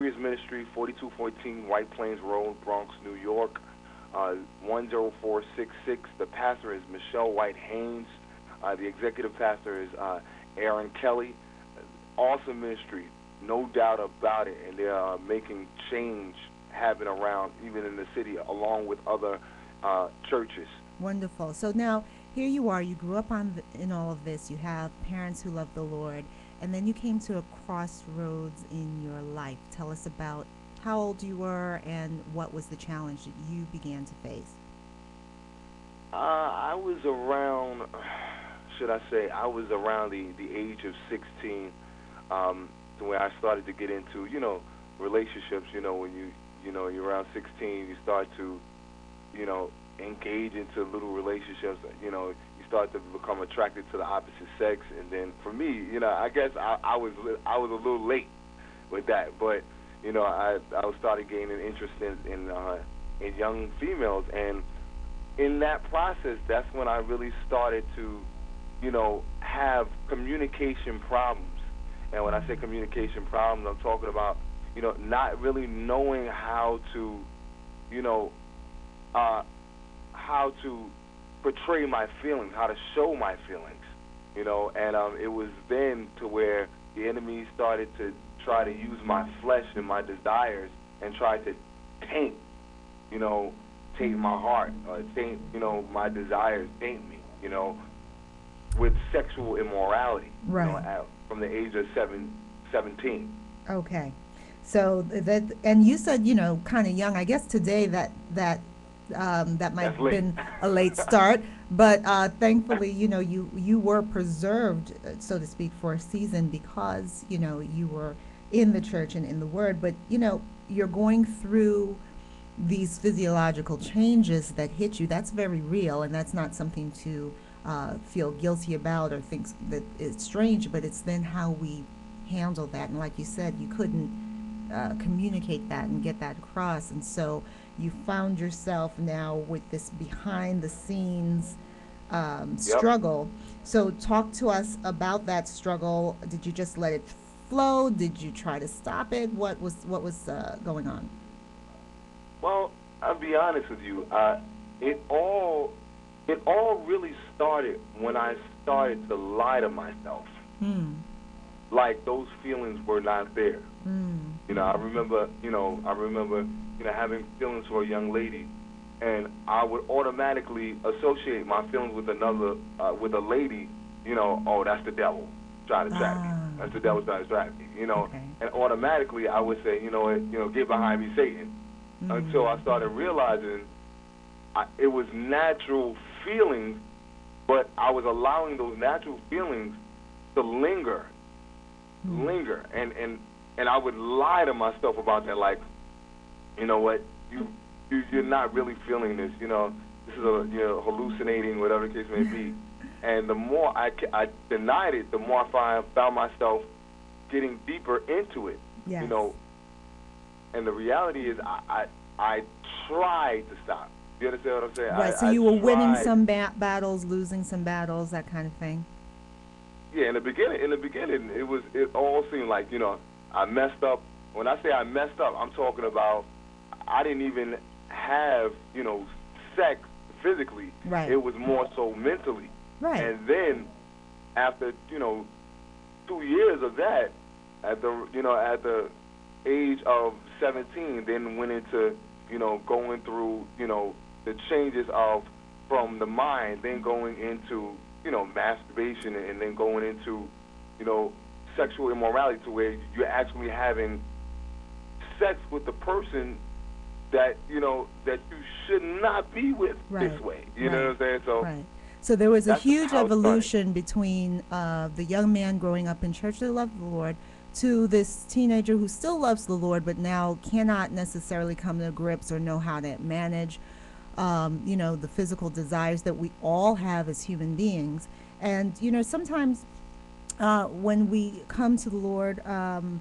Serious ministry, 4214 White Plains Road, Bronx, New York, uh, 10466. The pastor is Michelle White Haynes. Uh, the executive pastor is uh, Aaron Kelly. Awesome ministry, no doubt about it, and they are making change happen around, even in the city, along with other uh, churches. Wonderful. So now here you are. You grew up on th- in all of this. You have parents who love the Lord, and then you came to a crossroads in your life. Tell us about how old you were and what was the challenge that you began to face. Uh, I was around, should I say, I was around the, the age of 16, um, where I started to get into, you know, relationships. You know, when you, you know, you're around 16, you start to, you know, engage into little relationships. You know, start to become attracted to the opposite sex, and then for me, you know, I guess I, I was I was a little late with that, but you know, I I started gaining interest in in, uh, in young females, and in that process, that's when I really started to, you know, have communication problems. And when I say communication problems, I'm talking about, you know, not really knowing how to, you know, uh, how to portray my feelings, how to show my feelings, you know. And um, it was then to where the enemy started to try to use my flesh and my desires and try to taint, you know, taint my heart, uh, taint, you know, my desires, taint me, you know, with sexual immorality, Right. you know, at, from the age of seven, 17. Okay. So that and you said you know kind of young. I guess today that that um, that might That's have late. been a late start, but uh, thankfully you know you you were preserved, uh, so to speak, for a season because you know you were in the church and in the Word. But you know you're going through these physiological changes that hit you. That's very real, and that's not something to uh, feel guilty about or think that it's strange. But it's then how we handle that. And like you said, you couldn't uh, communicate that and get that across. And so you found yourself now with this behind the scenes um, Yep. struggle. So talk to us about that struggle. Did you just let it flow? Did you try to stop it? What was what was uh, going on? Well, I'll be honest with you. Uh, it all, it all really started when I started to lie to myself. Hmm. Like those feelings were not there. Hmm. You know, I remember, you know, I remember, you know, having feelings for a young lady, and I would automatically associate my feelings with another, uh, with a lady. You know, oh, that's the devil trying to trap Ah. me. That's the devil trying to trap me. You know, Okay. and automatically I would say, you know, you know, get behind me, Satan. Hmm. Until I started realizing I, it was natural feelings, but I was allowing those natural feelings to linger, Hmm. linger, and and and I would lie to myself about that, like, you know what, you, you you're not really feeling this, you know, this is a you know hallucinating, whatever the case may be, and the more I I denied it, the more I find, found myself getting deeper into it, Yes. you know, and the reality is I I, I tried to stop. You understand what I'm saying? Right. I, so I you were winning some ba- battles, losing some battles, that kind of thing. Yeah, in the beginning, in the beginning, it was it all seemed like you know I messed up. When I say I messed up, I'm talking about I didn't even have you know sex physically. Right. It was more so mentally. Right. And then after you know two years of that, at the you know at the age of 17, then went into you know going through you know the changes of from the mind, then going into you know masturbation, and then going into you know sexual immorality to where you're actually having sex with the person that you know that you should not be with this way. You know what I'm saying? So Right. So there was a huge evolution between uh, the young man growing up in church that loved the Lord to this teenager who still loves the Lord but now cannot necessarily come to grips or know how to manage, um, you know, the physical desires that we all have as human beings. And you know, sometimes uh, when we come to the Lord, um,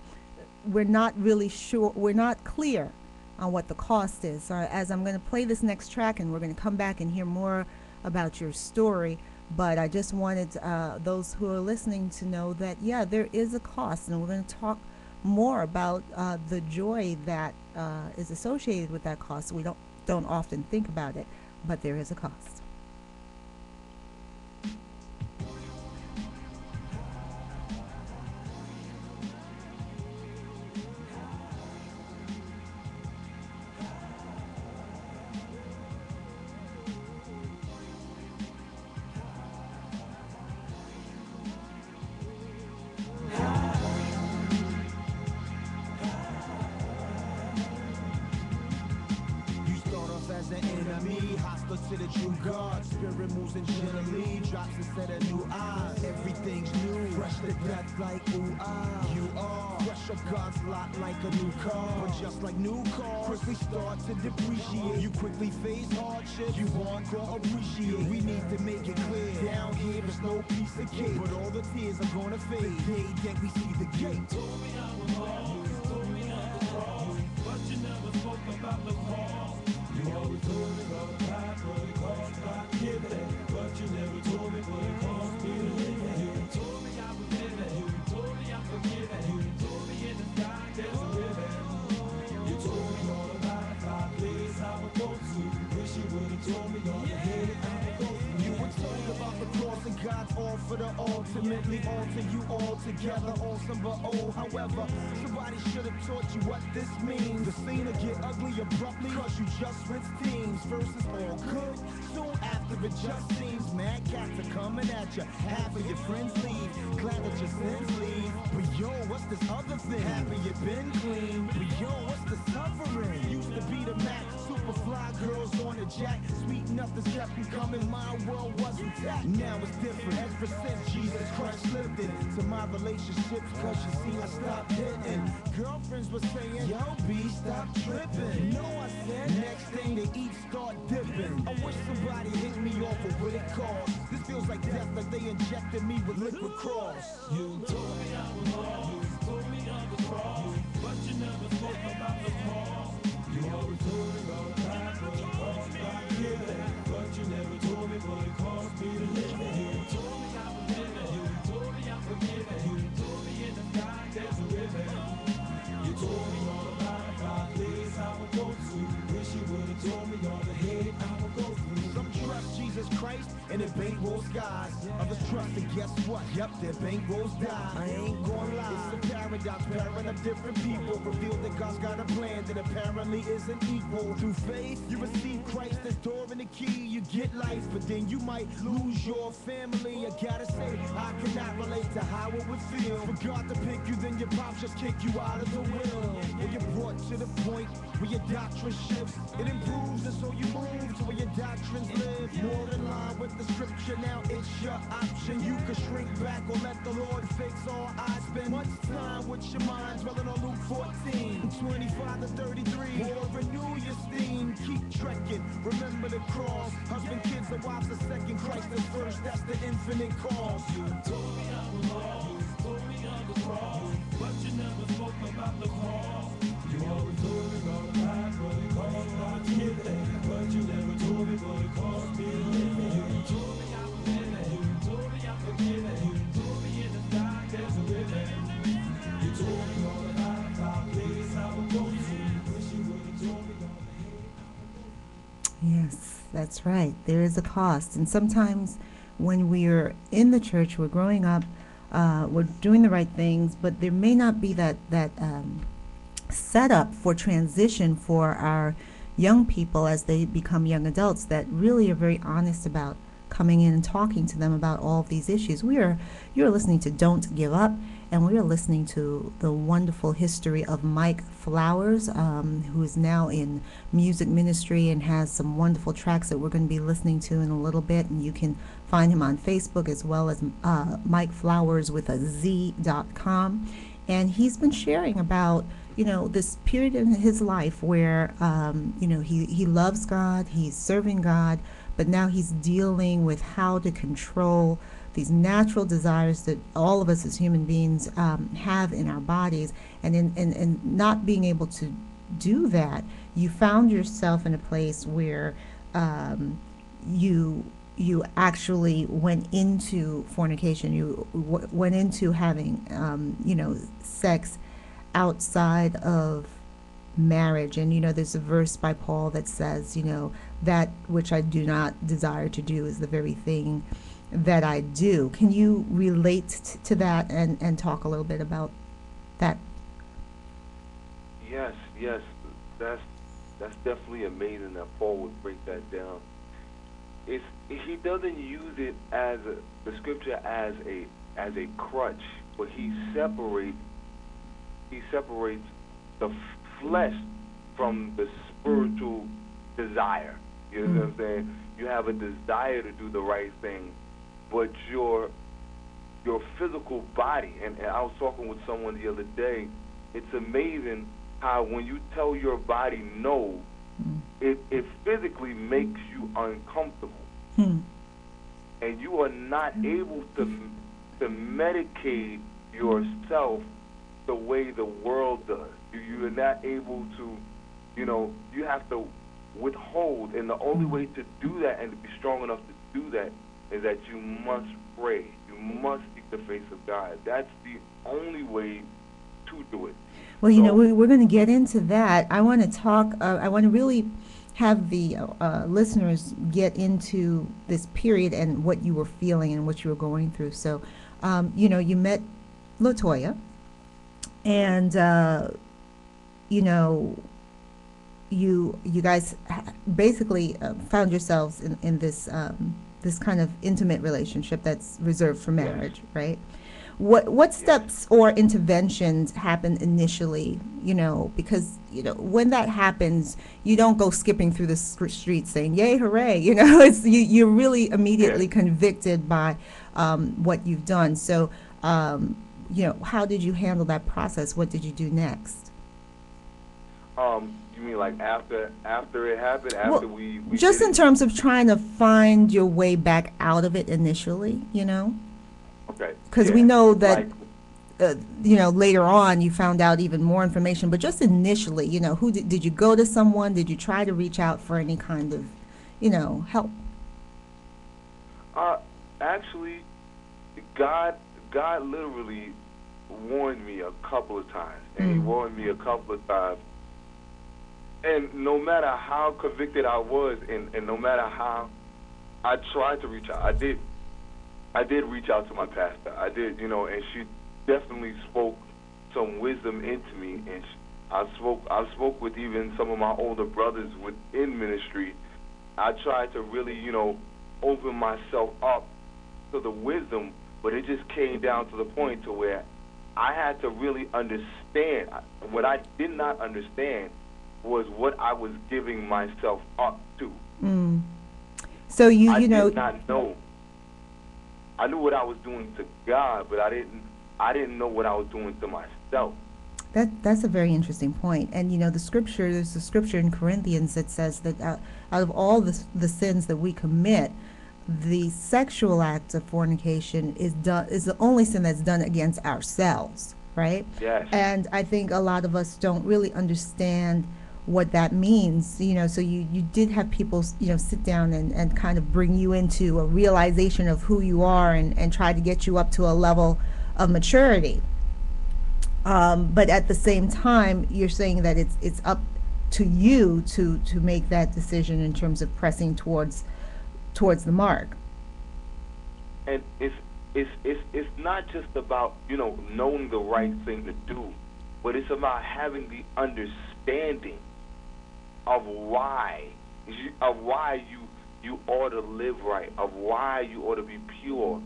we're not really sure, we're not clear on what the cost is. So as I'm going to play this next track, and we're going to come back and hear more about your story, but I just wanted uh, those who are listening to know that, yeah, there is a cost, and we're going to talk more about uh, the joy that uh, is associated with that cost. We don't don't often think about it, but there is a cost. Drops instead of new eyes. Everything's new, fresh to death like ooh ah. You are fresh off God's lot like a new car. But just like new cars, quickly start to depreciate. You quickly face hardship, you want to appreciate. We need to make it clear, down here there's no piece of cake. But all the tears are gonna fade. The day that we see the gate. God's offer to ultimately alter you all together, awesome but old. However, somebody should have taught you what this means. The scene will get ugly abruptly, cause you just switched teams. versus all good, soon after it just seems mad cats are coming at you. Half of your friends leave, glad that your sins leave. But yo, what's this other thing? Happy you been clean, but yo, what's the suffering? Used to be the Mac, fly girls on a jack. Sweet nothing's kept me coming, my world was intact. Now it's different, ever since Jesus Christ slipped to my relationships. Cause you see, I stopped hitting. Girlfriends were saying, Yo, B, stop tripping. No, I said, next thing they eat, start dipping. I wish somebody hit me off of what it costs. This feels like death, like they injected me with liquid cross. You told me I was lost. You told me I was cross. But you never spoke about the told me about time. But you never told me what it cost me to live it. You told me I was living. You told me I'm forgiven. You told me in the sky there's a ribbon. You told me all about the five places I would go to. Wish you would've told me all the hate I would go through. Some trust Jesus Christ and it bankroll skies. Others trust and guess what? Yep, their bankrolls die. I ain't gonna lie. It's a paradox, parent of different people. Revealed that God's got a plan that apparently isn't equal. Through faith, you receive Christ as door and the key. You get life, but then you might lose your family. I gotta say, I cannot relate to how it would feel. For God to pick you, then your pops just kick you out of the will. When you're brought to the point where your doctrine shifts, it improves, and so you move to where your doctrines live. More in line with the scripture, now it's your option. You can shrink back or let the Lord fix all. I spend much time with your mind dwelling on Luke 14, 25 to 33. Or renew your steam, keep trekking. Remember the cross. Husband, kids, and wives, the second. Christ is first. That's the infinite cause. You told me I was lost. Told me I was cross. But you never spoke about the cross. You always told me about the path, but it cost giving. But you never told me what it cost that's right. There is a cost. And sometimes when we're in the church, we're growing up, uh, we're doing the right things, but there may not be that, that um, setup for transition for our young people as they become young adults that really are very honest about coming in and talking to them about all of these issues. We are you're listening to Don't Give Up, and we are listening to the wonderful history of Mike Flowers, um, who is now in music ministry and has some wonderful tracks that we're going to be listening to in a little bit. And you can find him on Facebook as well as uh, Mike Flowers with a Z dot com, and he's been sharing about you know this period in his life where um, you know he he loves God, he's serving God, but now he's dealing with how to control these natural desires that all of us as human beings um, have in our bodies, and in and, not being able to do that, you found yourself in a place where um, you you actually went into fornication. You w- went into having um, you know sex outside of marriage. And, you know, there's a verse by Paul that says, you know, that which I do not desire to do is the very thing that I do. Can you relate t- to that and, and talk a little bit about that? Yes, yes, that's that's definitely amazing that Paul would break that down. It's he doesn't use it as a, the scripture as a as a crutch, but he separates he separates the flesh from the spiritual desire. You know what I'm mm. saying? You have a desire to do the right thing, but your your physical body. And, and I was talking with someone the other day. It's amazing how when you tell your body no, hmm. it it physically makes you uncomfortable, Hmm. and you are not hmm. able to to medicate yourself the way the world does. You you are not able to, you know, you have to withhold, and the only hmm. way to do that and to be strong enough to do that is that you must pray. You must seek the face of God. That's the only way to do it. Well, you know, So- we, we're going to get into that. I want to talk, uh, I want to really have the uh, listeners get into this period and what you were feeling and what you were going through. So, um, you know, you met Latoya, and, uh, you know, you you guys basically uh, found yourselves in, in this um, this kind of intimate relationship that's reserved for Yes. marriage, right? What what steps or interventions happen initially? You know, because you know when that happens, you don't go skipping through the streets saying "Yay, hooray!" You know, it's you, you're really immediately Yeah. convicted by um, what you've done. So, um, you know, how did you handle that process? What did you do next? Um, you mean like after after it happened? Well, After we, we Just in it? terms of trying to find your way back out of it initially, you know, okay. because we know that Like, uh, you know, later on you found out even more information, but just initially, you know, who did, did you go to someone? Did you try to reach out for any kind of, you know, help? Uh, actually, God, God literally warned me a couple of times, and He Mm. warned me a couple of times. And no matter how convicted I was, and, and no matter how I tried to reach out, I did, I did reach out to my pastor. I did, you know, and she definitely spoke some wisdom into me, and she, I spoke, I spoke with even some of my older brothers within ministry. I tried to really, you know, open myself up to the wisdom, but it just came down to the point to where I had to really understand. What I did not understand was what I was giving myself up to. Mm. So you, I you know, I did not know. I knew what I was doing to God, but I didn't. I didn't know what I was doing to myself. That that's a very interesting point. And you know, the scripture there's a scripture in Corinthians that says that out, out of all the the sins that we commit, the sexual act of fornication is done is the only sin that's done against ourselves, right? Yes. And I think a lot of us don't really understand what that means. You know, so you you did have people you know sit down and and kind of bring you into a realization of who you are and and try to get you up to a level of maturity. Um, but at the same time, you're saying that it's it's up to you to to make that decision in terms of pressing towards towards the mark. and it's it's it's it's not just about you know knowing the right thing to do, but it's about having the understanding of why you, of why you you ought to live right, of why you ought to be pure,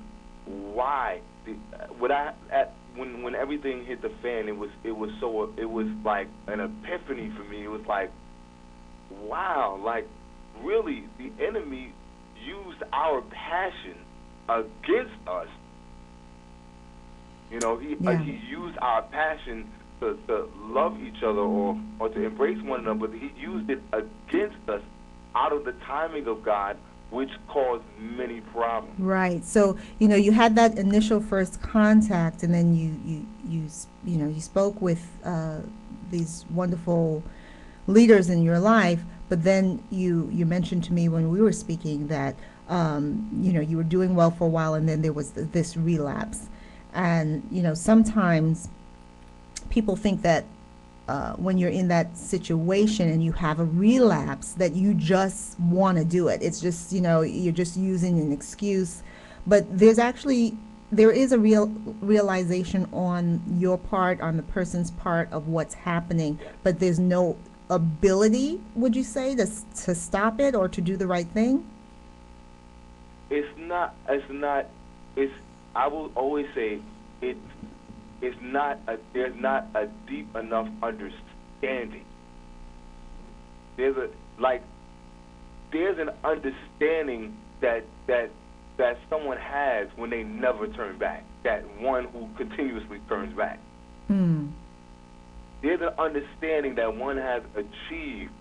why. The, what I at when when everything hit the fan, it was it was so it was like an epiphany for me. It was like, wow, like really the enemy used our passion against us. You know, he uh, he used our passion to, to love each other or or to embrace one another, but he used it against us out of the timing of God, which caused many problems. Right. So you know you had that initial first contact, and then you you you you know you spoke with uh, these wonderful leaders in your life, but then you you mentioned to me when we were speaking that um, you know you were doing well for a while, and then there was th- this relapse, and you know sometimes people think that uh, when you're in that situation and you have a relapse that you just want to do it. It's just, you know, you're just using an excuse. But there's actually, there is a real realization on your part, on the person's part of what's happening, but there's no ability, would you say, to, to stop it or to do the right thing? it's not it's not it's I will always say it it's not a there's not a deep enough understanding. There's a like there's an understanding that that that someone has when they never turn back. That one who continuously turns back. Hmm. There's an understanding that one has achieved.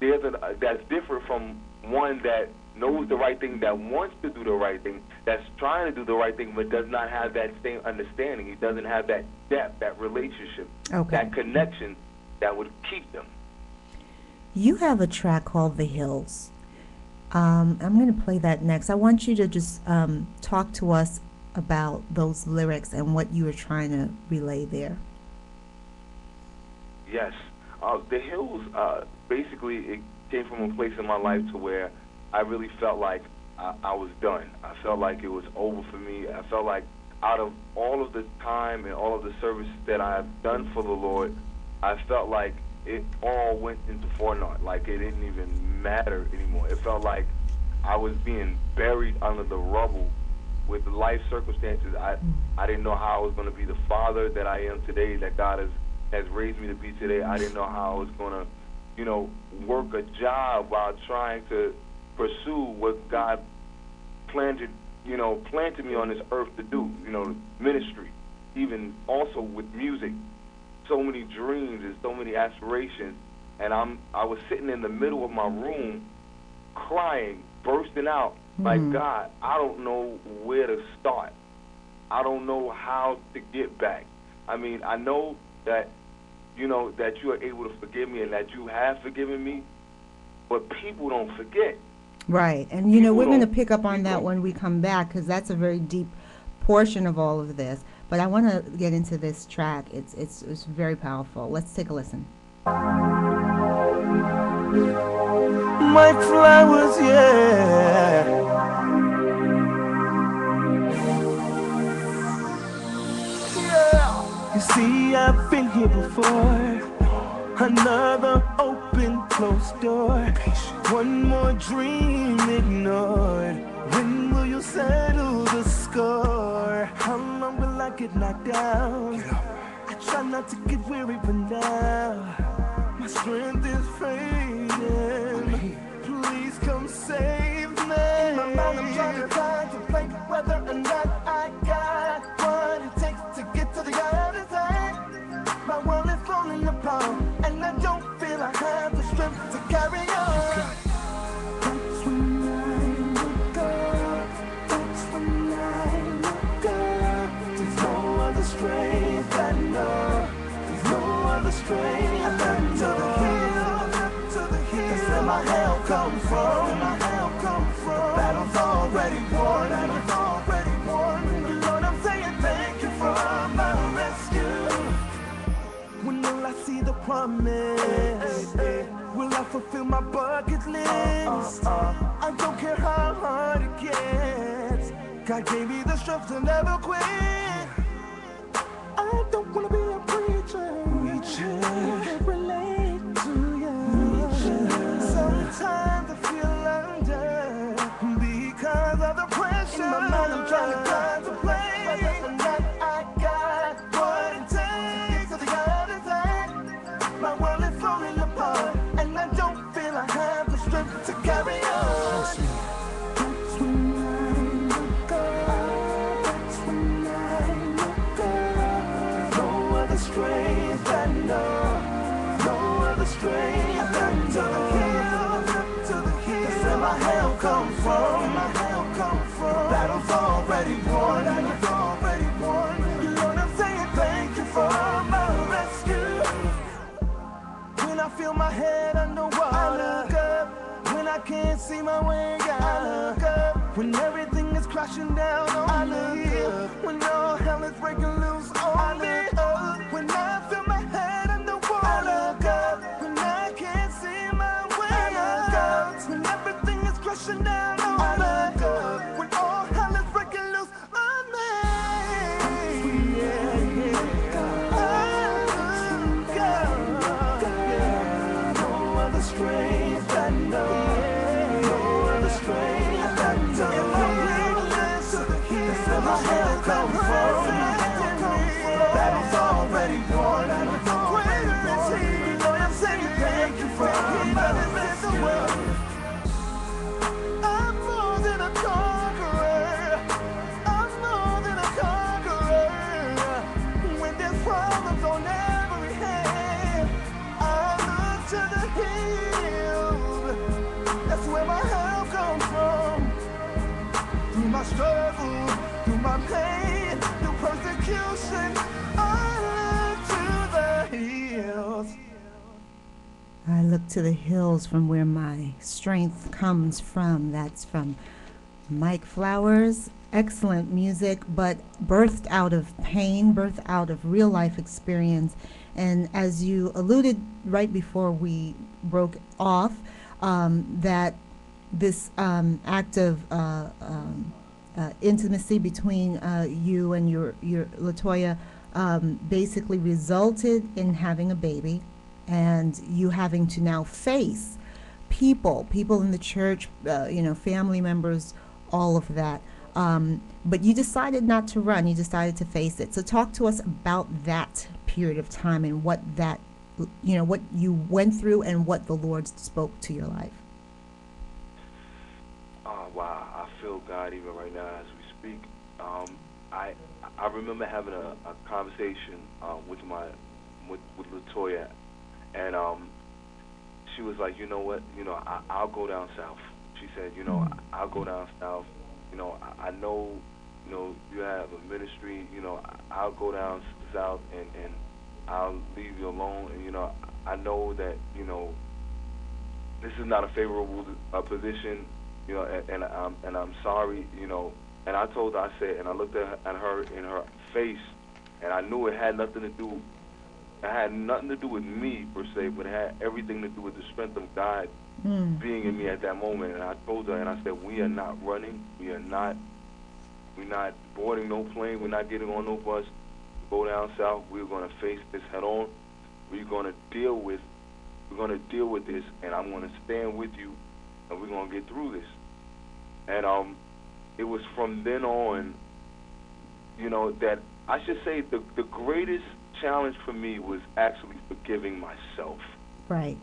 There's a that's different from one that knows the right thing, that wants to do the right thing, that's trying to do the right thing, but does not have that same understanding. He doesn't have that depth, that relationship, Okay. that connection that would keep them. You have a track called The Hills. Um, I'm going to play that next. I want you to just um, talk to us about those lyrics and what you were trying to relay there. Yes. Uh, the Hills, uh, basically, it came from a place in my life to where I really felt like I, I was done. I felt like it was over for me. I felt like out of all of the time and all of the service that I've done for the Lord, I felt like it all went into for naught. Like it didn't even matter anymore. It felt like I was being buried under the rubble with life circumstances. I I didn't know how I was going to be the father that I am today. That God has has raised me to be today. I didn't know how I was going to, you know, work a job while trying to pursue what God planted, you know, planted me on this earth to do. You know, ministry, even also with music. So many dreams and so many aspirations, and I'm I was sitting in the middle of my room, crying, bursting out, like Mhm. God, I don't know where to start. I don't know how to get back. I mean, I know that you know that you are able to forgive me and that you have forgiven me, but people don't forget. Right. And, you know, we're going to pick up on that when we come back because that's a very deep portion of all of this. But I want to get into this track. It's, it's, it's very powerful. Let's take a listen. My flowers, yeah. Yeah. You see, I've been here before. Another closed door. One more dream ignored. When will you settle the score? How long will I get knocked down? I try not to get weary, but now my strength is fading. Please come save me. In my mind, I'm trying to contemplate whether or not I got what it takes to get to the other side. My world is falling apart, strength to carry on. That's when I look up. That's when I look up. There's no other strength I know. There's no other strength I look to the hill, to the hill. That's where my help comes from. Where My help comes from. The battle's already won. Battle's already won. Lord, I'm saying thank you for my rescue. When will I see the promise? Will I fulfill my bucket list? I don't care how hard it gets. God gave me the strength to never quit. I don't wanna be a preacher. Preacher. I Can't relate to you. Sometimes I feel under because of the pressure. In my mind, I'm trying to contemplate can't see my way out, I look up. When everything is crashing down on I me, look up. when all hell is breaking loose on I me, struggle, through my pain, through persecution, I look to the hills. I look to the hills from where my strength comes from. That's from Mike Flowers. Excellent music, but birthed out of pain, birthed out of real life experience. And as you alluded right before we broke off, um, that this um, act of uh, um, uh, intimacy between uh, you and your your Latoya um, basically resulted in having a baby, and you having to now face people, people in the church, uh, you know, family members, all of that. Um, but you decided not to run. You decided to face it. So talk to us about that period of time and what that, you know, what you went through and what the Lord spoke to your life. Oh wow, I remember having a, a conversation um, with my with, with Latoya, and um, she was like, you know what, you know, I, I'll go down south. She said, you know, Mm. I'll go down south. You know, I, I know, you know, you have a ministry. You know, I'll go down south and and I'll leave you alone. And you know, I know that you know this is not a favorable uh, position, you know, and, and um, and I'm sorry, you know. And I told her, I said, and I looked at her, at her in her face, and I knew it had nothing to do, it had nothing to do with me per se, but it had everything to do with the strength of God Mm. being in me at that moment. And I told her, and I said, we are not running, we are not, we're not boarding no plane, we're not getting on no bus. Go down south. We're going to face this head on. We're going to deal with, we're going to deal with this, and I'm going to stand with you, and we're going to get through this. And um, it was from then on, you know, that I should say the the greatest challenge for me was actually forgiving myself. Right.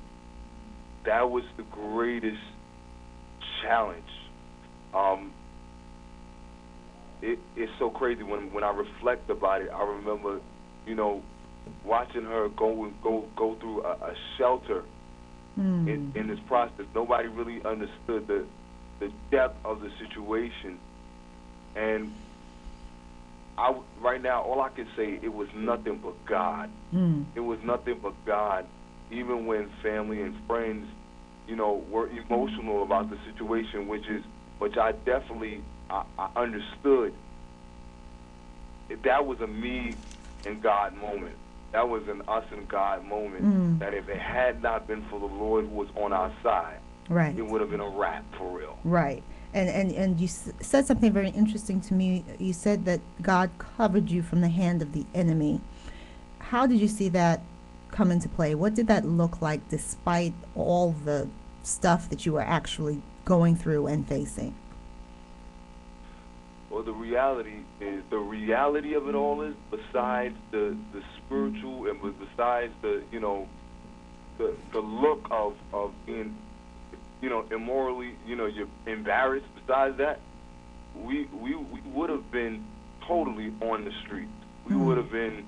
That was the greatest challenge. Um, it, it's so crazy when when I reflect about it. I remember, you know, watching her go go go through a, a shelter Mm. in, in this process. Nobody really understood the the depth of the situation, and I w- right now all I can say it was nothing but God. Mm. It was nothing but God. Even when family and friends, you know, were emotional about the situation, which is which I definitely I, I understood. That was a me and God moment. That was an us and God moment. Mm. That if it had not been for the Lord who was on our side, Right. it would have been a wrap for real. Right. And, and, and you s- said something very interesting to me. You said that God covered you from the hand of the enemy. How did you see that come into play? What did that look like despite all the stuff that you were actually going through and facing? Well, the reality is the reality of it all is besides the the spiritual and besides the you know the the look of of being you know immorally you know you're embarrassed. Besides that, we we we would have been totally on the street. We Hmm. would have been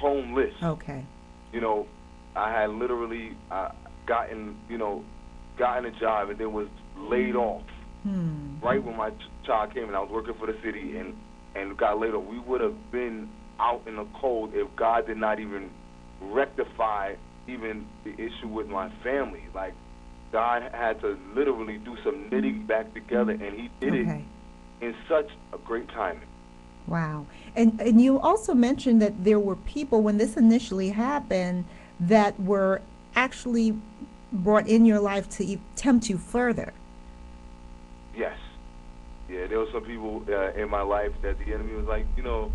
homeless. Okay. You know, I had literally uh, gotten you know gotten a job and then was laid off Hmm. right when my ch- child came and I was working for the city and and got laid off, we would have been out in the cold if God did not even rectify even the issue with my family. Like God had to literally do some knitting back together, and He did Okay. it in such a great timing. Wow. And and you also mentioned that there were people when this initially happened that were actually brought in your life to tempt you further. Yes. Yeah, there were some people uh, in my life that the enemy was like, you know,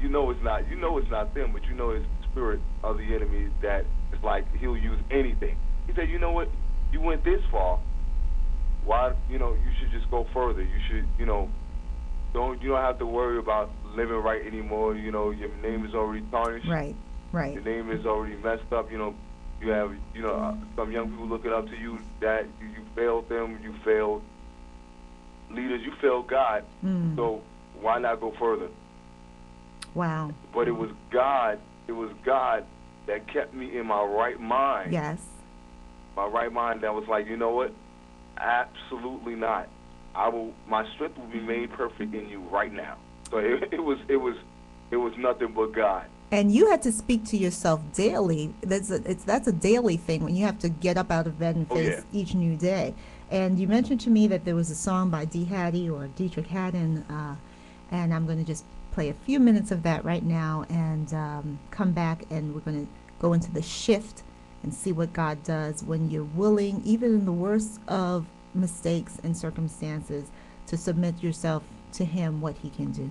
you know it's not, you know it's not them, but you know it's the spirit of the enemy that is like he'll use anything. He said, you know what, you went this far, why, you know, you should just go further. You should, you know, don't you don't have to worry about living right anymore. You know, your name is already tarnished. Right. Right. Your name is already messed up. You know, you have, you know, uh, some young people looking up to you that you, you failed them. You failed leaders. You failed God. Mm. So why not go further? Wow. But it was God. It was God that kept me in my right mind. Yes. My right mind that was like, you know what? Absolutely not. I will. My strength will be made perfect in you right now. So it, it was. It was. It was nothing but God. And you had to speak to yourself daily. That's a, it's that's a daily thing when you have to get up out of bed and Oh, face yeah. each new day. And you mentioned to me that there was a song by Dee Hattie or Deitrick Haddon, uh, and I'm going to just play a few minutes of that right now and um, come back and we're going to go into the shift and see what God does when you're willing, even in the worst of mistakes and circumstances, to submit yourself to Him, what He can do.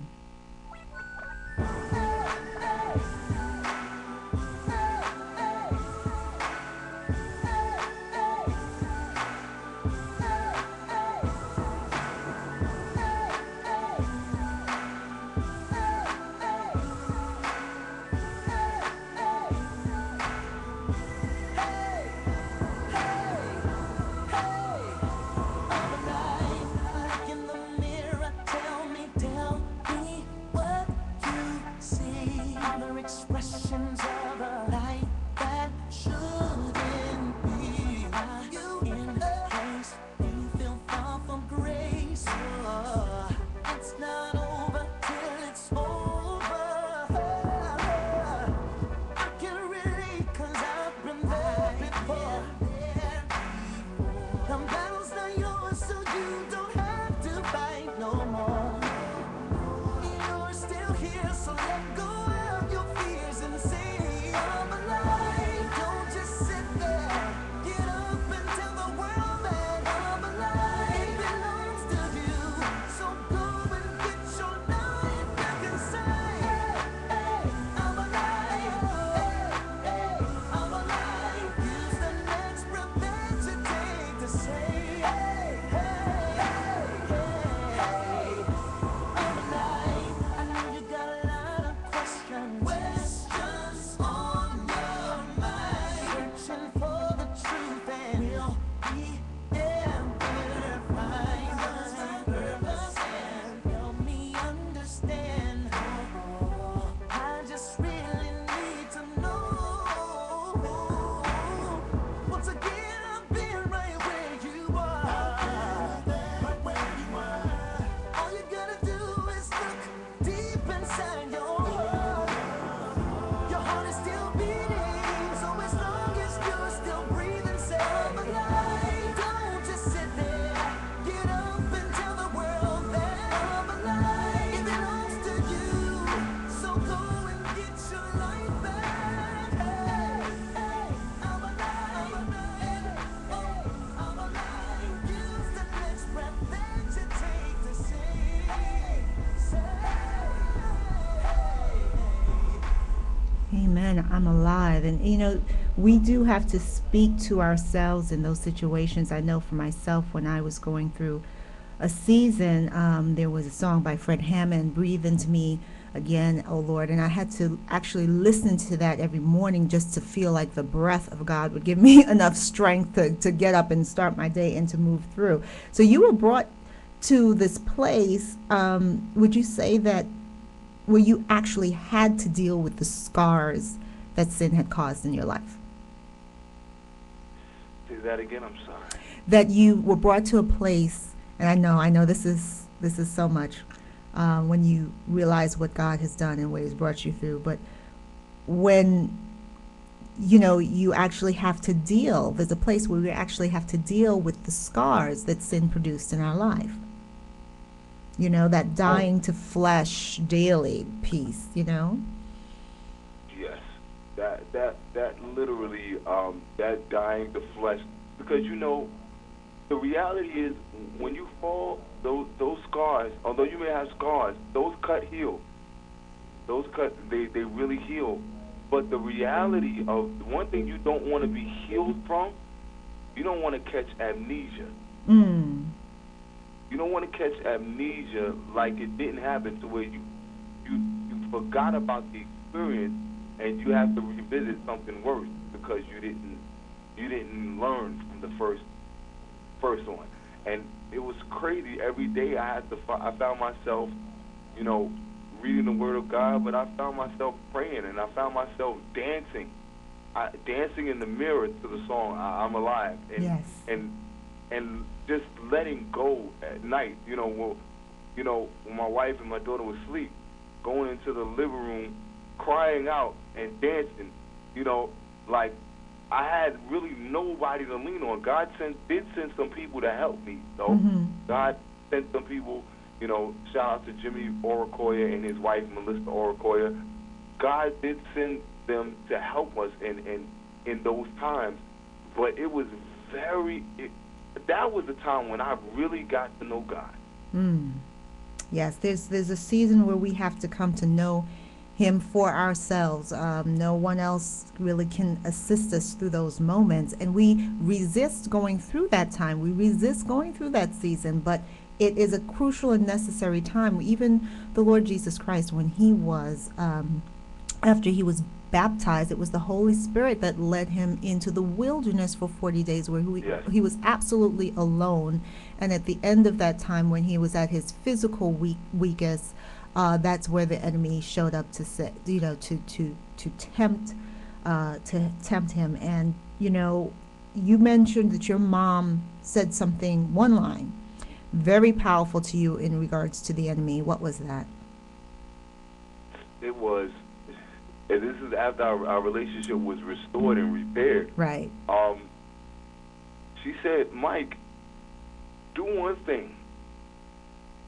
You know, we do have to speak to ourselves in those situations. I know for myself, when I was going through a season, um, there was a song by Fred Hammond, Breathe Into Me Again, Oh Lord. And I had to actually listen to that every morning just to feel like the breath of God would give me enough strength to, to get up and start my day and to move through. So you were brought to this place. Um, would you say that where you actually had to deal with the scars that sin had caused in your life. Say that again. I'm sorry. That you were brought to a place, and I know, I know this is this is so much uh, when you realize what God has done and what He's brought you through, but when you know you actually have to deal, there's a place where we actually have to deal with the scars that sin produced in our life. You know that dying to flesh daily piece. You know. That that that literally um, that dying the flesh. Because you know the reality is when you fall those those scars although you may have scars those cut heal. Those cut they they really heal. But the reality of one thing you don't want to be healed from you don't want to catch amnesia. Mm. you don't want to catch amnesia like it didn't happen to where you you you forgot about the experience and you have to revisit something worse because you didn't you didn't learn from the first first one and it was crazy every day i had to i found myself you know reading the word of god but i found myself praying and i found myself dancing I, dancing in the mirror to the song I, "I'm Alive," and Yes. and and just letting go at night. You know, well, you know, when my wife and my daughter was asleep, going into the living room, crying out and dancing. You know, like I had really nobody to lean on. God sent did send some people to help me, though. Mhm. God sent some people. You know, shout out to Jimmy Oracoya and his wife Melissa Oracoya. God did send them to help us in in in those times, but it was very. It, that was the time when I really got to know God. Mm. Yes, there's there's a season where we have to come to know Him for ourselves. Um, no one else really can assist us through those moments, and we resist going through that time. We resist going through that season, but it is a crucial and necessary time. Even the Lord Jesus Christ, when He was um, after He was baptized, it was the Holy Spirit that led him into the wilderness for 40 days where he, Yes. he was absolutely alone. And at the end of that time, when he was at his physical weak, weakest, uh, that's where the enemy showed up to say, you know, to to to tempt, uh, to tempt him. And you know, you mentioned that your mom said something, one line, very powerful to you in regards to the enemy. What was that? It was, and this is after our, our relationship was restored and repaired. Right. Um, she said, Mike, do one thing.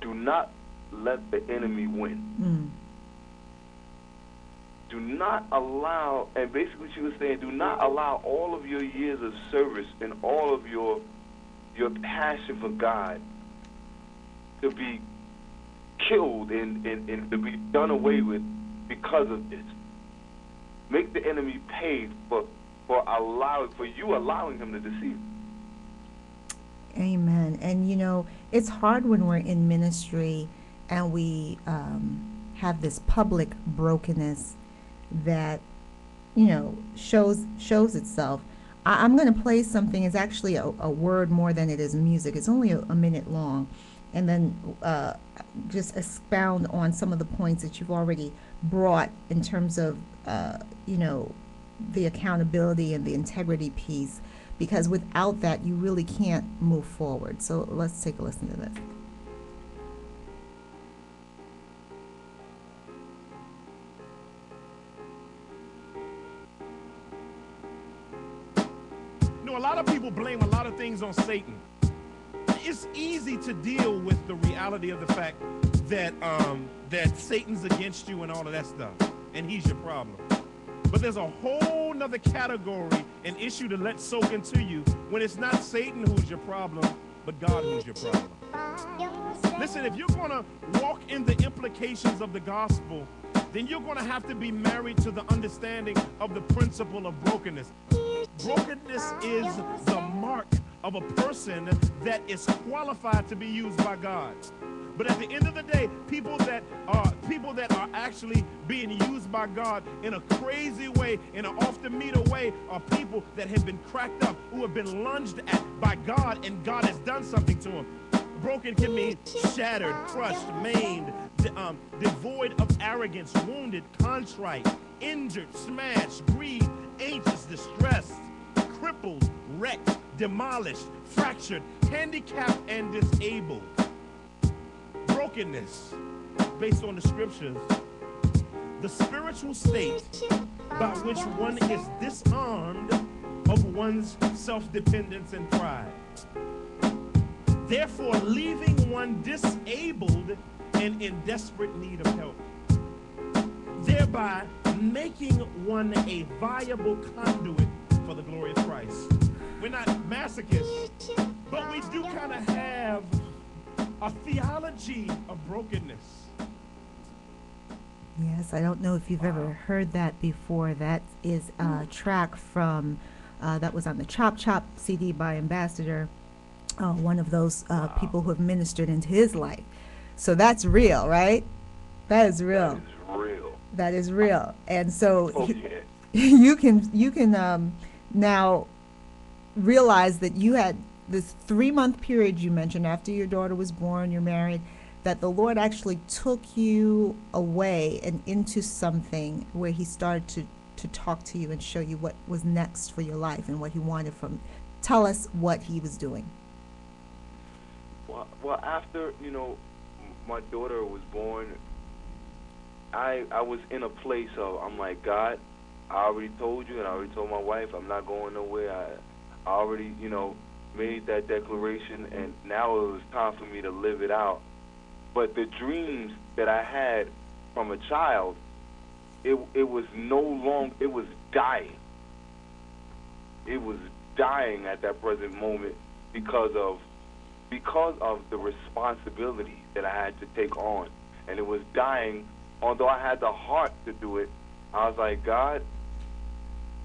Do not let the enemy win. Mm. Do not allow, and basically she was saying, do not allow all of your years of service and all of your your passion for God to be killed and, and, and to be done away with because of this. Make the enemy pay for for allowing for you allowing him to deceive. Amen. And you know, it's hard when we're in ministry and we um, have this public brokenness that you know shows shows itself. I, I'm going to play something. It's actually a, a word more than it is music. It's only a, a minute long, and then uh, just expound on some of the points that you've already brought in terms of uh, you know the accountability and the integrity piece because without that you really can't move forward so let's take a listen to this a lot of people blame a lot of things on Satan. It's easy to deal with the reality of the fact that um, that Satan's against you and all of that stuff, and he's your problem. But there's a whole nother category, and issue to let soak into you when it's not Satan who's your problem, but God who's your problem. Listen, if you're going to walk in the implications of the gospel, then you're going to have to be married to the understanding of the principle of brokenness. Brokenness is the mark of a person that is qualified to be used by God. But at the end of the day, people that are people that are actually being used by God in a crazy way, in an off the meter way, are people that have been cracked up, who have been lunged at by God, and God has done something to them. Broken can mean shattered, crushed, maimed, um, devoid of arrogance, wounded, contrite, injured, smashed, grieved, anxious, distressed, wrecked, demolished, fractured, handicapped, and disabled. Brokenness, based on the scriptures, the spiritual state by which one is disarmed of one's self dependence and pride. Therefore leaving one disabled and in desperate need of help, thereby making one a viable conduit for the glory of Christ. We're not masochists, but we do kind of have a theology of brokenness. yes i don't know if you've ever heard that before that is a track from uh, that was on the chop chop cd by ambassador uh, one of those uh, people who have ministered into his life so that's real right that is real That is real. that is real and so Oh yeah. you can you can um, now realize that you had this three month period you mentioned after your daughter was born, you're married, that the Lord actually took you away and into something where He started to to talk to you and show you what was next for your life and what he wanted from. Tell us what he was doing. Well, well, after you know, my daughter was born, I I was in a place of I'm like God, I already told you, and I already told my wife I'm not going nowhere. I, I already you know made that declaration, and now it was time for me to live it out. But the dreams that I had from a child, it it was no long, it was dying. It was dying at that present moment because of because of the responsibility that I had to take on. And it was dying, although I had the heart to do it. I was like, God,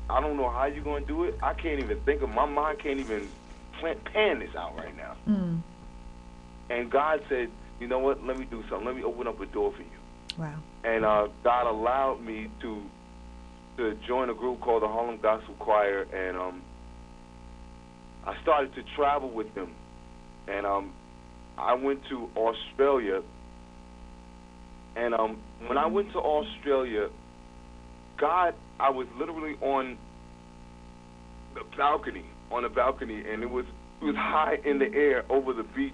I don't know how you're going to do it. I can't even think of, my mind can't even plan, pan this out right now. Mm. And God said, you know what, let me do something. Let me open up a door for you. Wow. And uh, God allowed me to to join a group called the Harlem Gospel Choir, and um, I started to travel with them. And um, I went to Australia, and um, when I went to Australia, God, I was literally on the balcony, on a balcony, and it was it was high in the air over the beach.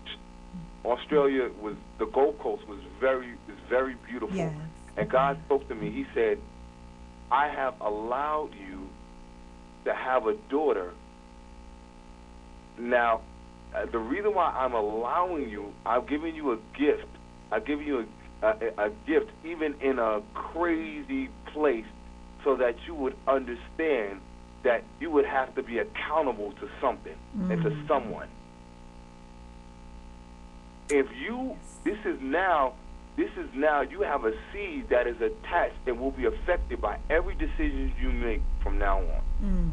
Australia was the Gold Coast was very was very beautiful. Yes. And God spoke to me. He said, I have allowed you to have a daughter. Now, uh, the reason why I'm allowing you, I'm giving you a gift. I'm giving you a, a, a gift, even in a crazy place, so that you would understand that you would have to be accountable to something and to someone. If you, this is now, this is now, you have a seed that is attached and will be affected by every decision you make from now on. Mm.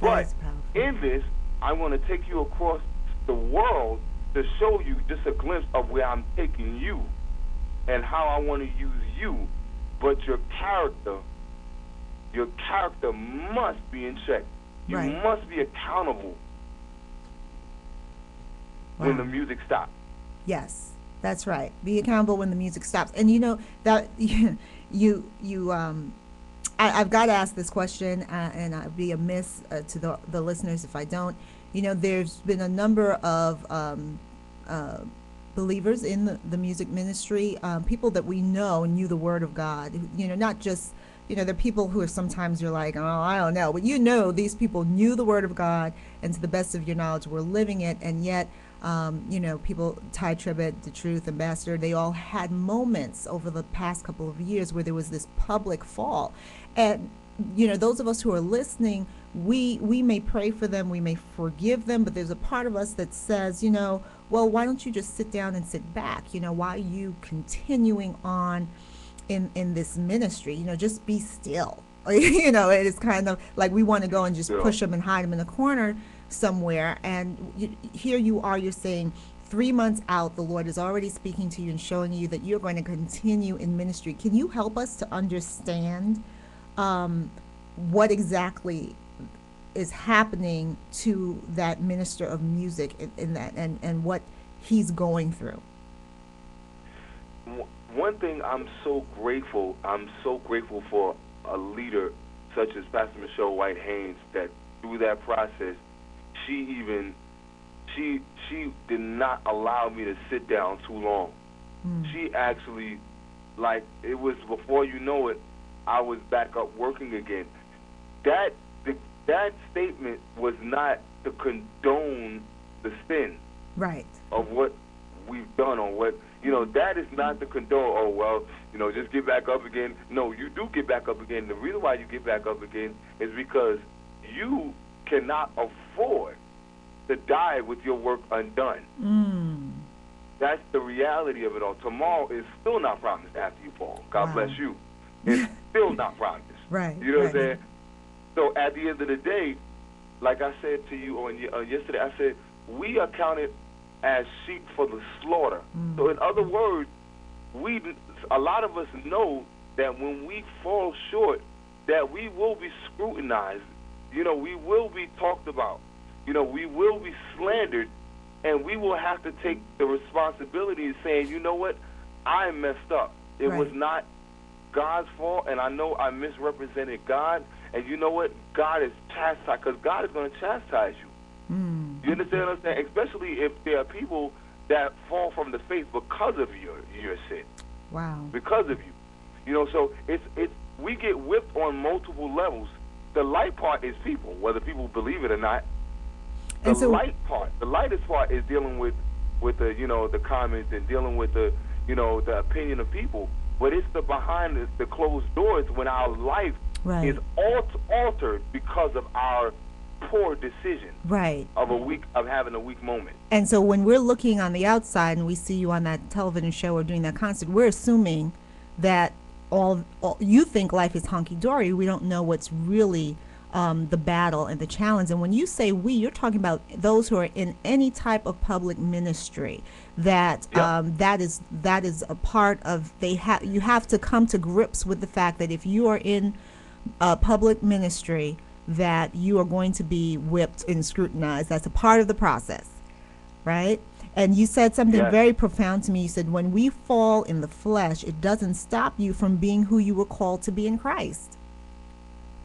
But in this, I want to take you across the world to show you just a glimpse of where I'm taking you and how I want to use you. But your character, your character must be in check. You Right. must be accountable when the music stops. Yes, that's right. Be accountable when the music stops. And you know that you you um, I, I've got to ask this question, uh, and I'd be amiss uh, to the the listeners if I don't. You know, there's been a number of um, uh, believers in the, the music ministry, um, people that we know knew the Word of God. You know, not just you know, are people who are sometimes you're like, oh, I don't know, but you know, these people knew the Word of God, and to the best of your knowledge, were living it, and yet, um, you know, people, Tye Tribbett, The Truth, Ambassador, they all had moments over the past couple of years where there was this public fall, and you know, those of us who are listening, we we may pray for them, we may forgive them, but there's a part of us that says, you know, well, why don't you just sit down and sit back? You know, why are you continuing on? in in this ministry you know just be still you know it is kind of like we want to go and just Yeah. push them and hide them in a corner somewhere and you, here you are you're saying three months out the lord is already speaking to you and showing you that you're going to continue in ministry can you help us to understand um, what exactly is happening to that minister of music in, in that and and what he's going through One thing I'm so grateful, I'm so grateful for a leader such as Pastor Michelle White Haynes that through that process, she even she she did not allow me to sit down too long. Hmm. She actually like it was before you know it, I was back up working again. That that statement was not to condone the sin right. of what we've done or what you know that is not to condone oh well you know just get back up again. No you do get back up again. The reason why you get back up again is because you cannot afford to die with your work undone. Mm. that's the reality of it all. Tomorrow is still not promised after you fall. God Wow. bless you. It's still not promised. Right, you know what i'm saying so at the end of the day like I said to you on uh, yesterday, I said we are counted as sheep for the slaughter. Mm. So in other words, we a lot of us know that when we fall short, that we will be scrutinized. You know, we will be talked about. You know, we will be slandered, and we will have to take the responsibility of saying, you know what, I messed up. It Right. was not God's fault, and I know I misrepresented God, and you know what? God is chastised because God is going to chastise you. Mm. You understand what I'm saying? Especially if there are people that fall from the faith because of your your sin, Wow. because of you. You know, so it's it's we get whipped on multiple levels. The light part is people, whether people believe it or not. The And so- light part, the lightest part is dealing with with the you know the comments and dealing with the you know the opinion of people. But it's the behind the, the closed doors when our life Right. is alt- altered because of our poor decision Right. of a weak of having a weak moment. And so when we're looking on the outside and we see you on that television show or doing that concert, we're assuming that all, all you think life is honky-dory We don't know what's really um, the battle and the challenge. And when you say we, you're talking about those who are in any type of public ministry. That Yeah. um, that is that is a part of they have. You have to come to grips with the fact that if you are in uh, public ministry that you are going to be whipped and scrutinized. That's a part of the process, right? And you said something Yes. very profound to me. You said, when we fall in the flesh, it doesn't stop you from being who you were called to be in Christ.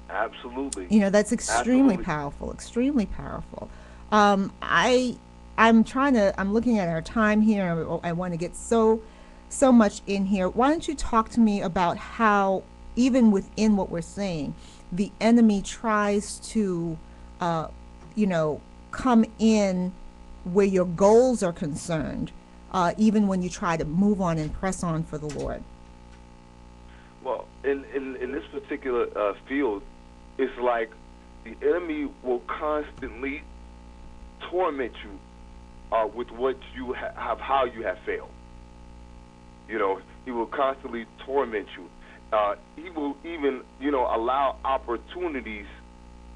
Absolutely. You know, that's extremely Absolutely. powerful, extremely powerful. Um, I, I'm trying to, I'm looking at our time here. and I, want to get so, so much in here. Why don't you talk to me about how, even within what we're saying, the enemy tries to, uh, you know, come in where your goals are concerned, uh, even when you try to move on and press on for the Lord. Well, in, in, in this particular uh, field, it's like the enemy will constantly torment you uh, with what you ha- have, how you have failed. You know, he will constantly torment you. Uh, he will even, you know, allow opportunities.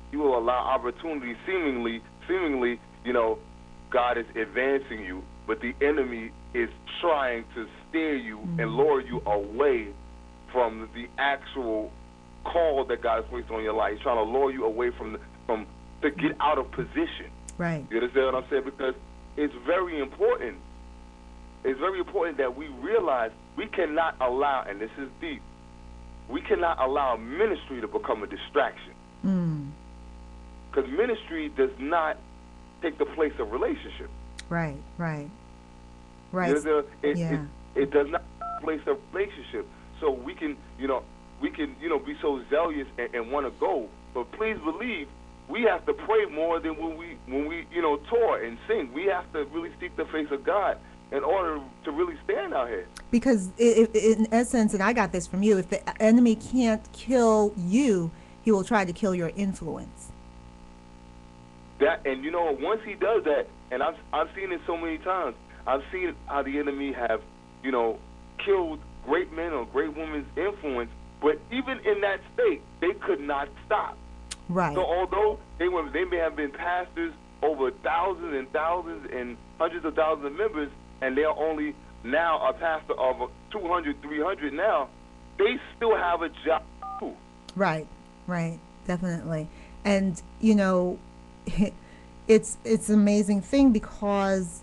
He will allow opportunities. Seemingly, seemingly, you know, God is advancing you, but the enemy is trying to steer you and lure you away from the actual call that God has placed on your life. He's trying to lure you away from the, from to get out of position. Right. You understand what I'm saying? Because it's very important. It's very important that we realize we cannot allow, and this is deep, we cannot allow ministry to become a distraction. Mm. Because ministry does not take the place of relationship. Right. Right. Right. It, Yeah. it, it does not place a relationship. So we can, you know, we can, you know, be so zealous and, and want to go. But please believe, we have to pray more than when we, when we, you know, tour and sing. We have to really seek the face of God in order to really stand out here. Because in essence, and I got this from you, if the enemy can't kill you, he will try to kill your influence. That and you know once he does that, and I've I've seen it so many times. I've seen how the enemy have, you know, killed great men or great women's influence. But even in that state, they could not stop. Right. So although they were, they may have been pastors over thousands and thousands and hundreds of thousands of members, and they're only now a pastor of 200, 300 now, they still have a job too. Right, right, definitely. And you know, it's it's an amazing thing because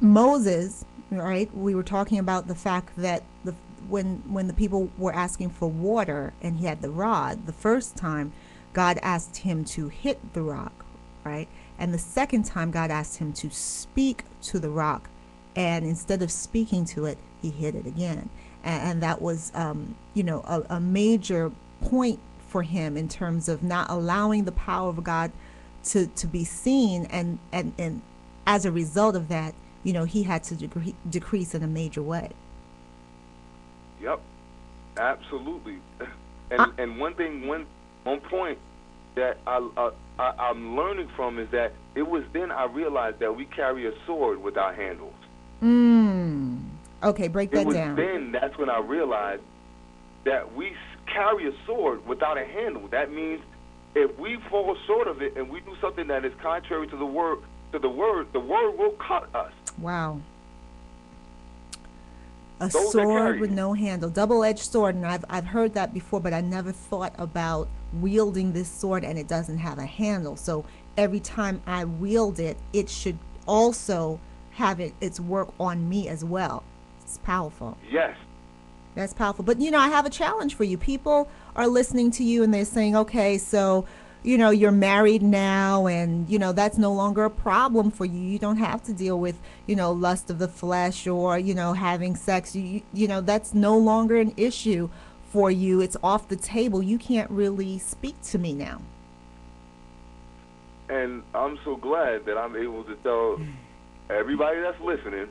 Moses, right? We were talking about the fact that the when when the people were asking for water and he had the rod, the first time God asked him to hit the rock, right? And the second time God asked him to speak to the rock, and instead of speaking to it, he hit it again. And, and that was, um, you know, a, a major point for him in terms of not allowing the power of God to, to be seen. And, and, and as a result of that, you know, he had to decre- decrease in a major way. Yep, absolutely. And I- and one thing, one one point that I, uh, I I'm learning from is that it was then I realized that we carry a sword without handles. Mm. Okay, break that It was down. then that's when I realized that we carry a sword without a handle. That means if we fall short of it and we do something that is contrary to the word to the word, the word will cut us. Wow. A Those sword with no handle, double-edged sword, and I've I've heard that before, but I never thought about wielding this sword and it doesn't have a handle. So every time I wield it, it should also have it its work on me as well. It's powerful. Yes, That's powerful. But you know, I have a challenge for you. People are listening to you and they're saying, okay, so, you know, you're married now and, you know, that's no longer a problem for you. You don't have to deal with, you know, lust of the flesh or, you know, having sex. You, you know, that's no longer an issue for you. It's off the table. You can't really speak to me now. And I'm so glad that I'm able to tell everybody that's listening.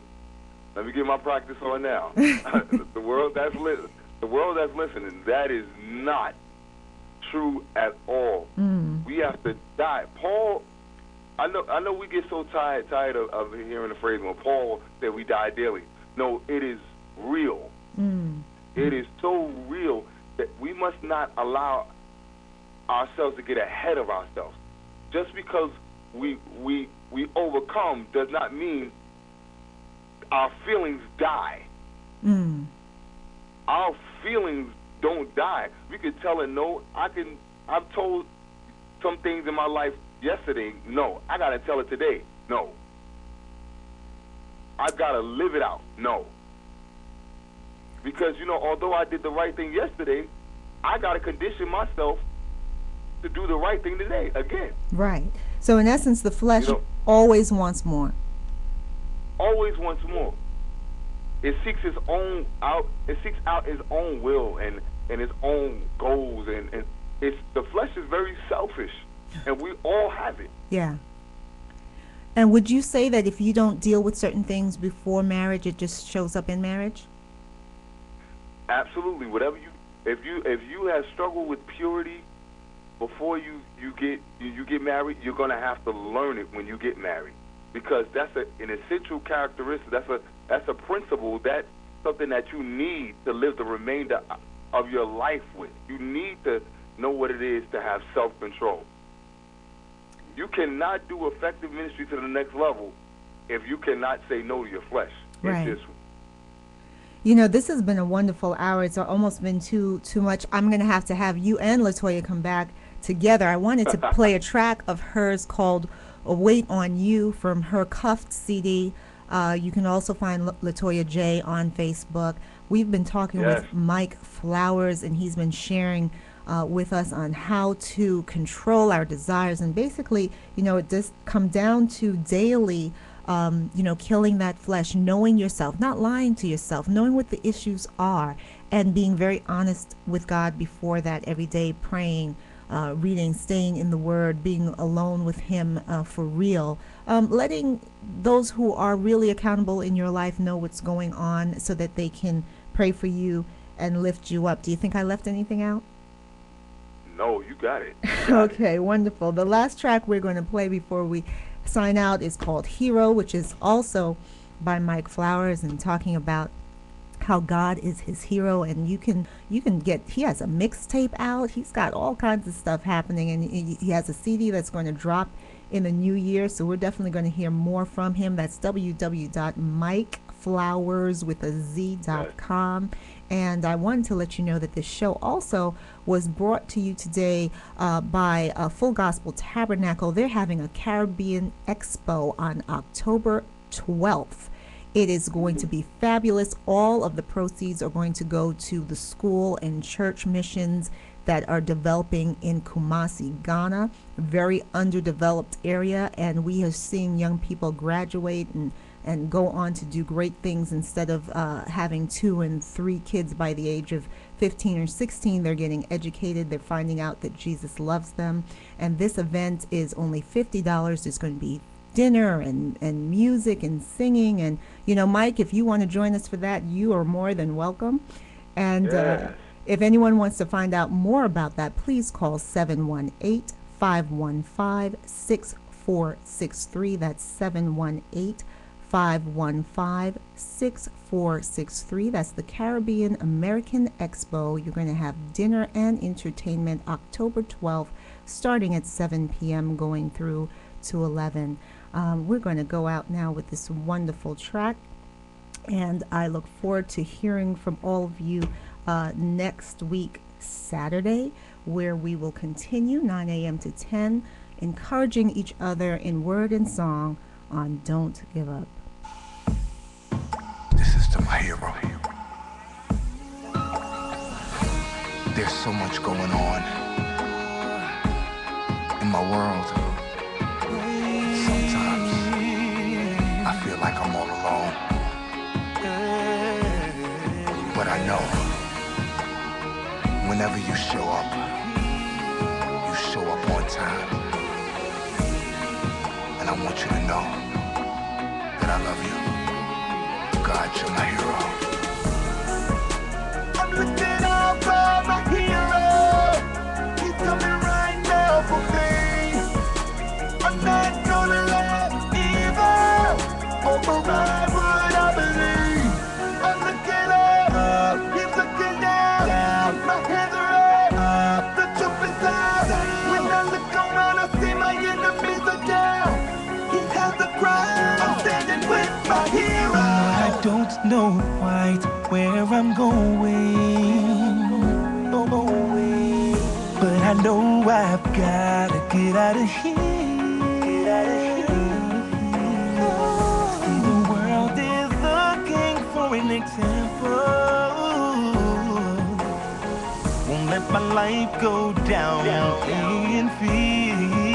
Let me get my practice on now. the world that's li- the world that's listening. That is not true at all. Mm. We have to die. Paul, I know. I know we get so tired tired of, of hearing the phrase when Paul said we die daily. No, it is real. Mm. It is so real that we must not allow ourselves to get ahead of ourselves. Just because we we we overcome does not mean our feelings die. Mm. Our feelings don't die. We could tell it no. I can. I've told some things in my life yesterday. No, I gotta tell it today. No. I've gotta live it out. No. Because you know, although I did the right thing yesterday, I gotta condition myself to do the right thing today again. Right. So in essence, the flesh You know- always wants more. always wants more. It seeks its own out. It seeks out its own will and and its own goals and and it's the flesh is very selfish, and we all have it. Yeah. And would you say that if you don't deal with certain things before marriage, it just shows up in marriage? Absolutely, whatever you if you if you have struggled with purity before you you get you, get married, you're gonna have to learn it when you get married because that's a, an essential characteristic. That's a that's a principle. That's something that you need to live the remainder of your life with. You need to know what it is to have self control. You cannot do effective ministry to the next level if you cannot say no to your flesh. Right. You know, this has been a wonderful hour. It's almost been too too much. I'm going to have to have you and Latoya come back together. I wanted to play a track of hers called a "Wait on You" from her Cuffed CD. Uh, you can also find La- Latoya J on Facebook. We've been talking Yes. with Mike Flowers, and he's been sharing uh, with us on how to control our desires. And basically, you know, it just come down to daily, um, you know, killing that flesh, knowing yourself, not lying to yourself, knowing what the issues are, and being very honest with God before that every day, praying. Uh, reading, staying in the Word, being alone with Him uh, for real, um, letting those who are really accountable in your life know what's going on so that they can pray for you and lift you up. Do you think I left anything out? no, you got it. You got it. Okay, wonderful. The last track we're going to play before we sign out is called Hero, which is also by Mike Flowers and talking about how God is his hero and you can you can get he has a mixtape out. He's got all kinds of stuff happening and he, has a CD that's going to drop in the new year. So we're definitely going to hear more from him. That's www.mikeflowers with a z dot com. And I wanted to let you know that this show also was brought to you today uh, by uh, Full Gospel Tabernacle. They're having a Caribbean Expo on October 12th. It is going to be fabulous. All of the proceeds are going to go to the school and church missions that are developing in Kumasi, Ghana, a very underdeveloped area. And we have seen young people graduate and, and go on to do great things instead of uh, having two and three kids by the age of 15 or 16. They're getting educated, they're finding out that Jesus loves them. And this event is only $50. It's going to be dinner and, and music and singing. And, you know, Mike, if you want to join us for that, you are more than welcome. And uh, if anyone wants to find out more about that, please call 718 515 6463. That's 718 515 6463. That's the Caribbean American Expo. You're going to have dinner and entertainment October 12th, starting at 7 p.m., going through to 11. Um, we're going to go out now with this wonderful track, and I look forward to hearing from all of you uh, next week, Saturday, where we will continue 9 a.m. to 10, encouraging each other in word and song on Don't Give Up. This is the hero. There's so much going on in my world. alone. But I know, whenever you show up, you show up on time. And I want you to know that I love you. God, you're my hero. know quite where I'm going. Oh, but I know I've gotta get out of here. Get out of here. Oh. See, the world is looking for an example. Won't let my life go down, down. in fear.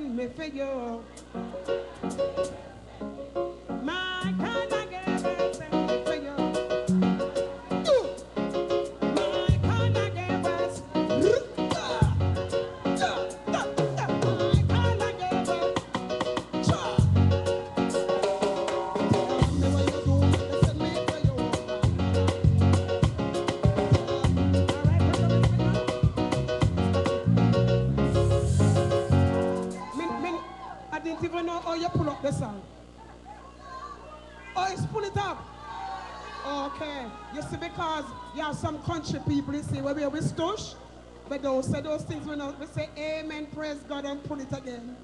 Me fejoor But don't say those things when we say amen, praise God, and put it again.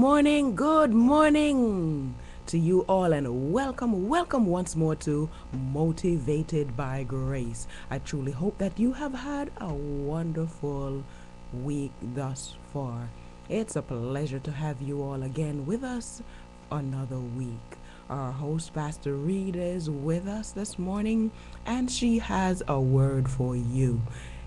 Morning, good morning to you all, and welcome, welcome once more to Motivated by Grace. I truly hope that you have had a wonderful week thus far. It's a pleasure to have you all again with us another week. Our host, Pastor Reed, is with us this morning, and she has a word for you.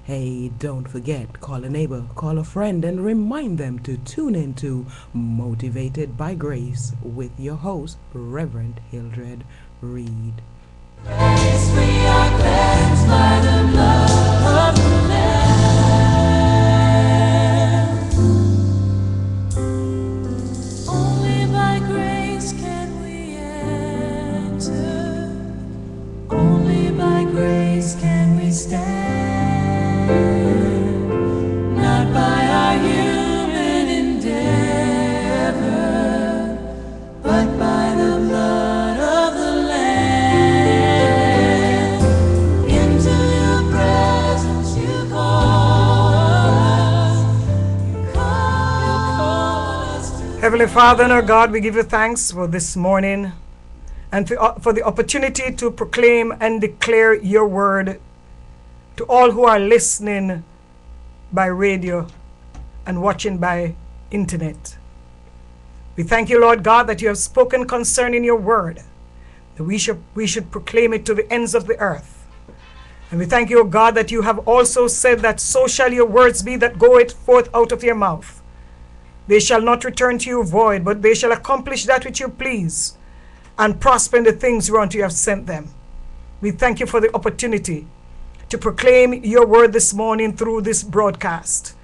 Hey, don't forget, call a neighbor, call a friend, and remind them to tune into Motivated by Grace with your host, Reverend Hildred Reed. Heavenly Father and our God, we give you thanks for this morning and for, uh, for the opportunity to proclaim and declare your word to all who are listening by radio and watching by internet. We thank you, Lord God, that you have spoken concerning your word, that we should, we should proclaim it to the ends of the earth. And we thank you, O God, that you have also said that so shall your words be that goeth forth out of your mouth. They shall not return to you void, but they shall accomplish that which you please and prosper in the things whereunto you have sent them. We thank you for the opportunity to proclaim your word this morning through this broadcast.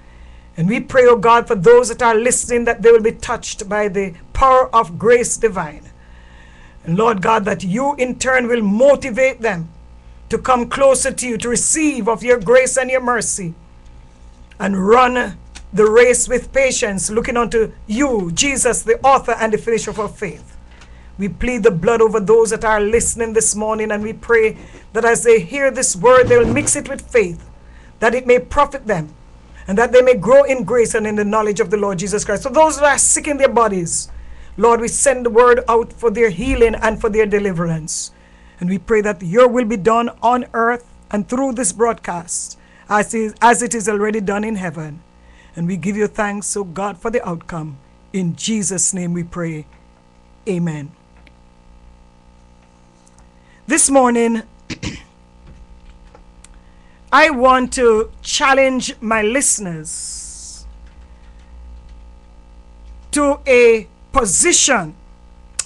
And we pray, O God, for those that are listening that they will be touched by the power of grace divine. And Lord God, that you in turn will motivate them to come closer to you, to receive of your grace and your mercy and run the race with patience, looking unto you, Jesus, the author and the finisher of our faith. We plead the blood over those that are listening this morning, and we pray that as they hear this word, they will mix it with faith, that it may profit them, and that they may grow in grace and in the knowledge of the Lord Jesus Christ. So, those that are sick in their bodies, Lord, we send the word out for their healing and for their deliverance. And we pray that your will be done on earth and through this broadcast as is, as it is already done in heaven. And we give you thanks, O God, for the outcome. In Jesus' name we pray. Amen. This morning, I want to challenge my listeners to a position,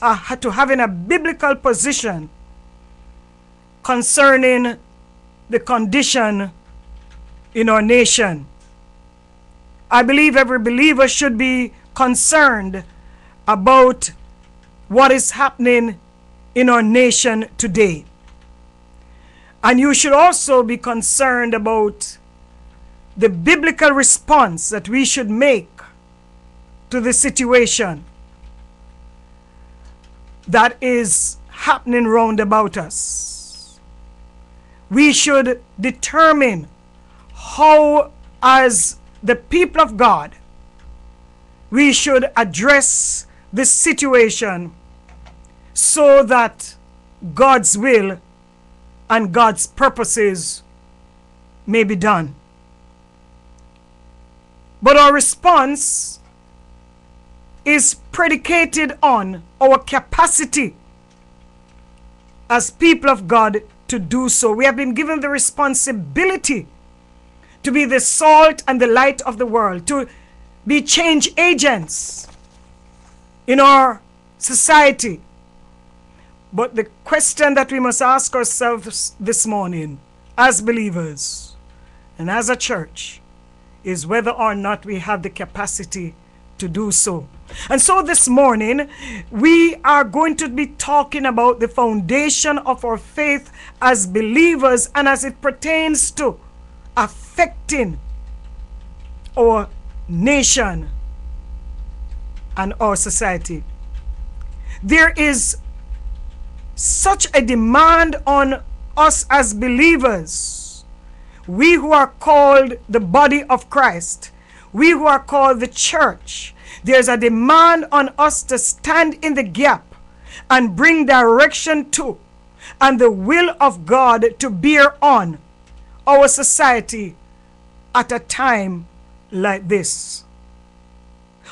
uh, to having a biblical position concerning the condition in our nation. I believe every believer should be concerned about what is happening in our nation today. And you should also be concerned about the biblical response that we should make to the situation that is happening round about us. We should determine how, as the people of God, we should address this situation so that God's will and God's purposes may be done. But our response is predicated on our capacity as people of God to do so. We have been given the responsibility to be the salt and the light of the world, to be change agents in our society. But the question that we must ask ourselves this morning, as believers and as a church, is whether or not we have the capacity to do so. And so this morning, we are going to be talking about the foundation of our faith as believers and as it pertains to affecting our nation and our society. There is such a demand on us as believers, we who are called the body of Christ, we who are called the church, There's a demand on us to stand in the gap and bring direction to and the will of God to bear on our society at a time like this.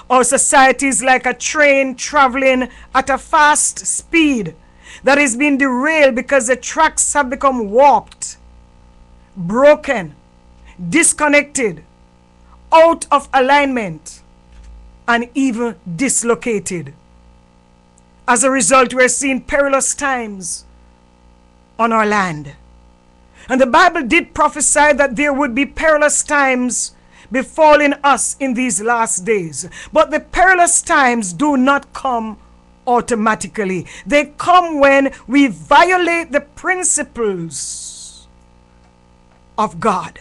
Our society is like a train traveling at a fast speed that is being derailed because the tracks have become warped, broken, disconnected, out of alignment, and even dislocated. As a result, we're seeing perilous times on our land. And the Bible did prophesy that there would be perilous times befalling us in these last days. But the perilous times do not come automatically, they come when we violate the principles of God.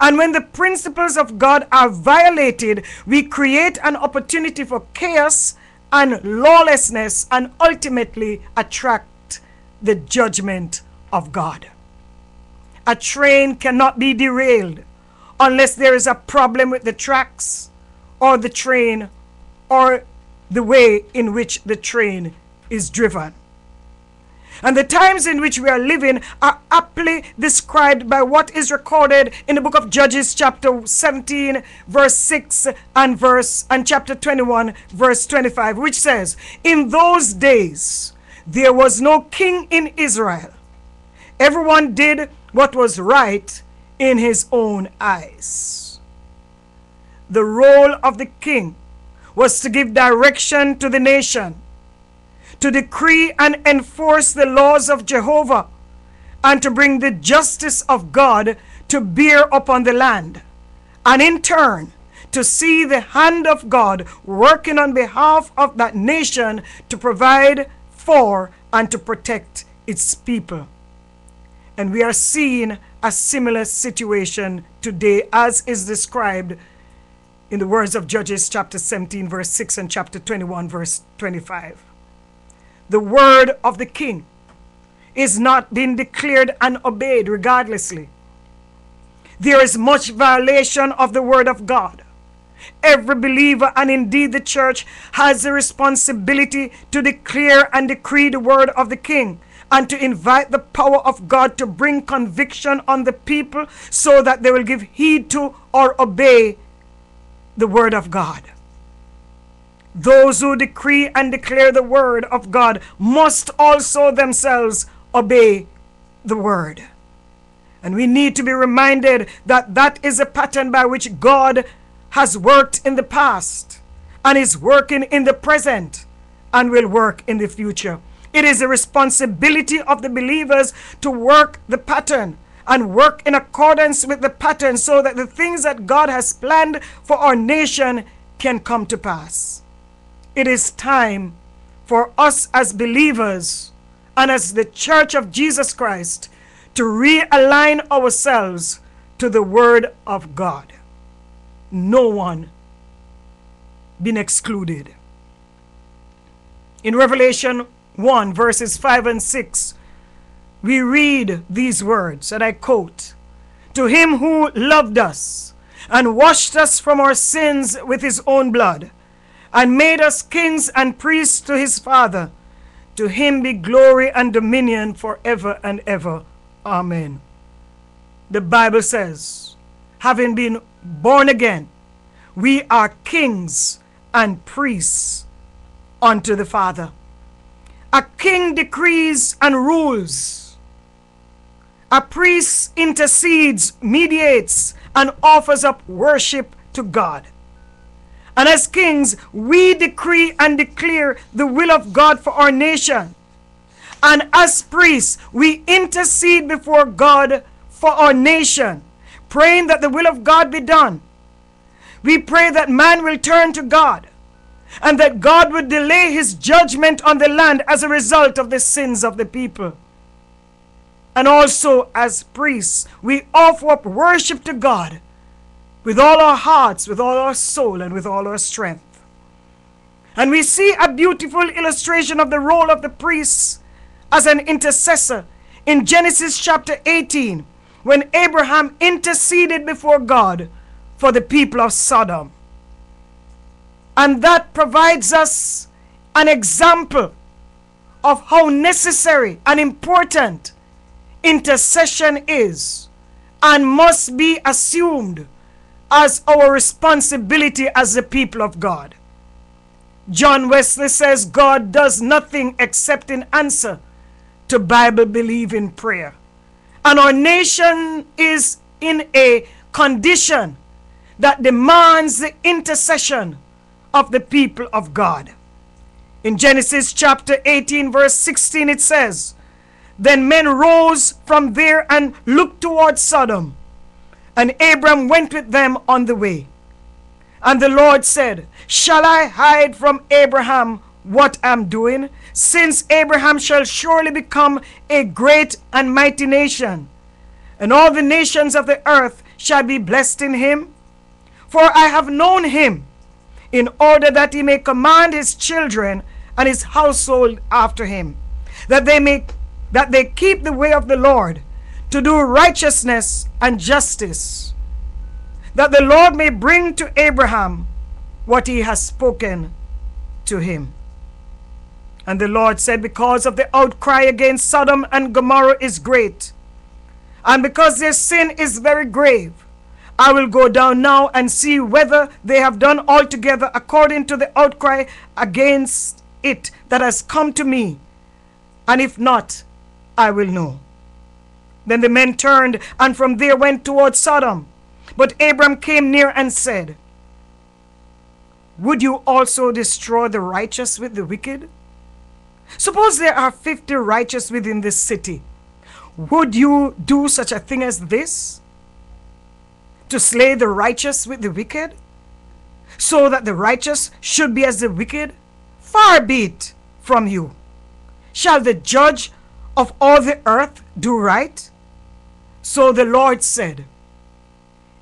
And when the principles of God are violated, we create an opportunity for chaos and lawlessness and ultimately attract the judgment of God. A train cannot be derailed unless there is a problem with the tracks or the train or the way in which the train is driven. And the times in which we are living are aptly described by what is recorded in the book of Judges chapter 17 verse 6 and verse and chapter 21 verse 25 which says in those days there was no king in Israel everyone did what was right in his own eyes the role of the king was to give direction to the nation to decree and enforce the laws of Jehovah, and to bring the justice of God to bear upon the land, and in turn to see the hand of God working on behalf of that nation to provide for and to protect its people. And we are seeing a similar situation today as is described in the words of Judges chapter 17 verse 6 and chapter 21 verse 25 the word of the king is not being declared and obeyed regardlessly. There is much violation of the word of God. Every believer and indeed the church has the responsibility to declare and decree the word of the king and to invite the power of God to bring conviction on the people so that they will give heed to or obey the word of God. Those who decree and declare the word of God must also themselves obey the word. And we need to be reminded that that is a pattern by which God has worked in the past and is working in the present and will work in the future. It is a responsibility of the believers to work the pattern and work in accordance with the pattern so that the things that God has planned for our nation can come to pass. It is time for us as believers and as the Church of Jesus Christ to realign ourselves to the Word of God. No one been excluded. In Revelation 1, verses 5 and 6, we read these words, and I quote To him who loved us and washed us from our sins with his own blood and made us kings and priests to his Father. To him be glory and dominion forever and ever. Amen. The Bible says, having been born again, we are kings and priests unto the Father. A king decrees and rules. A priest intercedes, mediates, and offers up worship to God. And as kings, we decree and declare the will of God for our nation. And as priests, we intercede before God for our nation, praying that the will of God be done. We pray that man will turn to God and that God would delay his judgment on the land as a result of the sins of the people. And also, as priests, we offer up worship to God with all our hearts, with all our soul, and with all our strength. And we see a beautiful illustration of the role of the priests as an intercessor in Genesis chapter 18 when Abraham interceded before God for the people of Sodom. And that provides us an example of how necessary and important intercession is and must be assumed as our responsibility as the people of God. John Wesley says God does nothing except in answer to Bible believing prayer. And our nation is in a condition that demands the intercession of the people of God. In Genesis chapter 18, verse 16, it says, Then men rose from there and looked toward Sodom, and Abram went with them on the way. And the Lord said, Shall I hide from Abraham what I'm doing? Since Abraham shall surely become a great and mighty nation, and all the nations of the earth shall be blessed in him. For I have known him, in order that he may command his children and his household after him, that they may that they keep the way of the Lord, to do righteousness and justice, that the Lord may bring to Abraham what he has spoken to him. And the Lord said, Because of the outcry against Sodom and Gomorrah is great, and because their sin is very grave, I will go down now and see whether they have done altogether according to the outcry against it that has come to me. And if not, I will know. Then the men turned and from there went toward Sodom. But Abram came near and said, Would you also destroy the righteous with the wicked? Suppose there are fifty righteous within this city. Would you do such a thing as this? To slay the righteous with the wicked? So that the righteous should be as the wicked? Far be it from you. Shall the judge of all the earth do right? So the Lord said,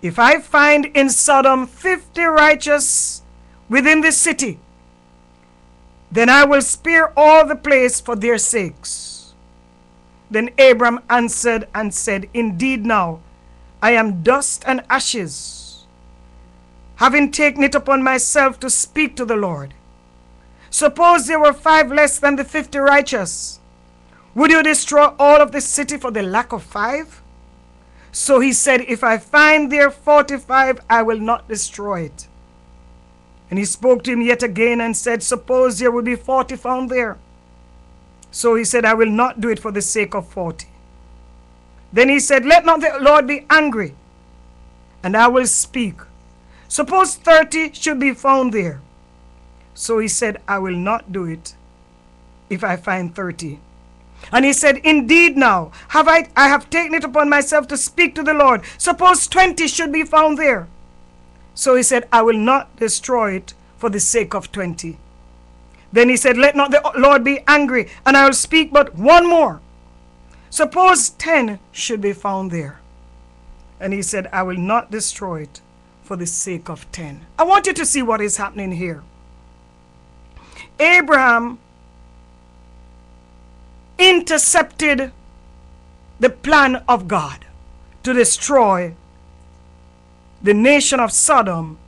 If I find in Sodom fifty righteous within the city, then I will spare all the place for their sakes. Then Abram answered and said, Indeed, now I am dust and ashes, having taken it upon myself to speak to the Lord. Suppose there were five less than the fifty righteous. Would you destroy all of the city for the lack of five? So he said, If I find there forty five, I will not destroy it. And he spoke to him yet again and said, Suppose there would be forty found there. So he said, I will not do it for the sake of forty. Then he said, Let not the Lord be angry, and I will speak. Suppose thirty should be found there. So he said, I will not do it if I find thirty. And he said, Indeed, now have I I have taken it upon myself to speak to the Lord. Suppose twenty should be found there. So he said, I will not destroy it for the sake of twenty. Then he said, Let not the Lord be angry, and I will speak but one more. Suppose ten should be found there. And he said, I will not destroy it for the sake of ten. I want you to see what is happening here. Abraham intercepted the plan of God to destroy the nation of Sodom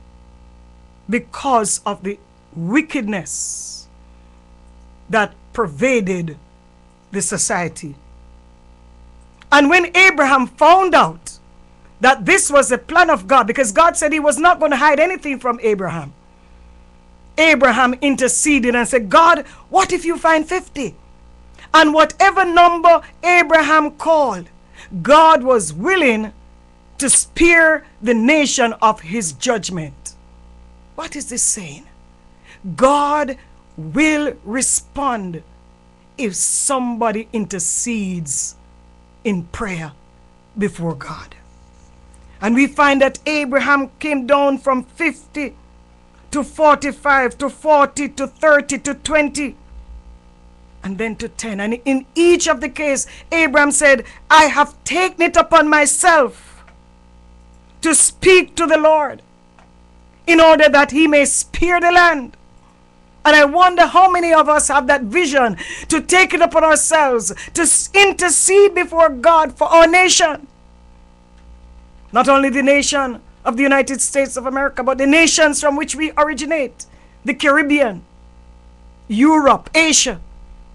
because of the wickedness that pervaded the society. And when Abraham found out that this was the plan of God, because God said he was not going to hide anything from Abraham, Abraham interceded and said, God, what if you find 50? And whatever number Abraham called, God was willing to spare the nation of his judgment. What is this saying? God will respond if somebody intercedes in prayer before God. And we find that Abraham came down from 50 to 45 to 40 to 30 to 20 and then to 10. And in each of the case, Abraham said, I have taken it upon myself to speak to the Lord in order that he may spare the land. And I wonder how many of us have that vision to take it upon ourselves to intercede before God for our nation. Not only the nation of the United States of America, but the nations from which we originate the Caribbean, Europe, Asia,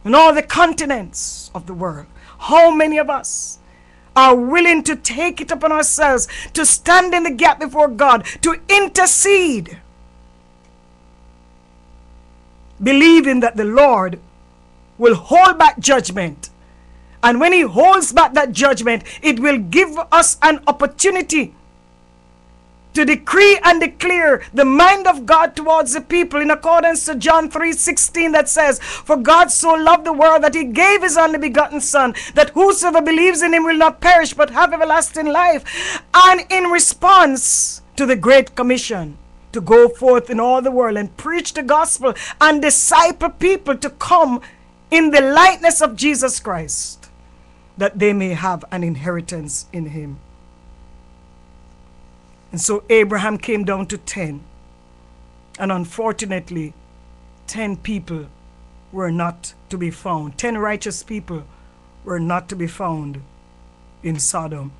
and all the continents of the world. How many of us are willing to take it upon ourselves to stand in the gap before God, to intercede, believing that the Lord will hold back judgment. And when He holds back that judgment, it will give us an opportunity to decree and declare the mind of God towards the people in accordance to John 3:16 that says for God so loved the world that he gave his only begotten son that whosoever believes in him will not perish but have everlasting life and in response to the great commission to go forth in all the world and preach the gospel and disciple people to come in the likeness of Jesus Christ that they may have an inheritance in him and so Abraham came down to 10. And unfortunately, 10 people were not to be found. 10 righteous people were not to be found in Sodom.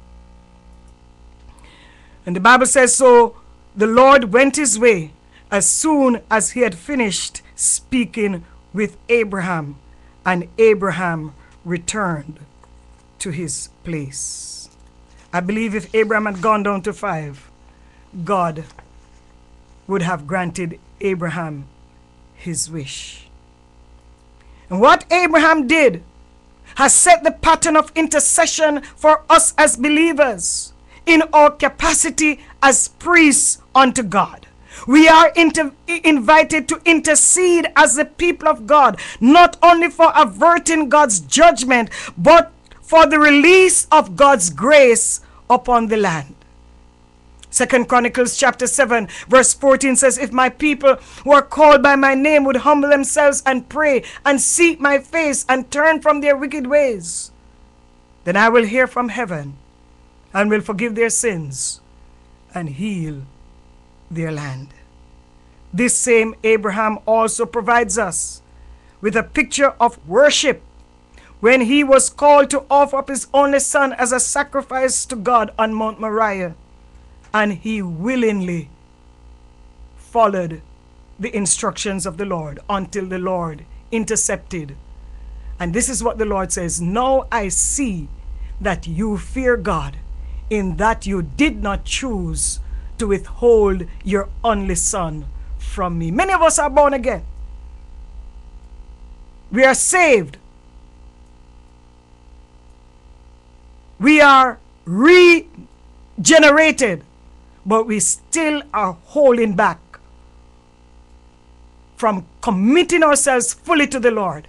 And the Bible says, So the Lord went his way as soon as he had finished speaking with Abraham, and Abraham returned to his place. I believe if Abraham had gone down to five, God would have granted Abraham his wish. And what Abraham did has set the pattern of intercession for us as believers in our capacity as priests unto God. We are inter- invited to intercede as the people of God, not only for averting God's judgment, but for the release of God's grace upon the land. Second Chronicles chapter 7 verse 14 says, If my people who are called by my name would humble themselves and pray and seek my face and turn from their wicked ways, then I will hear from heaven and will forgive their sins and heal their land. This same Abraham also provides us with a picture of worship when he was called to offer up his only son as a sacrifice to God on Mount Moriah and he willingly followed the instructions of the Lord until the Lord intercepted. And this is what the Lord says Now I see that you fear God, in that you did not choose to withhold your only son from me. Many of us are born again. We are saved. We are regenerated but we still are holding back from committing ourselves fully to the Lord.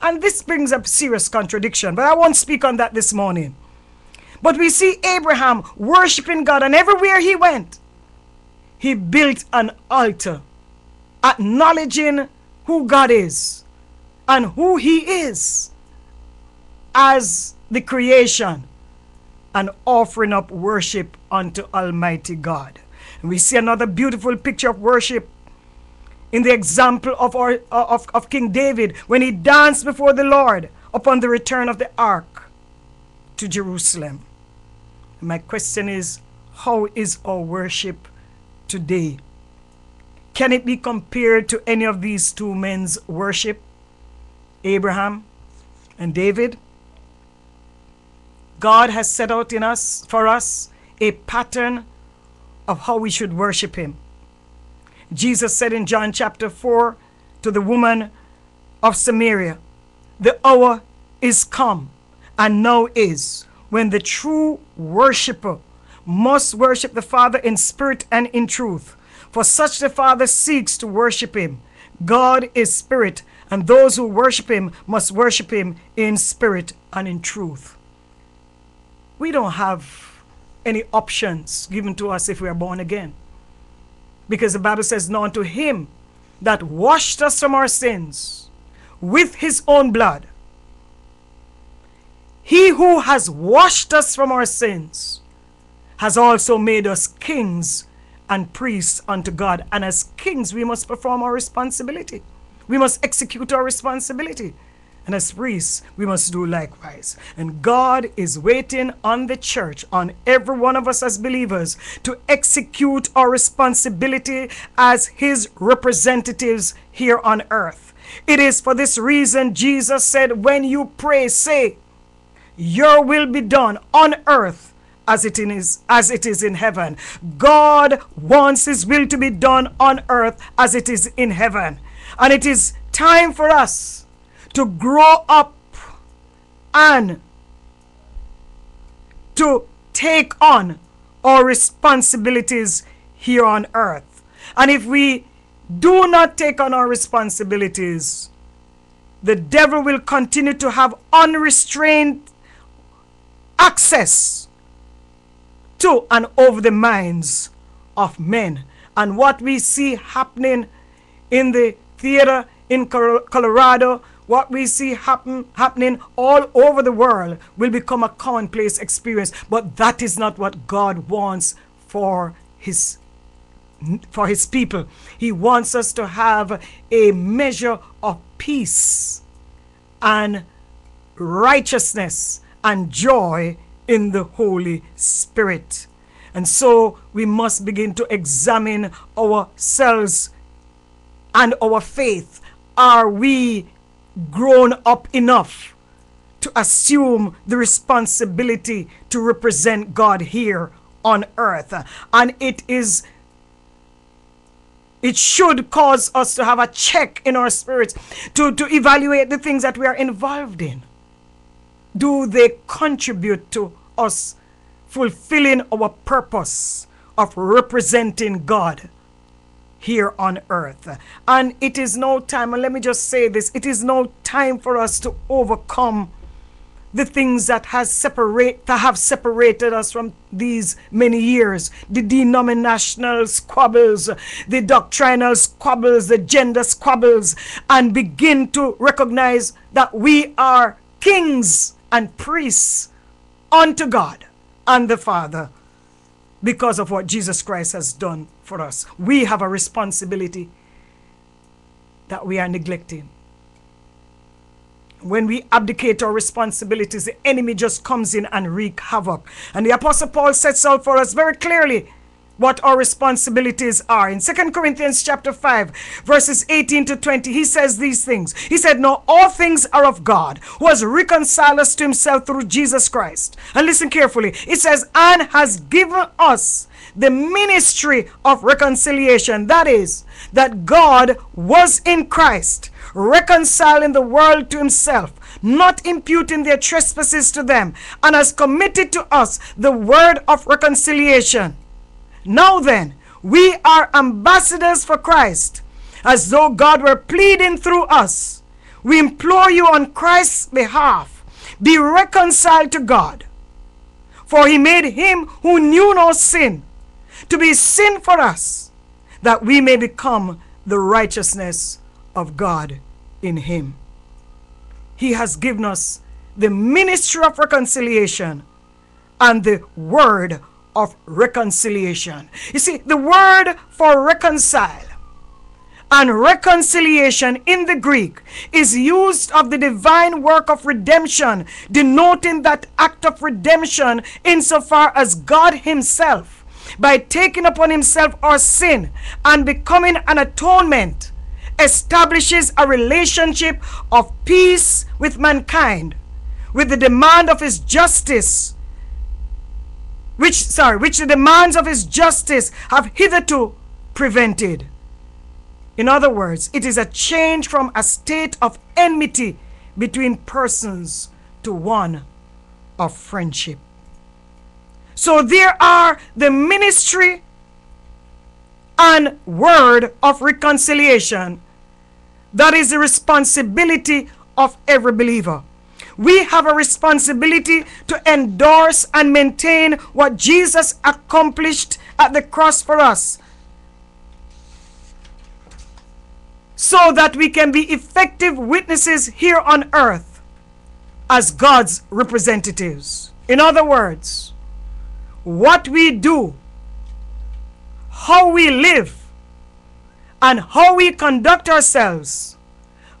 And this brings up serious contradiction, but I won't speak on that this morning. But we see Abraham worshiping God, and everywhere he went, he built an altar, acknowledging who God is and who he is as the creation and offering up worship unto Almighty God. And we see another beautiful picture of worship in the example of, our, uh, of, of King David when he danced before the Lord upon the return of the ark to Jerusalem. My question is how is our worship today? Can it be compared to any of these two men's worship? Abraham and David? God has set out in us for us a pattern of how we should worship him. Jesus said in John chapter 4 to the woman of Samaria, The hour is come, and now is, when the true worshiper must worship the Father in spirit and in truth. For such the Father seeks to worship him. God is spirit, and those who worship him must worship him in spirit and in truth we don't have any options given to us if we are born again. Because the Bible says, Now unto him that washed us from our sins with his own blood, he who has washed us from our sins has also made us kings and priests unto God. And as kings, we must perform our responsibility. We must execute our responsibility. And as priests, we must do likewise. And God is waiting on the church, on every one of us as believers, to execute our responsibility as His representatives here on earth. It is for this reason Jesus said, When you pray, say, Your will be done on earth as it is as it is in heaven. God wants his will to be done on earth as it is in heaven. And it is time for us to grow up and to take on our responsibilities here on earth. And if we do not take on our responsibilities, the devil will continue to have unrestrained access to and over the minds of men. And what we see happening in the theater in Colorado, what we see happen, happening all over the world will become a commonplace experience. But that is not what God wants for his for his people. He wants us to have a measure of peace and righteousness and joy in the Holy Spirit. And so we must begin to examine ourselves and our faith. Are we grown up enough to assume the responsibility to represent God here on earth? And it is it should cause us to have a check in our spirits to, to evaluate the things that we are involved in. Do they contribute to us fulfilling our purpose of representing God here on earth? And it is no time, and let me just say this it is no time for us to overcome the things that has separate that have separated us from these many years the denominational squabbles the doctrinal squabbles the gender squabbles and begin to recognize that we are kings and priests unto God and the Father because of what Jesus Christ has done for us we have a responsibility that we are neglecting when we abdicate our responsibilities, the enemy just comes in and wreak havoc. And the Apostle Paul sets out for us very clearly what our responsibilities are. In Second Corinthians chapter 5, verses 18 to 20, he says these things. He said, Now all things are of God, who has reconciled us to himself through Jesus Christ. And listen carefully. It says, and has given us the ministry of reconciliation. That is, that God was in Christ reconciling the world to himself, not imputing their trespasses to them, and has committed to us the word of reconciliation. Now then, we are ambassadors for Christ, as though God were pleading through us. We implore you on Christ's behalf, be reconciled to God. For he made him who knew no sin to be sin for us, that we may become the righteousness of God in him. He has given us the ministry of reconciliation and the word of reconciliation. You see, the word for reconcile and reconciliation in the Greek is used of the divine work of redemption, denoting that act of redemption insofar as God Himself, by taking upon Himself our sin and becoming an atonement, establishes a relationship of peace with mankind, with the demand of His justice which sorry which the demands of his justice have hitherto prevented. In other words it is a change from a state of enmity between persons to one of friendship. So there are the ministry and word of reconciliation. That is the responsibility of every believer we have a responsibility to endorse and maintain what Jesus accomplished at the cross for us so that we can be effective witnesses here on earth as God's representatives. In other words, what we do, how we live, and how we conduct ourselves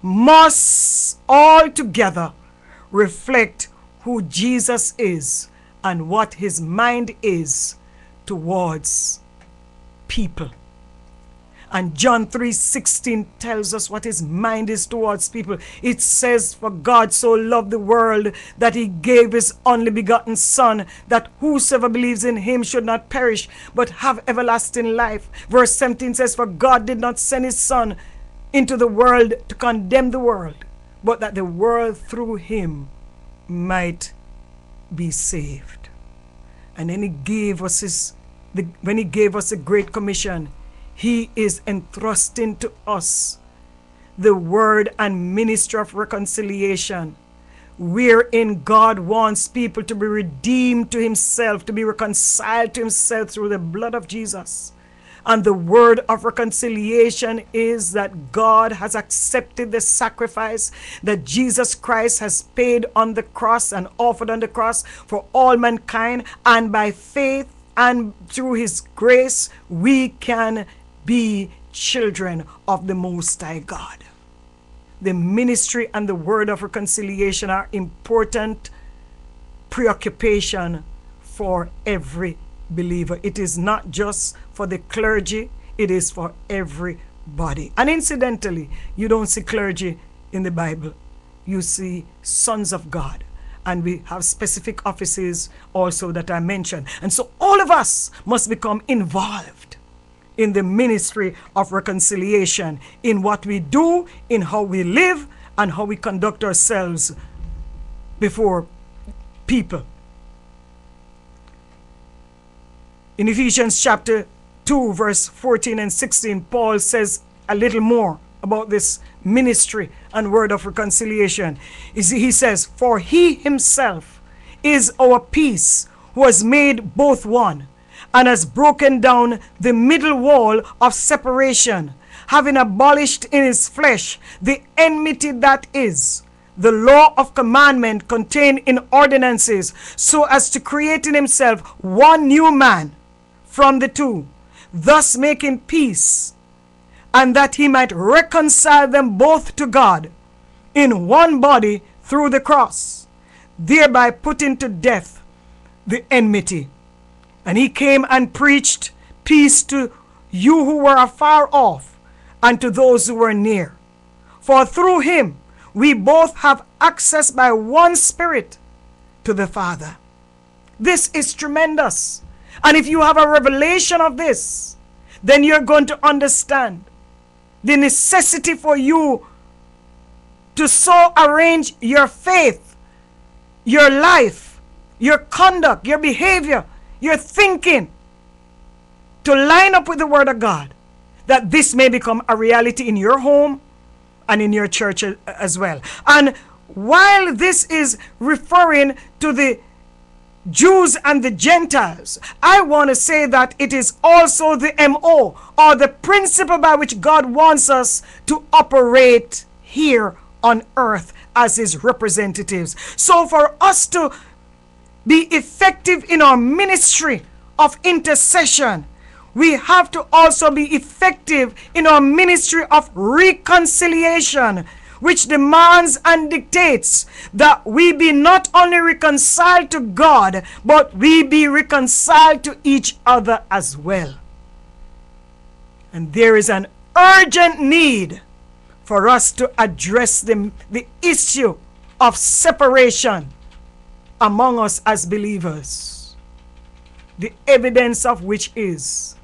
must all together reflect who Jesus is and what his mind is towards people. And John 3:16 tells us what his mind is towards people. It says for God so loved the world that he gave his only begotten son that whosoever believes in him should not perish but have everlasting life. Verse 17 says for God did not send his son into the world to condemn the world but that the world through him might be saved. And then he gave us his the, when he gave us a great commission he is entrusting to us the word and ministry of reconciliation, wherein God wants people to be redeemed to Himself, to be reconciled to Himself through the blood of Jesus. And the word of reconciliation is that God has accepted the sacrifice that Jesus Christ has paid on the cross and offered on the cross for all mankind. And by faith and through His grace, we can be children of the Most High God. The ministry and the word of reconciliation are important preoccupation for every believer. It is not just for the clergy, it is for everybody. And incidentally, you don't see clergy in the Bible, you see sons of God. And we have specific offices also that I mentioned. And so all of us must become involved in the ministry of reconciliation, in what we do, in how we live, and how we conduct ourselves before people. In Ephesians chapter 2, verse 14 and 16, Paul says a little more about this ministry and word of reconciliation. He says, For he himself is our peace, who has made both one and has broken down the middle wall of separation, having abolished in his flesh the enmity that is the law of commandment contained in ordinances, so as to create in himself one new man from the two, thus making peace, and that he might reconcile them both to God in one body through the cross, thereby putting to death the enmity. And he came and preached peace to you who were afar off and to those who were near. For through him we both have access by one Spirit to the Father. This is tremendous. And if you have a revelation of this, then you're going to understand the necessity for you to so arrange your faith, your life, your conduct, your behavior, your thinking to line up with the Word of God, that this may become a reality in your home and in your church as well. And while this is referring to the Jews and the Gentiles, I want to say that it is also the MO or the principle by which God wants us to operate here on earth as his representatives. So for us to be effective in our ministry of intercession, we have to also be effective in our ministry of reconciliation, which demands and dictates that we be not only reconciled to God, but we be reconciled to each other as well. And there is an urgent need for us to address the, the issue of separation among us as believers, the evidence of which is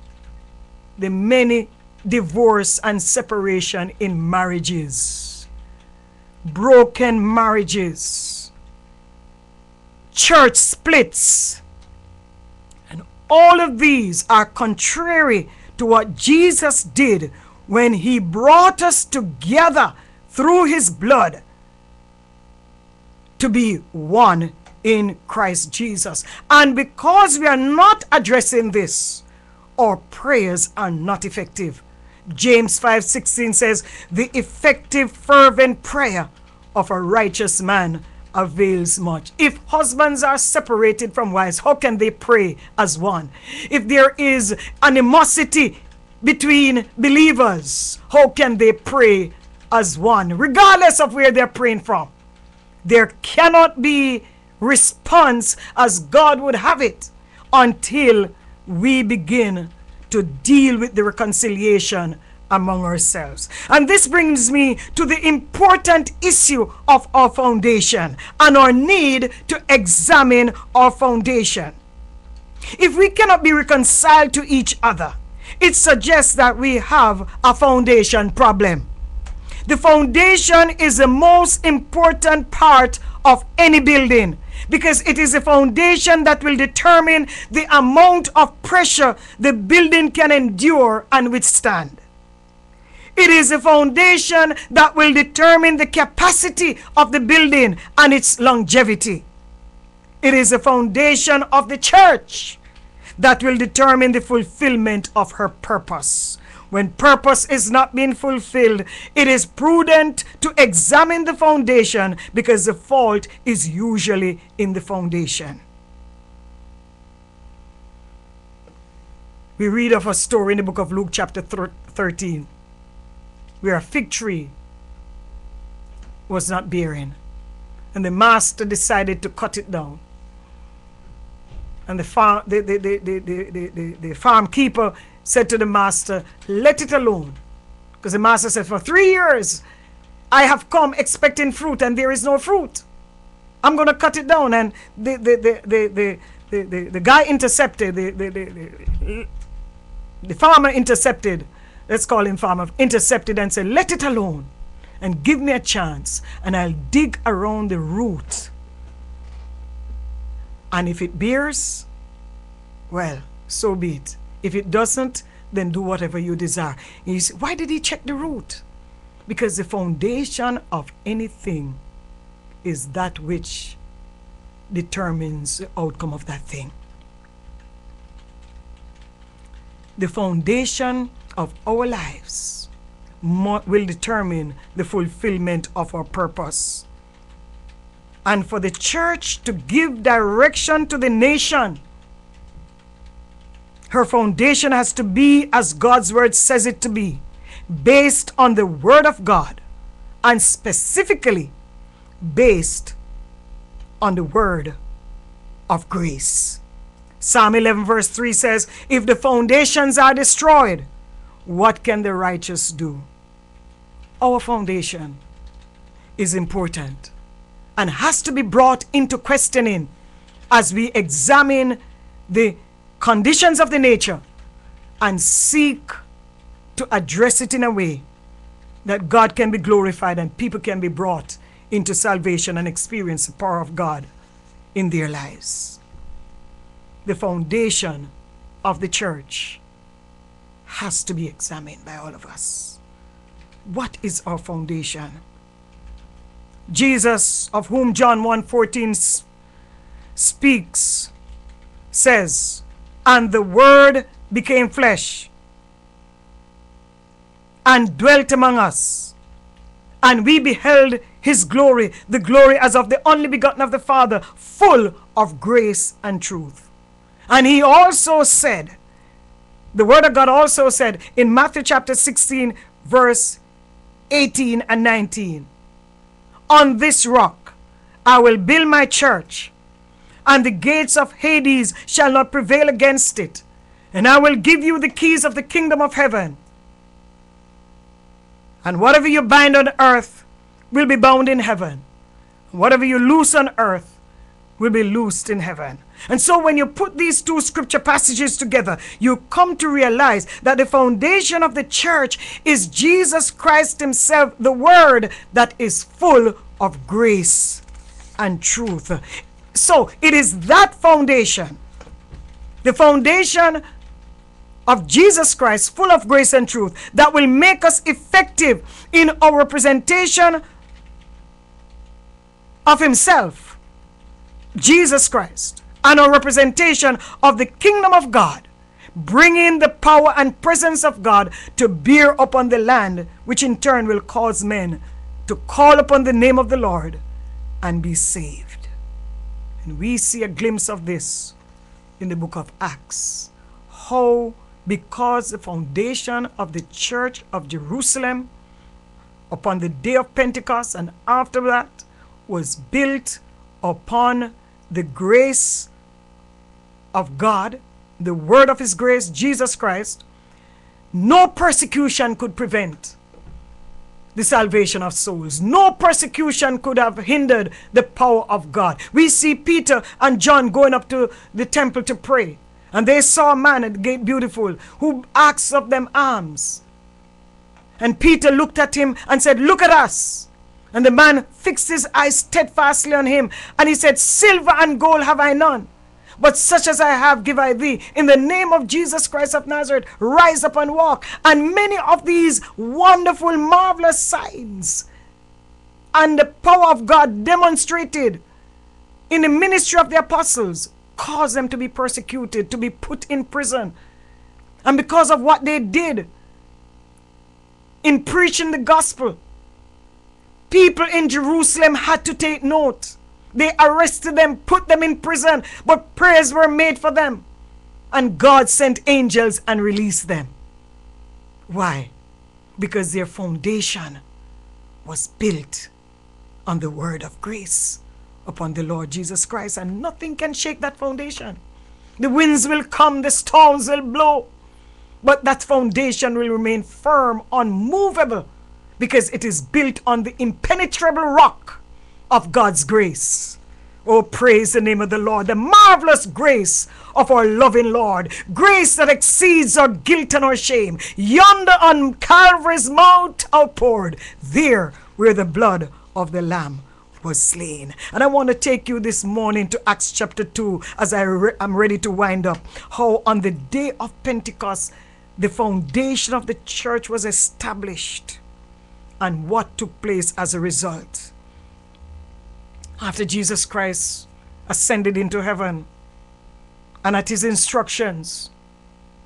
the many divorce and separation in marriages, broken marriages, church splits, and all of these are contrary to what Jesus did when he brought us together through his blood to be one in Christ Jesus. And because we are not addressing this, our prayers are not effective. James 5:16 says, "The effective fervent prayer of a righteous man avails much." If husbands are separated from wives, how can they pray as one? If there is animosity between believers, how can they pray as one, regardless of where they're praying from. There cannot be response as God would have it until we begin to deal with the reconciliation among ourselves. And this brings me to the important issue of our foundation and our need to examine our foundation. If we cannot be reconciled to each other, it suggests that we have a foundation problem. The foundation is the most important part of any building because it is a foundation that will determine the amount of pressure the building can endure and withstand. It is a foundation that will determine the capacity of the building and its longevity. It is a foundation of the church that will determine the fulfillment of her purpose. When purpose is not being fulfilled, it is prudent to examine the foundation because the fault is usually in the foundation. We read of a story in the book of Luke, chapter 13, where a fig tree was not bearing, and the master decided to cut it down. And the farm, the, the, the, the, the, the, the farm keeper said to the master, Let it alone. Because the master said, For three years I have come expecting fruit and there is no fruit. I'm going to cut it down. And the, the, the, the, the, the, the, the guy intercepted, the, the, the, the, the farmer intercepted, let's call him farmer, intercepted and said, Let it alone and give me a chance and I'll dig around the root. And if it bears, well, so be it. If it doesn't, then do whatever you desire. You why did he check the root? Because the foundation of anything is that which determines the outcome of that thing. The foundation of our lives will determine the fulfillment of our purpose. And for the church to give direction to the nation her foundation has to be as God's word says it to be, based on the word of God, and specifically based on the word of grace. Psalm 11, verse 3 says, If the foundations are destroyed, what can the righteous do? Our foundation is important and has to be brought into questioning as we examine the conditions of the nature and seek to address it in a way that God can be glorified and people can be brought into salvation and experience the power of God in their lives. The foundation of the church has to be examined by all of us. What is our foundation? Jesus, of whom John 1:14 speaks, says, and the Word became flesh and dwelt among us. And we beheld his glory, the glory as of the only begotten of the Father, full of grace and truth. And he also said, the Word of God also said in Matthew chapter 16, verse 18 and 19, On this rock I will build my church and the gates of Hades shall not prevail against it. And I will give you the keys of the kingdom of heaven. And whatever you bind on earth will be bound in heaven. Whatever you loose on earth will be loosed in heaven. And so when you put these two scripture passages together, you come to realize that the foundation of the church is Jesus Christ Himself, the Word that is full of grace and truth. So it is that foundation, the foundation of Jesus Christ, full of grace and truth, that will make us effective in our representation of Himself, Jesus Christ, and our representation of the kingdom of God, bringing the power and presence of God to bear upon the land, which in turn will cause men to call upon the name of the Lord and be saved. And we see a glimpse of this in the book of Acts. How, because the foundation of the church of Jerusalem, upon the day of Pentecost and after that was built upon the grace of God, the word of his grace, Jesus Christ, no persecution could prevent the salvation of souls. No persecution could have hindered the power of God. We see Peter and John going up to the temple to pray, and they saw a man at the gate beautiful who asked of them alms. And Peter looked at him and said, Look at us. And the man fixed his eyes steadfastly on him, and he said, Silver and gold have I none, but such as I have give I thee. In the name of Jesus Christ of Nazareth, rise up and walk. And many of these wonderful, marvelous signs and the power of God demonstrated in the ministry of the apostles caused them to be persecuted, to be put in prison. And because of what they did in preaching the gospel, people in Jerusalem had to take note. They arrested them, put them in prison, but prayers were made for them. And God sent angels and released them. Why? Because their foundation was built on the word of grace upon the Lord Jesus Christ, and nothing can shake that foundation. The winds will come, the storms will blow, but that foundation will remain firm, unmovable, because it is built on the impenetrable rock of God's grace. Oh, praise the name of the Lord, the marvelous grace of our loving Lord, grace that exceeds our guilt and our shame. Yonder on Calvary's Mount outpoured, there where the blood of the Lamb was slain. And I want to take you this morning to Acts chapter 2 as I re- am ready to wind up. How on the day of Pentecost, the foundation of the church was established and what took place as a result after Jesus Christ ascended into heaven and at his instructions,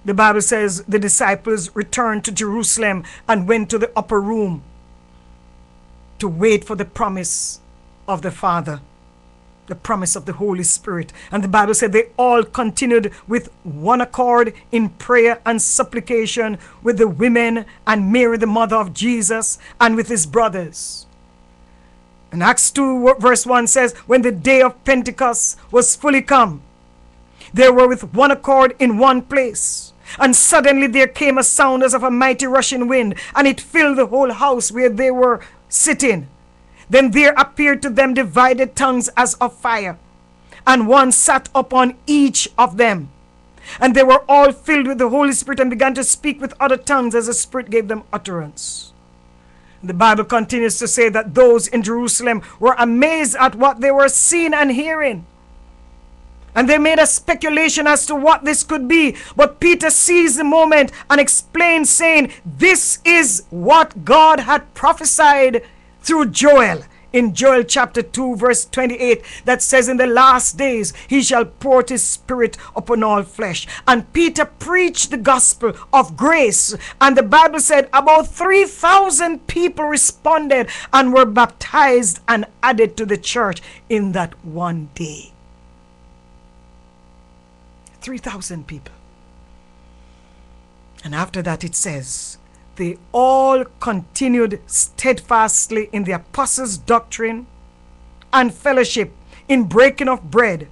the Bible says the disciples returned to Jerusalem and went to the upper room to wait for the promise of the Father, the promise of the Holy Spirit. And the Bible said they all continued with one accord in prayer and supplication with the women and Mary, the mother of Jesus, and with his brothers. And Acts 2, verse 1 says, When the day of Pentecost was fully come, they were with one accord in one place. And suddenly there came a sound as of a mighty rushing wind, and it filled the whole house where they were sitting. Then there appeared to them divided tongues as of fire, and one sat upon each of them. And they were all filled with the Holy Spirit and began to speak with other tongues as the Spirit gave them utterance. The Bible continues to say that those in Jerusalem were amazed at what they were seeing and hearing. And they made a speculation as to what this could be. But Peter seized the moment and explained, saying, This is what God had prophesied through Joel in Joel chapter 2, verse 28, that says, In the last days he shall pour his spirit upon all flesh. And Peter preached the gospel of grace. And the Bible said about 3,000 people responded and were baptized and added to the church in that one day. 3,000 people. And after that, it says, they all continued steadfastly in the apostles' doctrine and fellowship, in breaking of bread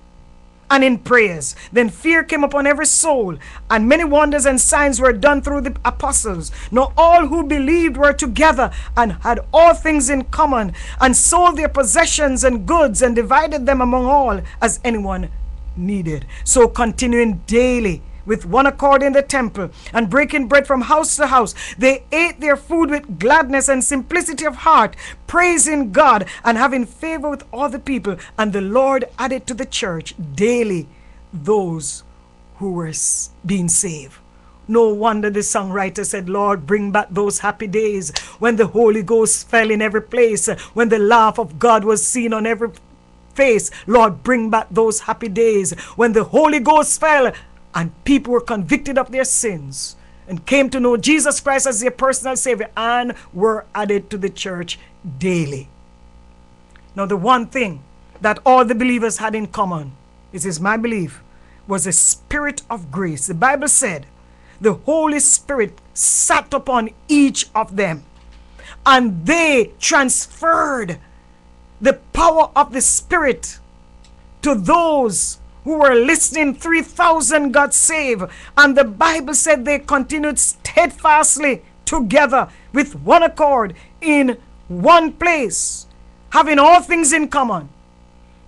and in prayers. Then fear came upon every soul, and many wonders and signs were done through the apostles. Now all who believed were together and had all things in common, and sold their possessions and goods and divided them among all as anyone needed. So continuing daily with one accord in the temple and breaking bread from house to house. They ate their food with gladness and simplicity of heart, praising God and having favor with all the people. And the Lord added to the church daily those who were being saved. No wonder the songwriter said, Lord, bring back those happy days when the Holy Ghost fell in every place, when the laugh of God was seen on every face. Lord, bring back those happy days when the Holy Ghost fell and people were convicted of their sins and came to know Jesus Christ as their personal Savior and were added to the church daily. Now, the one thing that all the believers had in common, this is my belief, was the Spirit of grace. The Bible said the Holy Spirit sat upon each of them. and they transferred the power of the Spirit to those who were listening. 3,000 got saved. And the Bible said they continued steadfastly together with one accord in one place, having all things in common.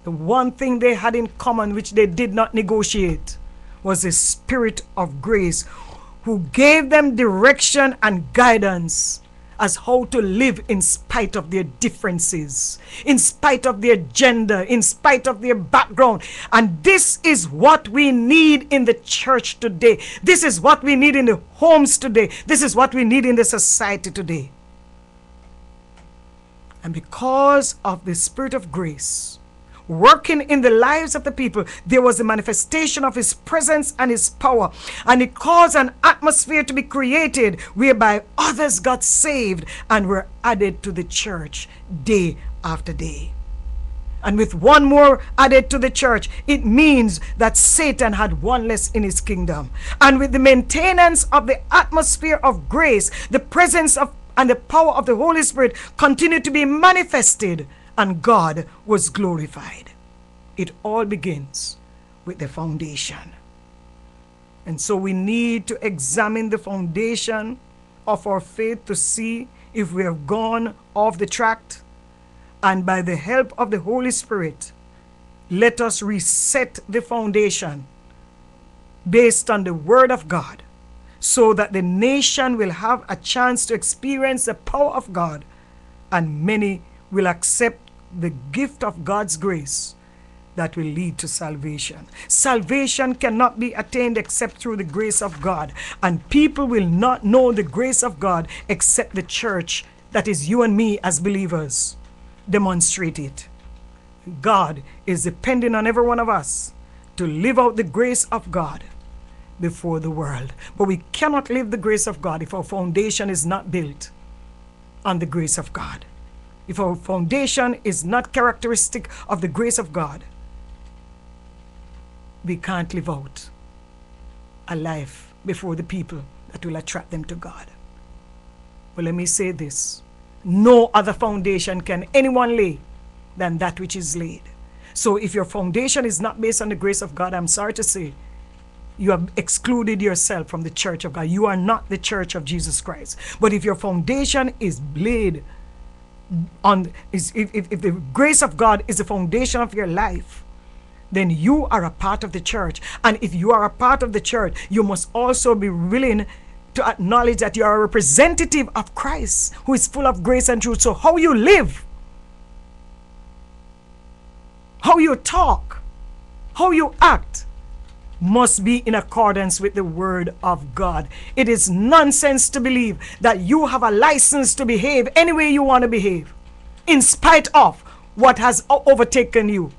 The one thing they had in common, which they did not negotiate, was the Spirit of grace, who gave them direction and guidance as how to live in spite of their differences, in spite of their gender, in spite of their background. And this is what we need in the church today. This is what we need in the homes today. This is what we need in the society today. And because of the Spirit of grace, working in the lives of the people, there was a manifestation of His presence and His power. And it caused an atmosphere to be created whereby others got saved and were added to the church day after day. And with one more added to the church, it means that Satan had one less in his kingdom. And with the maintenance of the atmosphere of grace, the presence of and the power of the Holy Spirit continued to be manifested and God was glorified. It all begins with the foundation. And so we need to examine the foundation of our faith to see if we have gone off the track. And by the help of the Holy Spirit, let us reset the foundation based on the Word of God so that the nation will have a chance to experience the power of God and many will accept the gift of God's grace that will lead to salvation. Salvation cannot be attained except through the grace of God, and people will not know the grace of God except the church, that is you and me as believers, demonstrate it. God is depending on every one of us to live out the grace of God before the world. But we cannot live the grace of God if our foundation is not built on the grace of God if our foundation is not characteristic of the grace of God, we can't live out a life before the people that will attract them to God. But let me say this no other foundation can anyone lay than that which is laid. So if your foundation is not based on the grace of God, I'm sorry to say, you have excluded yourself from the church of God. You are not the church of Jesus Christ. But if your foundation is laid on is if, if, if the grace of God is the foundation of your life, then you are a part of the church. And if you are a part of the church, you must also be willing to acknowledge that you are a representative of Christ who is full of grace and truth. So, how you live, how you talk, how you act must be in accordance with the word of God. It is nonsense to believe that you have a license to behave any way you want to behave, in spite of what has overtaken you.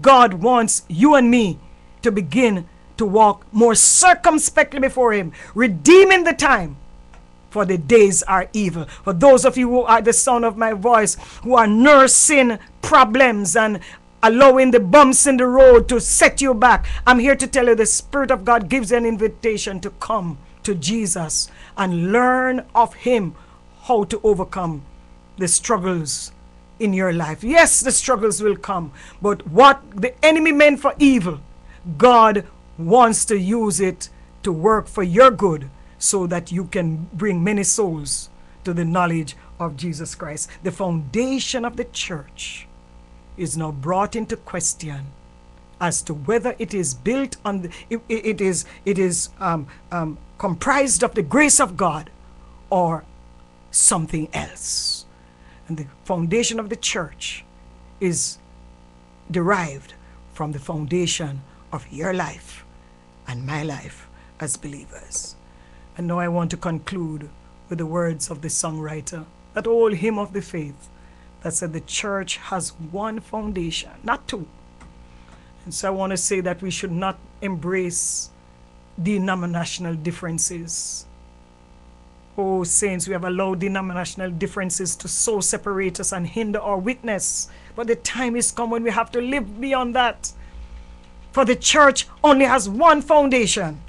God wants you and me to begin to walk more circumspectly before Him, redeeming the time. For the days are evil. For those of you who are the sound of my voice, who are nursing problems and allowing the bumps in the road to set you back. I'm here to tell you the Spirit of God gives an invitation to come to Jesus and learn of Him how to overcome the struggles in your life. Yes, the struggles will come, but what the enemy meant for evil, God wants to use it to work for your good so that you can bring many souls to the knowledge of Jesus Christ. The foundation of the church is now brought into question as to whether it is built on the, it, it is it is um, um, comprised of the grace of God or something else. And the foundation of the church is derived from the foundation of your life and my life as believers. And now I want to conclude with the words of the songwriter, that old hymn of the faith that said the church has one foundation, not two. And so I want to say that we should not embrace denominational differences. Oh, saints, we have allowed denominational differences to so separate us and hinder our witness. But the time is come when we have to live beyond that. For the church only has one foundation,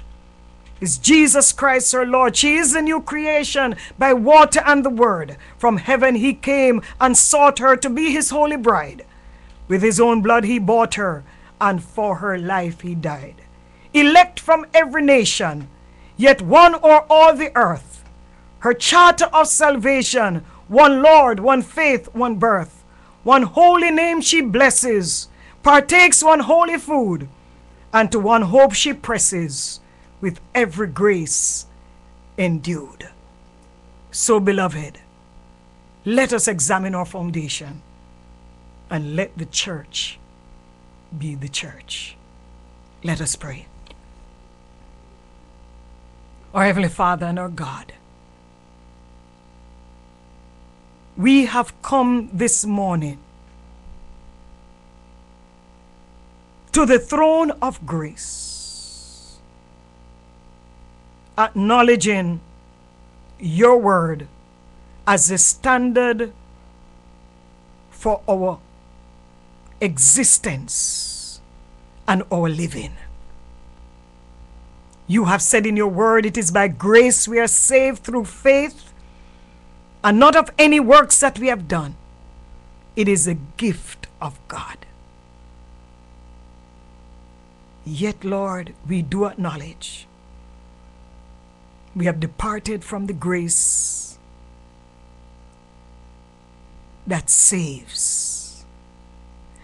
is Jesus Christ our Lord. She is a new creation by water and the word. From heaven he came and sought her to be his holy bride. With his own blood he bought her, and for her life he died. Elect from every nation, yet one o'er all the earth. Her charter of salvation, one Lord, one faith, one birth. One holy name she blesses, partakes one holy food, and to one hope she presses with every grace endued. So, beloved, let us examine our foundation and let the church be the church. Let us pray. Our Heavenly Father and our God, we have come this morning to the throne of grace, acknowledging your word as the standard for our existence and our living. You have said in your word, it is by grace we are saved through faith and not of any works that we have done. It is a gift of God. Yet, Lord, we do acknowledge we have departed from the grace that saves.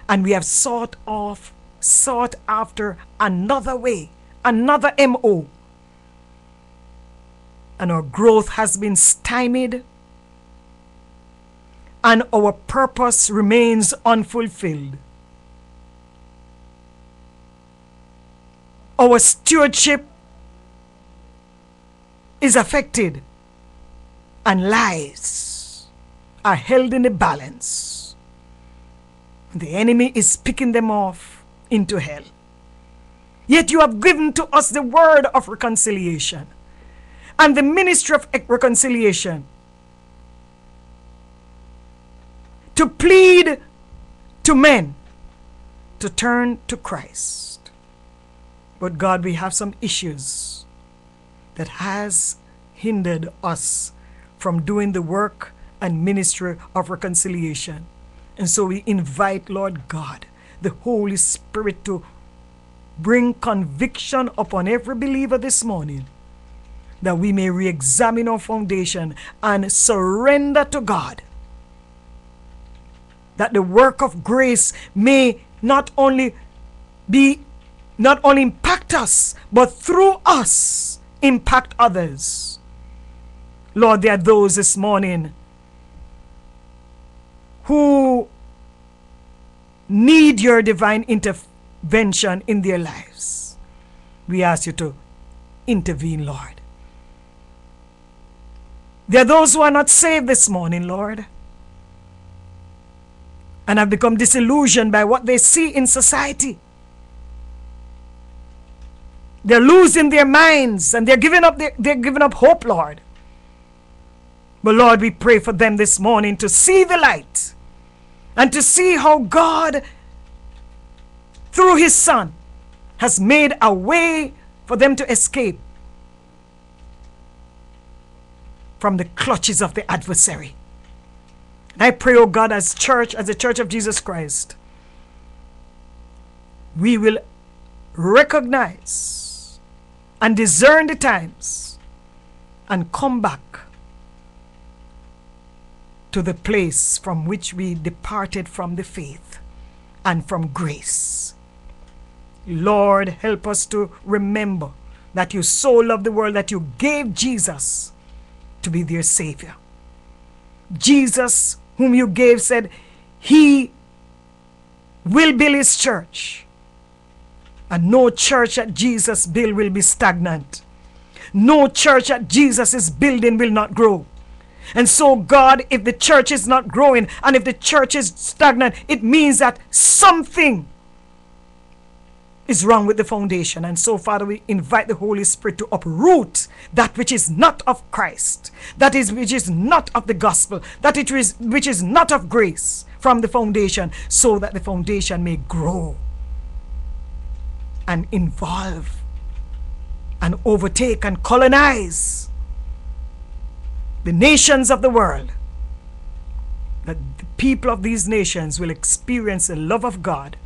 And we have sought off, sought after another way, another MO. And our growth has been stymied, and our purpose remains unfulfilled. Our stewardship is affected, and lies are held in a balance. The enemy is picking them off into hell. Yet you have given to us the word of reconciliation and the ministry of reconciliation to plead to men to turn to Christ. But God, we have some issues that has hindered us from doing the work and ministry of reconciliation. And so we invite, Lord God, the Holy Spirit to bring conviction upon every believer this morning that we may re examine our foundation and surrender to God. That the work of grace may not only be, not only impact us, but through us impact others. Lord, there are those this morning who need your divine intervention in their lives. We ask you to intervene, Lord. There are those who are not saved this morning, Lord, and have become disillusioned by what they see in society. They're losing their minds and they're giving up their, they're giving up hope, Lord. But Lord, we pray for them this morning to see the light and to see how God, through His Son, has made a way for them to escape from the clutches of the adversary. And I pray, oh God, as church, as the church of Jesus Christ, we will recognize and discern the times and come back to the place from which we departed from the faith and from grace. Lord, help us to remember that you so loved the world that you gave Jesus to be their Savior. Jesus, whom you gave, said, He will build His church. And no church that Jesus build will be stagnant. No church that Jesus is building will not grow. And so, God, if the church is not growing and if the church is stagnant, it means that something is wrong with the foundation. And so, Father, we invite the Holy Spirit to uproot that which is not of Christ, that is which is not of the gospel, that it is which is not of grace from the foundation, so that the foundation may grow and involve and overtake and colonize the nations of the world. That the people of these nations will experience the love of God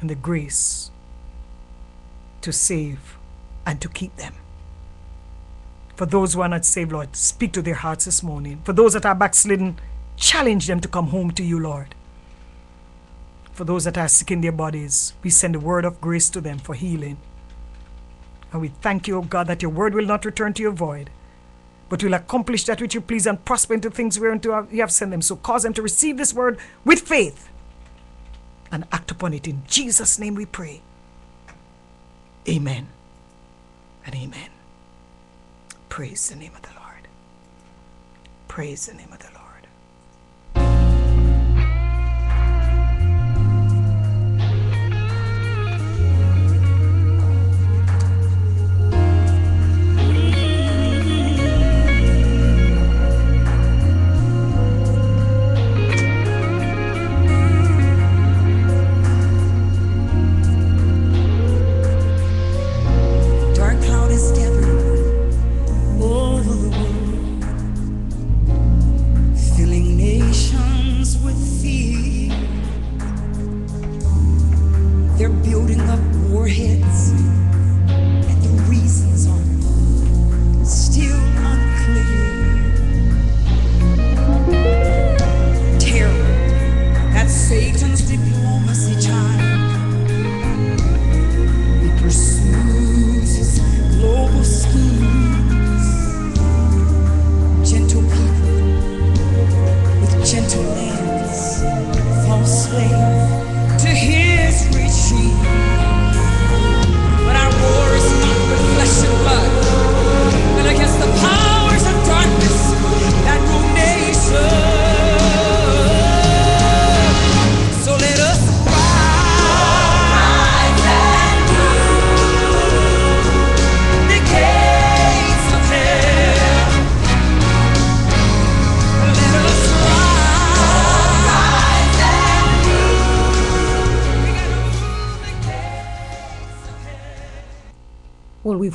and the grace to save and to keep them. For those who are not saved, Lord, speak to their hearts this morning. For those that are backslidden, challenge them to come home to you, Lord. For those that are sick in their bodies, we send a word of grace to them for healing. And we thank you, O God, that your word will not return to your void, but will accomplish that which you please and prosper into things whereunto you have sent them. So cause them to receive this word with faith and act upon it. In Jesus' name we pray. Amen and amen. Praise the name of the Lord. Praise the name of the Lord.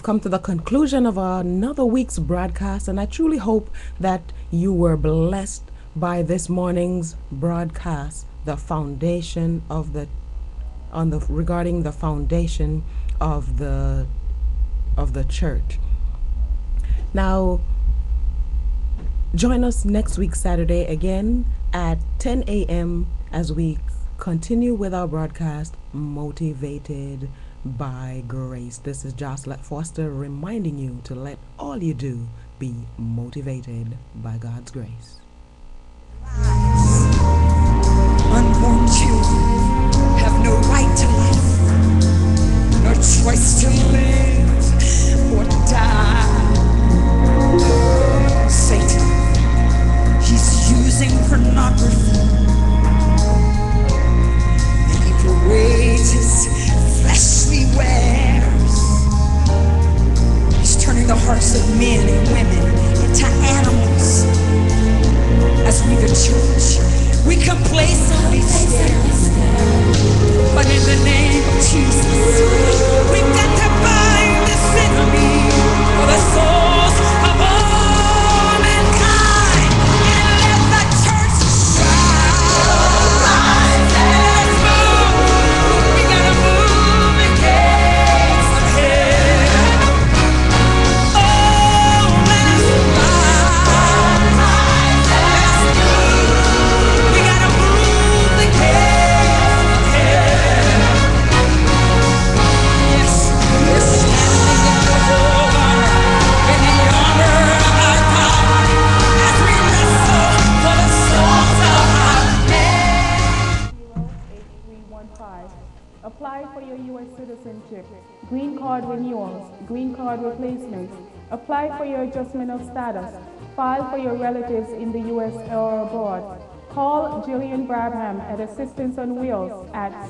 Come to the conclusion of another week's broadcast, and I truly hope that you were blessed by this morning's broadcast, the foundation of the on the regarding the foundation of the of the church. Now, join us next week Saturday again at 10 a.m. as we continue with our broadcast motivated by grace. This is Jocelyn Foster reminding you to let all you do be motivated by God's grace. Unborn children have no right to life,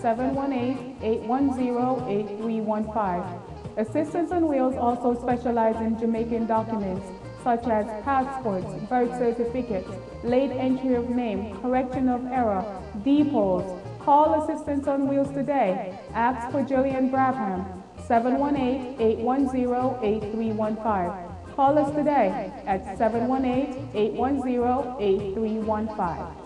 718-810-8315. Assistance on Wheels also specialize in Jamaican documents such as passports, birth certificates, late entry of name, correction of error, depots. Call Assistance on Wheels today. Ask for Jillian Brabham, 718-810-8315. Call us today at 718-810-8315.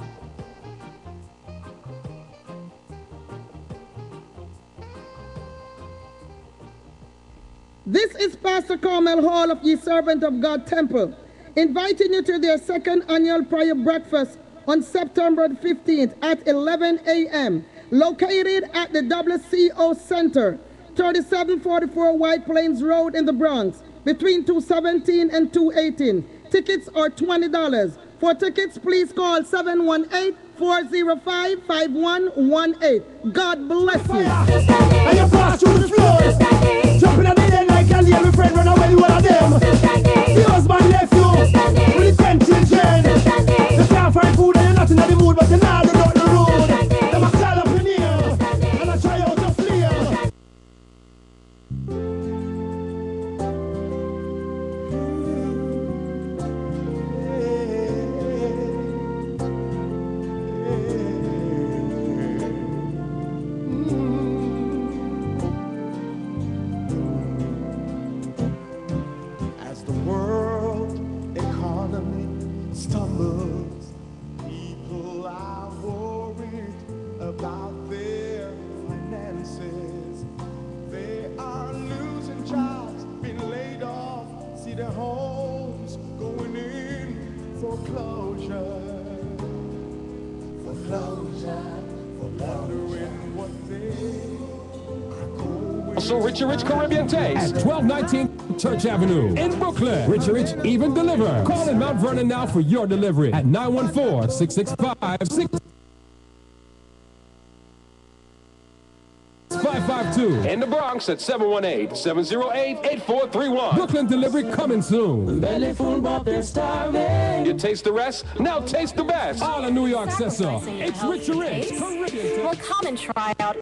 This is Pastor Carmel Hall of Ye Servant of God Temple, inviting you to their second annual prayer breakfast on September 15th at 11 a.m., located at the WCO Center, 3744 White Plains Road in the Bronx, between 217 and 218. Tickets are $20. For tickets, please call 718 405 5118. God bless you. And you pass through the floor. Jumping on the head like a friend, run away one of them. The husband left you with the ten children. You can't find food and you're not in the mood, but you're not Also, Richie Rich Caribbean Taste at 1219 Church Avenue in Brooklyn. Richie Rich even deliver. Call in Mount Vernon now for your delivery at 914 665 552. In the Bronx at 718 708 8431. Brooklyn delivery coming soon. Belly full, but they're starving. You taste the rest? Now taste the best. All in New York says so. It's Richie Rich. Caribbean Well, come and try out.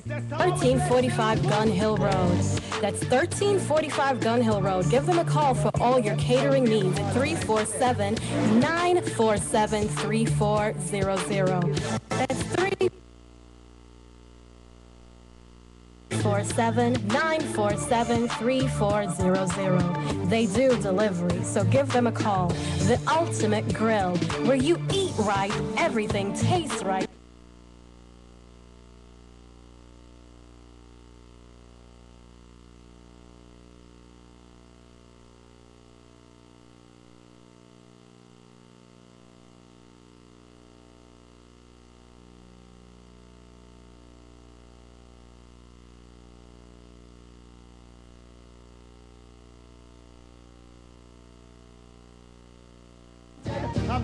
Thirteen forty-five Gun Hill Road. That's thirteen forty-five Gun Hill Road. Give them a call for all your catering needs at 347-947-3400. That's three four seven nine four seven three four zero zero. They do delivery, so give them a call. The Ultimate Grill, where you eat right, everything tastes right.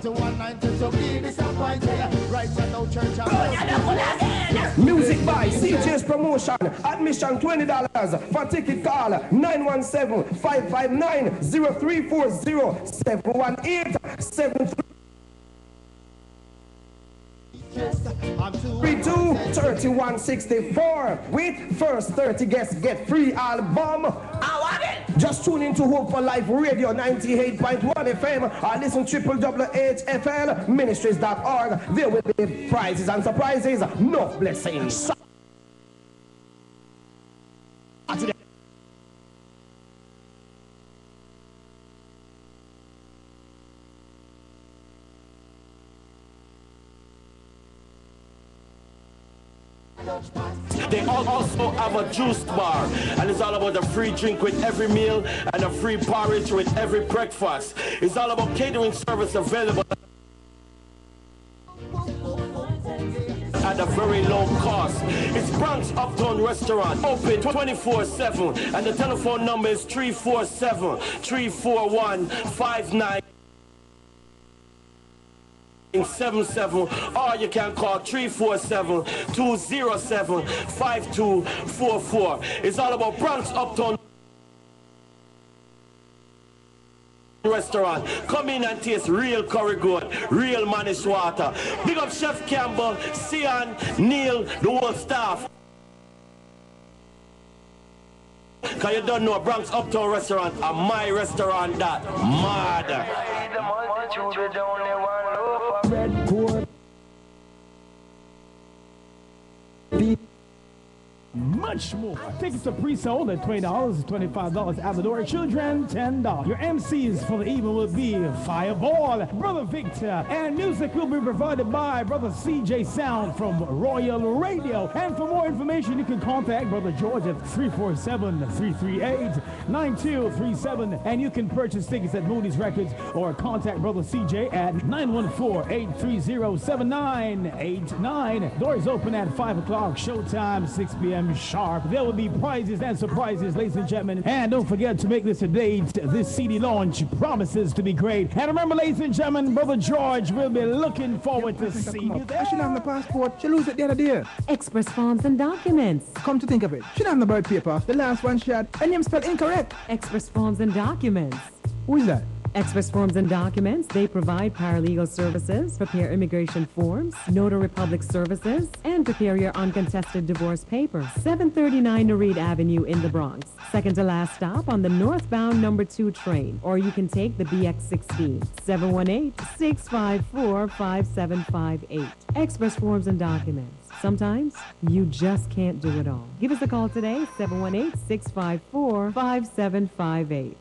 Come to one night to be disappointed. Right to no church. I'm Music by CJ's Promotion. Admission $20. For ticket call 917-559-0340 718 32 3164 with first 30 guests get free album just tune into Hope for Life Radio 98.1 FM or listen www.hfl ministries.org there will be prizes and surprises. No blessings They al- also have a juice bar, and it's all about a free drink with every meal and a free porridge with every breakfast. It's all about catering service available at a very low cost. It's Bronx Uptown Restaurant, open 24-7, and the telephone number is 347-341-59. 77 or you can call 347-207-5244. It's all about Bronx Uptown restaurant. Come in and taste real curry goat, real mannish water. Big up Chef Campbell, Sian, Neil, the whole staff. Cause you don't know Bronx Uptown Restaurant and my restaurant that mad. deep much more. Tickets are pre-sold at $20, $25 at the door. Children, $10. Your MCs for the evening will be Fireball, Brother Victor, and music will be provided by Brother CJ Sound from Royal Radio. And for more information, you can contact Brother George at 347-338-9237. And you can purchase tickets at Moody's Records or contact Brother CJ at 914-830-7989. Doors open at 5 o'clock, showtime 6 p.m. sharp. There will be prizes and surprises, ladies and gentlemen. And don't forget to make this a date. This CD launch promises to be great. And remember, ladies and gentlemen, Brother George will be looking forward to seeing you there. I should have the passport. She lose it the other day. Express forms and documents. Come to think of it, she have the bird paper. The last one she had, her name spelled incorrect. Express forms and documents. Who is that? Express Forms and Documents, they provide paralegal services, prepare immigration forms, notary public services, and prepare your uncontested divorce papers. 739 Nereid Avenue in the Bronx. Second to last stop on the northbound number 2 train, or you can take the BX16. 718-654-5758. Express Forms and Documents. Sometimes you just can't do it all. Give us a call today, 718-654-5758.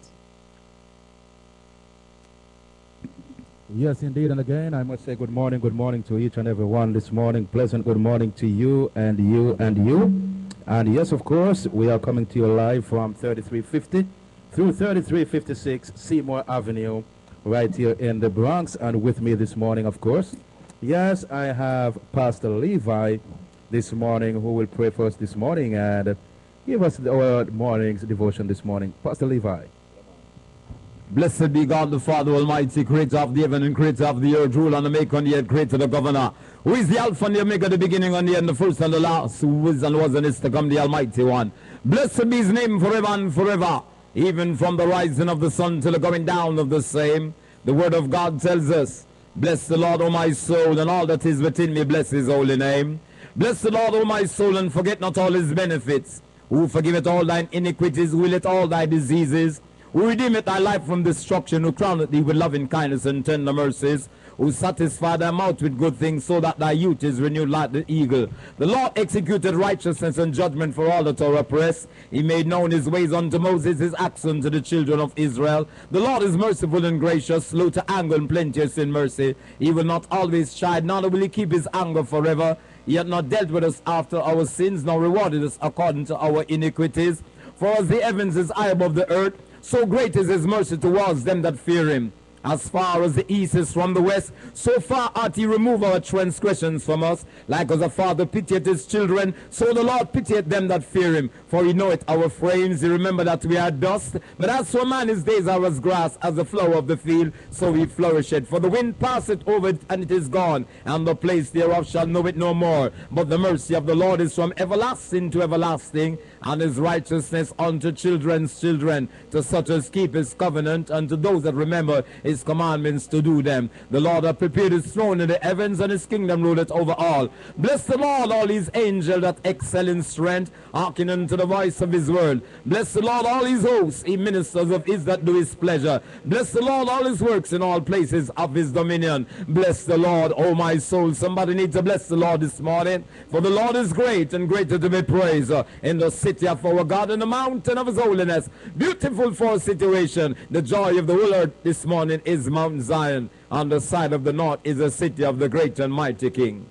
Yes, indeed. And again, I must say good morning, good morning to each and every one this morning. Pleasant good morning to you and you and you. And yes, of course, we are coming to you live from 3350 through 3356 Seymour Avenue, right here in the Bronx. And with me this morning, of course, yes, I have Pastor Levi this morning who will pray for us this morning and give us our morning's devotion this morning. Pastor Levi. Blessed be God the Father Almighty, creator of the heaven and creator of the earth, rule and the maker and the head, creator the governor, who is the Alpha and the Omega, the beginning and the end, the first and the last, who is and was and is to come, the Almighty One. Blessed be his name forever and forever, even from the rising of the sun till the going down of the same. The word of God tells us, Bless the Lord, O my soul, and all that is within me, bless his holy name. Bless the Lord, O my soul, and forget not all his benefits, who forgiveth all thine iniquities, who all thy diseases, who redeemeth thy life from destruction, who crowneth thee with loving kindness and tender mercies, who satisfy thy mouth with good things, so that thy youth is renewed like the eagle. The Lord executed righteousness and judgment for all that are oppressed. He made known his ways unto Moses, his acts unto the children of Israel. The Lord is merciful and gracious, slow to anger and plenteous in mercy. He will not always chide, neither will he keep his anger forever. He hath not dealt with us after our sins, nor rewarded us according to our iniquities. For as the heavens is high above the earth, so great is his mercy towards them that fear him. As far as the east is from the west, so far hath he removed our transgressions from us. Like as a father pitieth his children, so the Lord pitieth them that fear him. For he knoweth our frames, he remember that we are dust. But as for man, his days are as grass, as the flower of the field, so he flourisheth. For the wind passeth over it, and it is gone, and the place thereof shall know it no more. But the mercy of the Lord is from everlasting to everlasting, and his righteousness unto children's children, to such as keep his covenant, and to those that remember his commandments to do them. The Lord hath prepared his throne in the heavens, and his kingdom ruleth over all. Bless the Lord, all his angels that excel in strength, hearken unto the voice of his word. Bless the Lord, all his hosts, he ministers of his that do his pleasure. Bless the Lord, all his works in all places of his dominion. Bless the Lord, O my soul. Somebody needs to bless the Lord this morning, for the Lord is great and greater to be praised in the city of our God, in the mountain of his holiness. Beautiful for situation. The joy of the whole earth this morning is Mount Zion. On the side of the north is the city of the great and mighty King.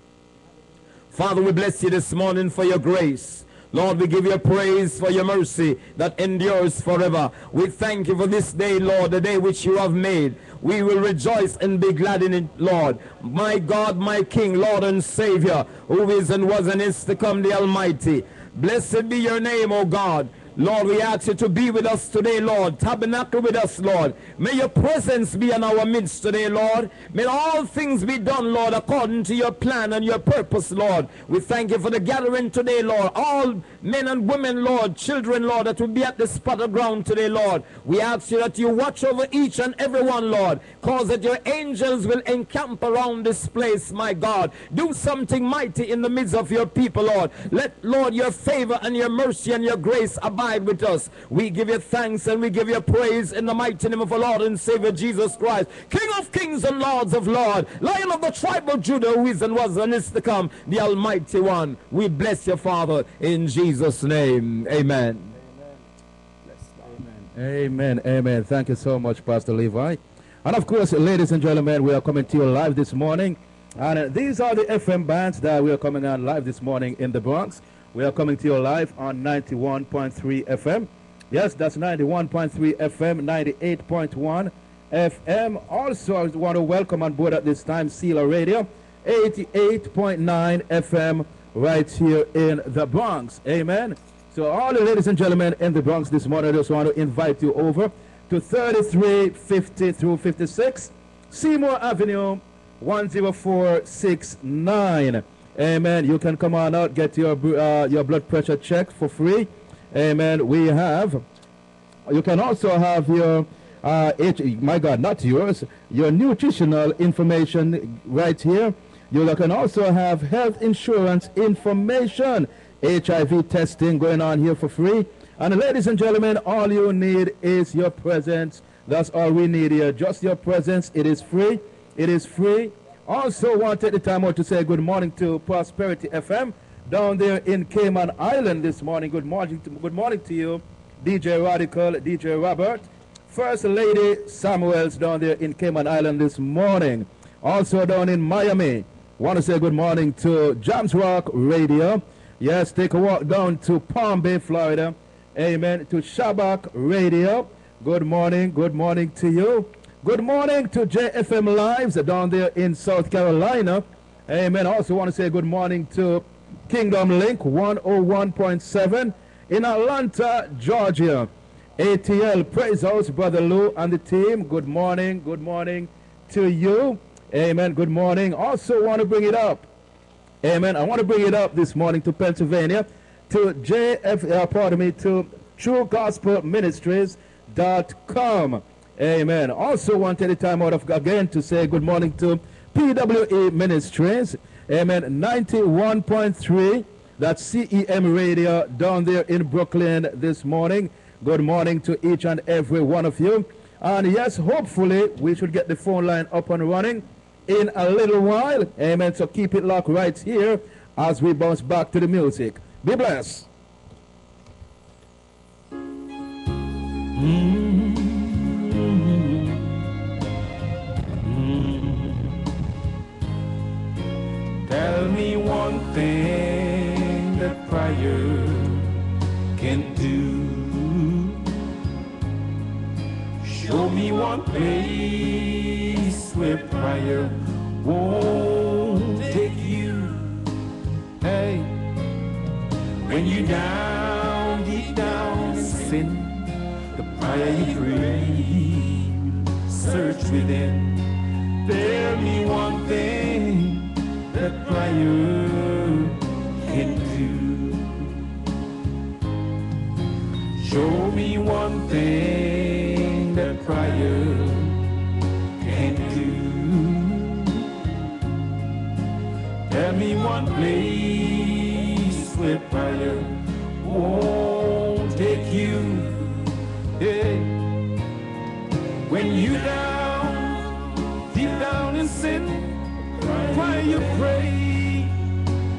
Father, we bless you this morning for your grace. Lord, we give you praise for your mercy that endures forever. We thank you for this day, Lord, the day which you have made. We will rejoice and be glad in it, Lord. My God, my King, Lord and Savior, who is and was and is to come, the Almighty. Blessed be your name, O God. Lord, we ask you to be with us today, Lord. Tabernacle with us, Lord. May your presence be in our midst today, Lord. May all things be done, Lord, according to your plan and your purpose, Lord. We thank you for the gathering today, Lord. All men and women, Lord, children, Lord, that will be at the spot of ground today, Lord. We ask you that you watch over each and every one, Lord. Cause that your angels will encamp around this place, my God. Do something mighty in the midst of your people, Lord. Let, Lord, your favor and your mercy and your grace abide with us. We give you thanks and we give you praise in the mighty name of our Lord and Savior Jesus Christ, King of kings and Lords of lords, Lion of the tribe of Judah, who is and was and is to come, the Almighty One. We bless you, Father, in Jesus' name. Amen. Amen. Amen. Thank you so much, Pastor Levi. And of course, ladies and gentlemen, we are coming to you live this morning. And uh, these are the FM bands that we are coming on live this morning in the Bronx. We are coming to you live on 91.3 FM. Yes, that's 91.3 FM, 98.1 FM. Also, I want to welcome on board at this time Sela Radio, 88.9 FM right here in the Bronx. Amen. So all the ladies and gentlemen in the Bronx this morning, I just want to invite you over to 3350 through 56 Seymour Avenue 10469. Amen. You can come on out, get your uh, your blood pressure checked for free. Amen. We have. You can also have your uh, H- my God, not yours, your nutritional information right here. You can also have health insurance information, HIV testing going on here for free. And ladies and gentlemen, all you need is your presence. That's all we need here. Just your presence. It is free. It is free. Also, want to take the time out to say good morning to Prosperity FM down there in Cayman Island this morning. Good morning, to, good morning to you, DJ Radical, DJ Robert. First Lady Samuels down there in Cayman Island this morning. Also down in Miami. Want to say good morning to Jams Rock Radio. Yes, take a walk down to Palm Bay, Florida. Amen. To Shabak Radio. Good morning. Good morning to you. Good morning to JFM Lives down there in South Carolina. Amen. Also want to say good morning to Kingdom Link 101.7 in Atlanta, Georgia. ATL Praise House, Brother Lou and the team. Good morning. Good morning to you. Amen. Good morning. Also want to bring it up. Amen. I want to bring it up this morning to Pennsylvania to JF, uh, pardon me, to True Gospel Ministries.com. Amen. Also want any time out of again to say good morning to PWE Ministries. Amen. 91.3. That's CEM Radio down there in Brooklyn this morning. Good morning to each and every one of you. And yes, hopefully we should get the phone line up and running in a little while. Amen. So keep it locked right here as we bounce back to the music. Be blessed. Mm-hmm. Tell me one thing that prayer can do. Show me one place where prayer won't take you. Hey, when you down, deep down in sin, the prayer you pray, search within. Tell me one thing can do. Show me one thing that prayer can do. Tell me one place where prayer won't take you. Hey. When you down, deep down in sin, why you pray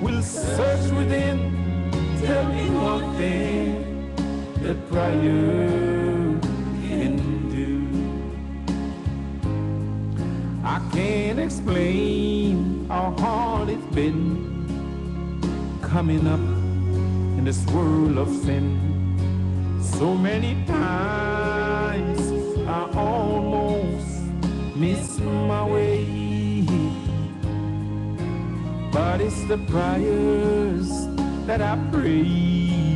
will search within. Tell me one thing that prayer can do. I can't explain how hard it's been coming up in this world of sin. So many times I almost miss my way. But it's the prayers that I pray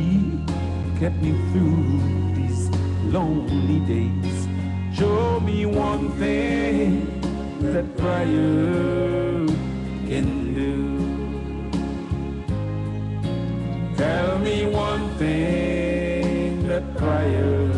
kept me through these lonely days. Show me one thing that prayer can do. Tell me one thing that prayer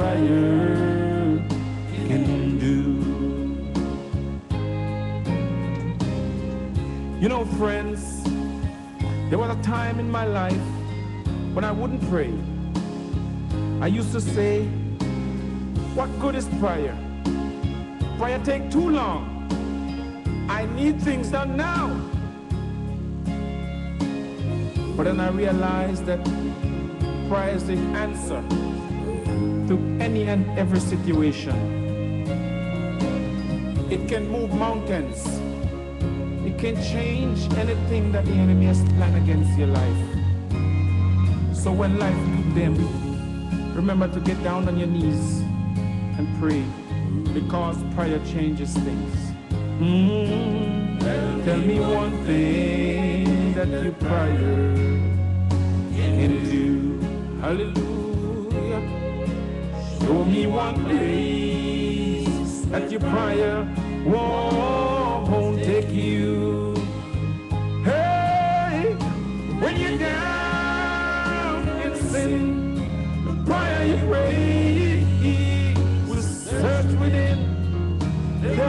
prayer can do. You know, friends, there was a time in my life when I wouldn't pray. I used to say, what good is prayer? Prayer take too long. I need things done now. But then I realized that prayer is the answer any and every situation. It can move mountains. It can change anything that the enemy has planned against your life. So when life condemns, remember to get down on your knees and pray because prayer changes things. Mm, Tell me one thing that your prayer can do. Hallelujah. Show me one place that your prayer won't take you. Hey, when you're down in sin, the prayer you pray will search within.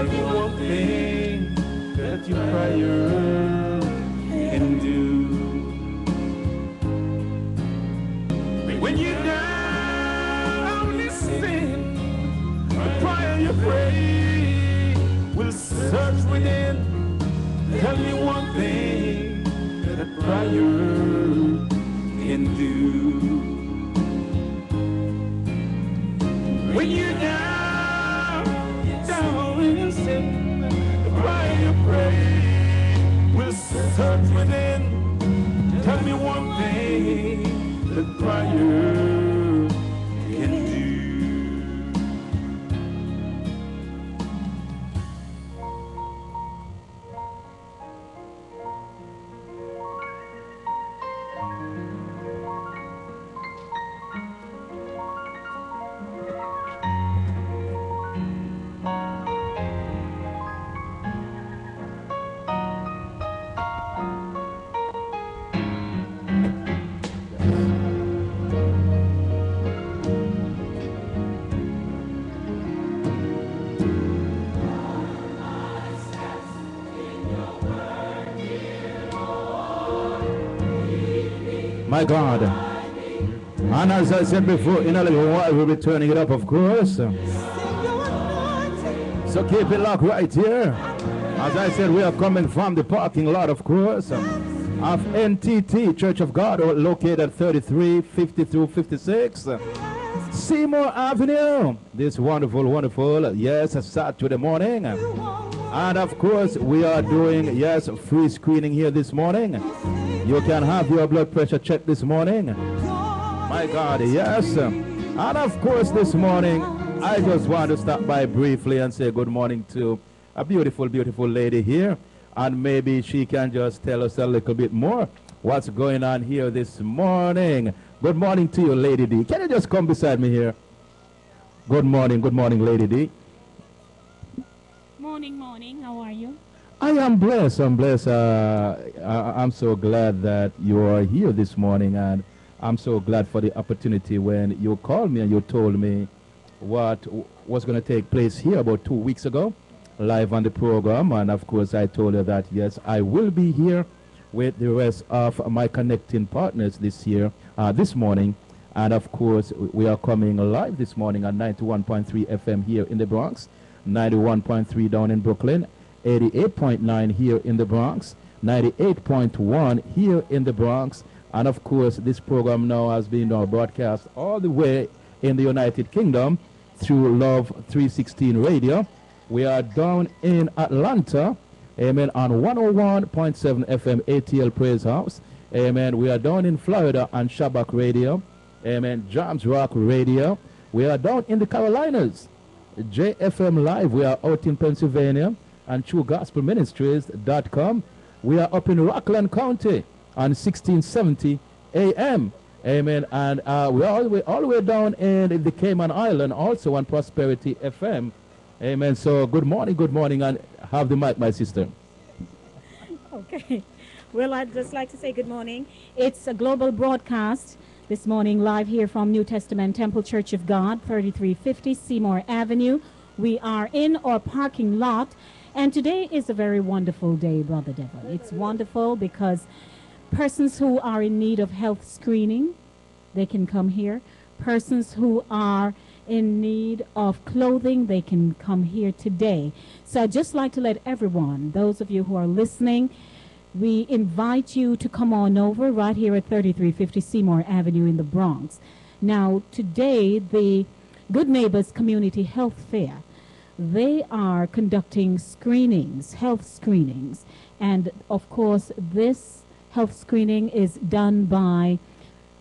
Me one thing that your prayer Tell me one thing that prayer can do. God. And as I said before, in a little while we'll be turning it up, of course. So keep it locked right here. As I said, we are coming from the parking lot, of course, of NTT Church of God, located at 3350 through 56. Seymour Avenue. This wonderful, wonderful, yes, Saturday morning. And of course, we are doing, yes, free screening here this morning. You can have your blood pressure checked this morning. My God, yes. And of course, this morning, I just want to stop by briefly and say good morning to a beautiful, beautiful lady here. And maybe she can just tell us a little bit more what's going on here this morning. Good morning to you, Lady D. Can you just come beside me here? Good morning, good morning, Lady D. Morning, morning. How are you? I am blessed. I'm blessed. Uh, I, I'm so glad that you are here this morning, and I'm so glad for the opportunity when you called me and you told me what was going to take place here about two weeks ago, live on the program. And of course, I told you that yes, I will be here with the rest of my connecting partners this year, uh, this morning. And of course, we are coming live this morning at 91.3 FM here in the Bronx, 91.3 down in Brooklyn, 88.9 here in the Bronx, 98.1 here in the Bronx, and of course, this program now has been broadcast all the way in the United Kingdom through Love 316 Radio. We are down in Atlanta, amen, on 101.7 FM ATL Praise House. Amen. We are down in Florida on Shabak Radio. Amen. Jams Rock Radio. We are down in the Carolinas. JFM Live. We are out in Pennsylvania and TrueGospelMinistries.com. We are up in Rockland County on 1670 AM. Amen. And uh, we are all the, way, all the way down in the Cayman Island, also on Prosperity FM. Amen. So good morning, good morning, and have the mic, my sister. Okay. Well, I'd just like to say good morning. It's a global broadcast this morning, live here from New Testament Temple Church of God, 3350 Seymour Avenue. We are in our parking lot, and today is a very wonderful day, Brother Devon. It's wonderful because persons who are in need of health screening, they can come here. Persons who are in need of clothing, they can come here today. So I'd just like to let everyone, those of you who are listening, we invite you to come on over right here at 3350 Seymour Avenue in the Bronx. Now, today, the Good Neighbors Community Health Fair, they are conducting screenings, health screenings. And of course, this health screening is done by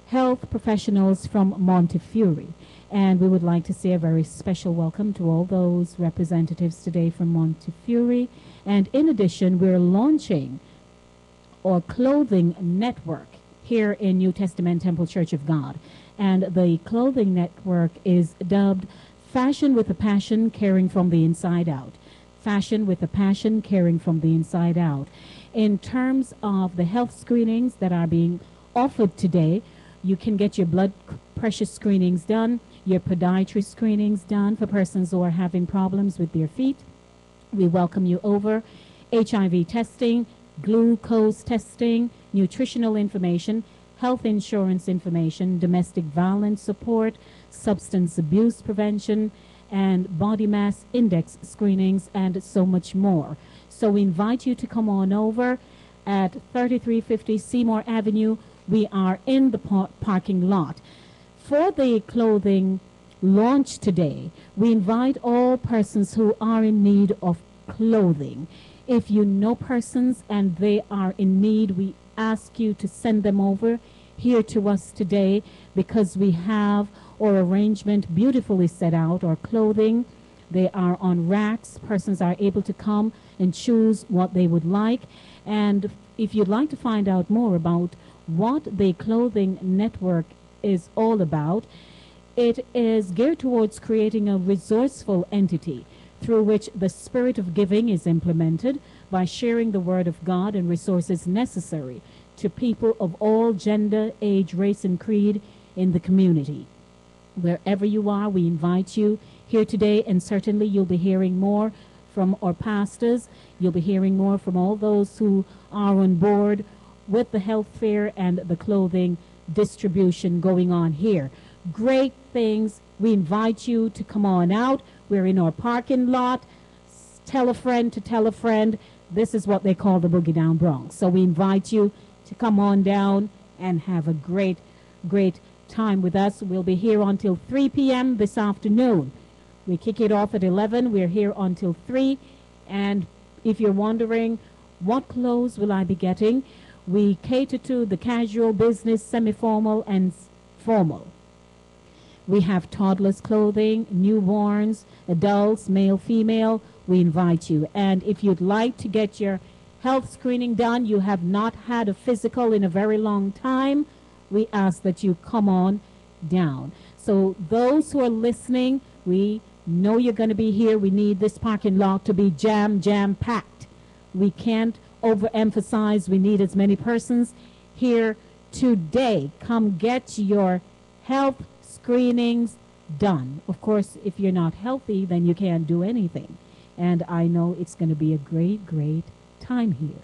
health professionals from Montefiore. And we would like to say a very special welcome to all those representatives today from Montefiore. And in addition, we're launching our clothing network here in New Testament Temple Church of God. And the clothing network is dubbed Fashion with a Passion, Caring from the Inside Out. Fashion with a Passion, Caring from the Inside Out. In terms of the health screenings that are being offered today, you can get your blood pressure screenings done, your podiatry screenings done for persons who are having problems with their feet. We welcome you over. HIV testing, glucose testing, nutritional information, health insurance information, domestic violence support, substance abuse prevention, and body mass index screenings, and so much more. So we invite you to come on over at 3350 Seymour Avenue. We are in the par- parking lot. For the clothing launch today, we invite all persons who are in need of clothing. If you know persons and they are in need, we ask you to send them over here to us today because we have our arrangement beautifully set out, or clothing. They are on racks. Persons are able to come and choose what they would like. And if you'd like to find out more about what the clothing network is all about, it is geared towards creating a resourceful entity through which the spirit of giving is implemented by sharing the word of God and resources necessary to people of all gender, age, race, and creed in the community. Wherever you are, we invite you here today, and certainly you'll be hearing more from our pastors. You'll be hearing more from all those who are on board with the health fair and the clothing distribution going on here. Great things. We invite you to come on out. We're in our parking lot. Tell a friend to tell a friend. This is what they call the Boogie Down Bronx. So we invite you to come on down and have a great, great time with us. We'll be here until 3 p.m. this afternoon. We kick it off at 11. We're here until 3. And if you're wondering, what clothes will I be getting? We cater to the casual, business, semi-formal, and formal. We have toddlers clothing, newborns, adults, male, female. We invite you. And if you'd like to get your health screening done, you have not had a physical in a very long time, we ask that you come on down. So those who are listening, we know you're going to be here. We need this parking lot to be jam, jam packed. We can't overemphasize. We need as many persons here today. Come get your health screenings done. Of course, if you're not healthy, then you can't do anything. And I know it's going to be a great, great time here.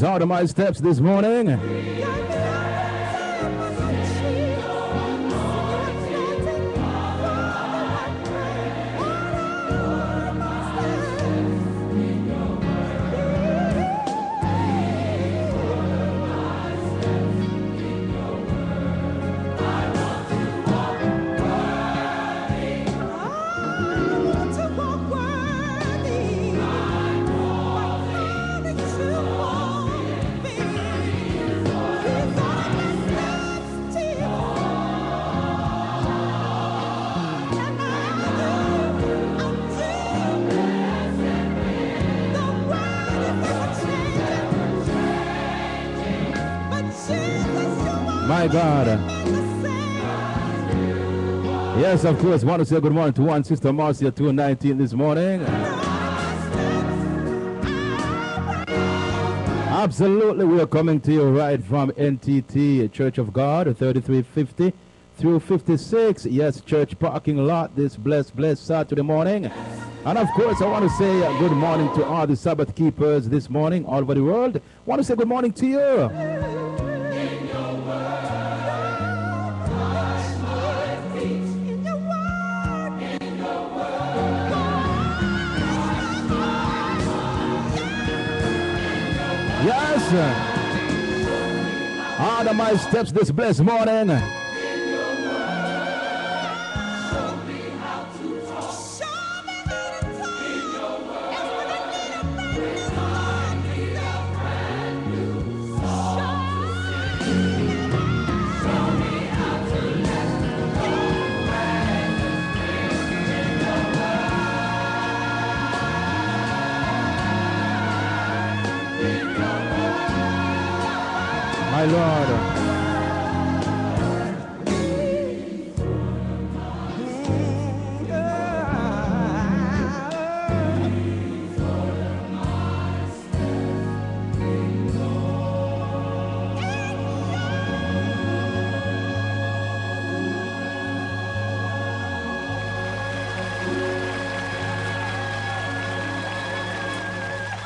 Out of my steps this morning. God. Yes, of course. Want to say good morning to one sister Marcia 219 this morning. Absolutely, we are coming to you right from NTT Church of God, 3350 through 56. Yes, church parking lot this blessed, blessed Saturday morning. And of course, I want to say uh, good morning to all the Sabbath keepers this morning all over the world. want to say good morning to you. Out of my steps this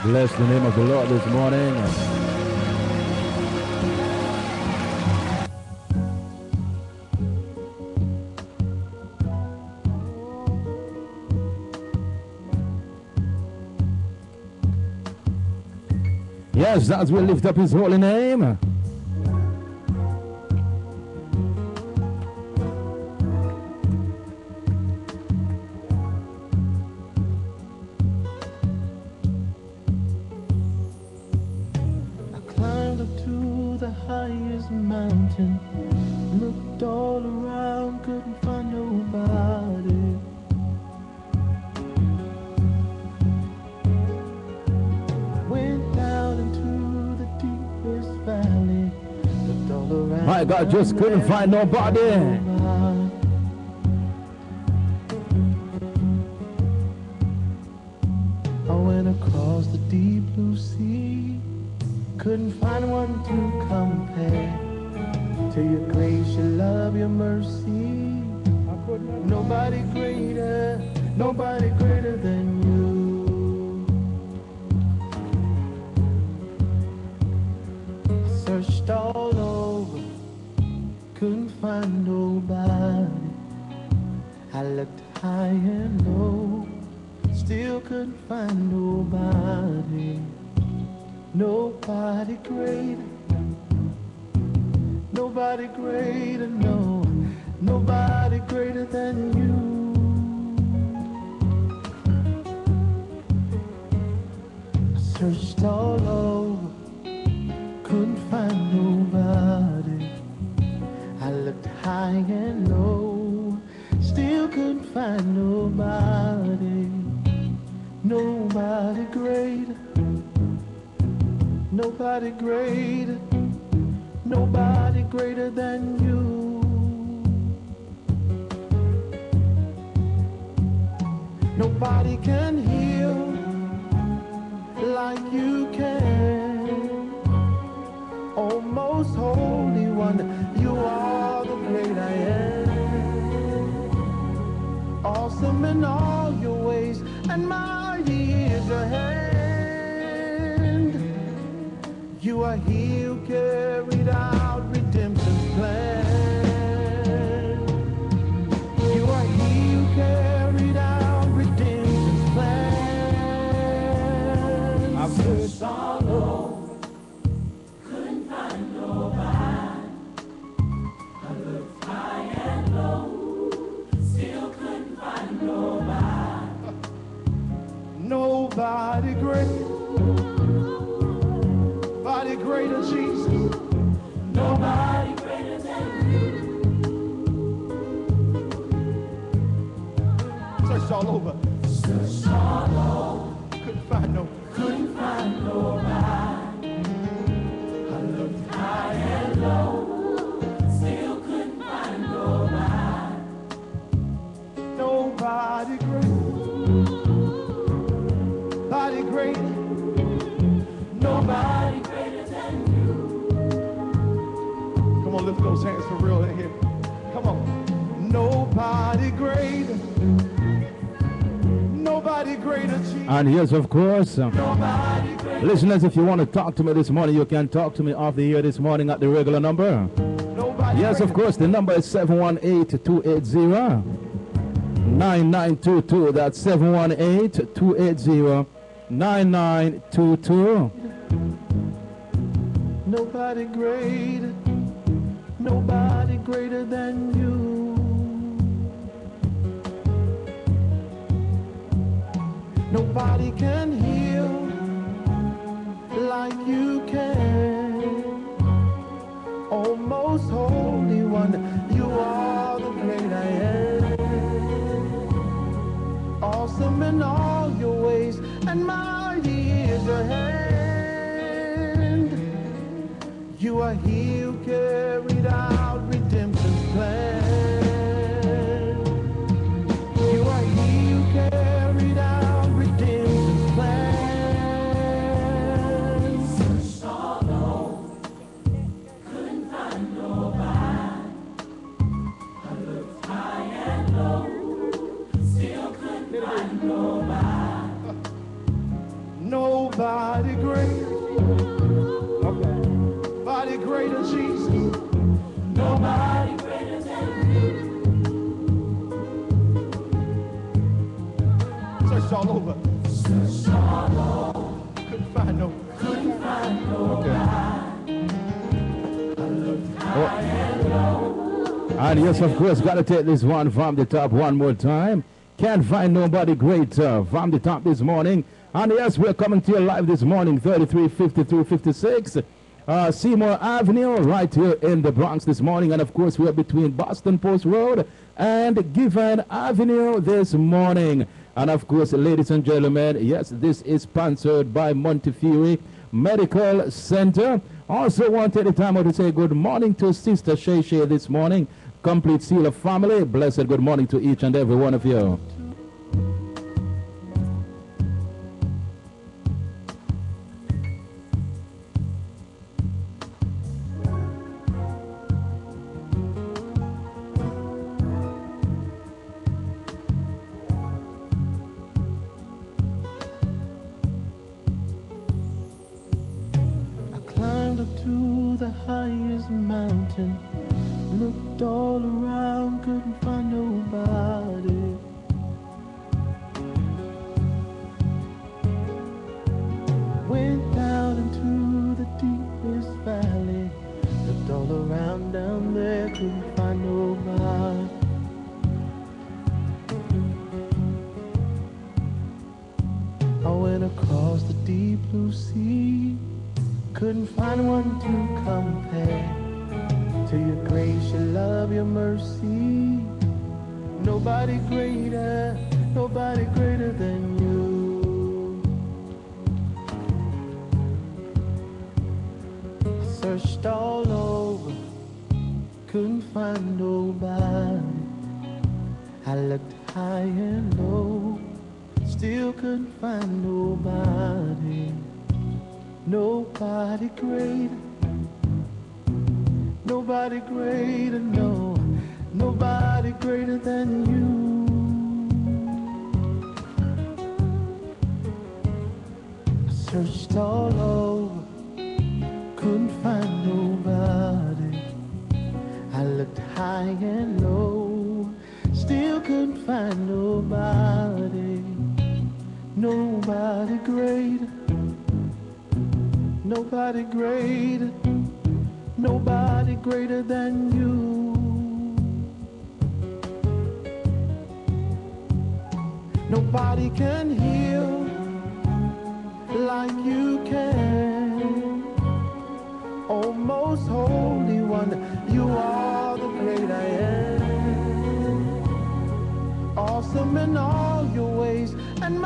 Bless the name of the Lord this morning. Yes, as we lift up his holy name. Mountain. Looked all around, couldn't find nobody. Went. My God, just couldn't find nobody. Couldn't find one to compare to your grace, your love, your mercy. Nobody greater, nobody greater than you. Searched all over, couldn't find nobody. I looked high and low, still couldn't find nobody. Nobody greater, nobody greater, no, nobody greater than you. Searched all over, couldn't find nobody. I looked high and low, still couldn't find nobody. Nobody greater. Nobody greater, nobody greater than you. Nobody can heal like you can. Oh, most holy one, you are the great I am. Awesome in all and mighty all over. Searched all over, Couldn't find no. couldn't find nobody. I looked high and low, still couldn't find nobody. Nobody great. Nobody great. Nobody greater than you. Come on, lift those hands for real in here. Come on. Nobody great. Greater. And yes, of course, uh, listeners, if you want to talk to me this morning, you can talk to me off the air this morning at the regular number. Nobody Yes, of course, the number is 718-280-9922. That's 718-280-9922. Nobody greater. Nobody greater than you. Nobody can heal like you can. Oh, most holy one, you are the great I am. Awesome in all your ways, and mighty is your hand. You are he who carried out all over. Searched all over, Couldn't find no. couldn't find. I looked high and yes, of course, gotta take this one from the top one more time. Can't find nobody greater from the top this morning. And yes, we're coming to you live this morning, 3350 through 56. Uh, Seymour Avenue, right here in the Bronx this morning. And of course, we're between Boston Post Road and Givan Avenue this morning. And of course, ladies and gentlemen, yes, this is sponsored by Montefiore Medical Center. Also want to take the time out to say good morning to Sister Shay Shay this morning. Complete seal of family. Blessed good morning to each and every one of you. To the highest mountain, looked all around, couldn't find nobody. Went down into the deepest valley, looked all around down there, couldn't find nobody. I went across the deep blue sea. Couldn't find one to compare to your grace, your love, your mercy. Nobody greater, nobody greater than you. Searched all over, couldn't find nobody. I looked high and low, still couldn't find nobody. Nobody greater. Nobody greater, no. Nobody greater than you. I searched all over, couldn't find nobody. I looked high and low, still couldn't find nobody. Nobody greater, nobody greater, nobody greater than you. Nobody can heal like you can. Oh, most holy one, you are the great I am. Awesome in all your ways, and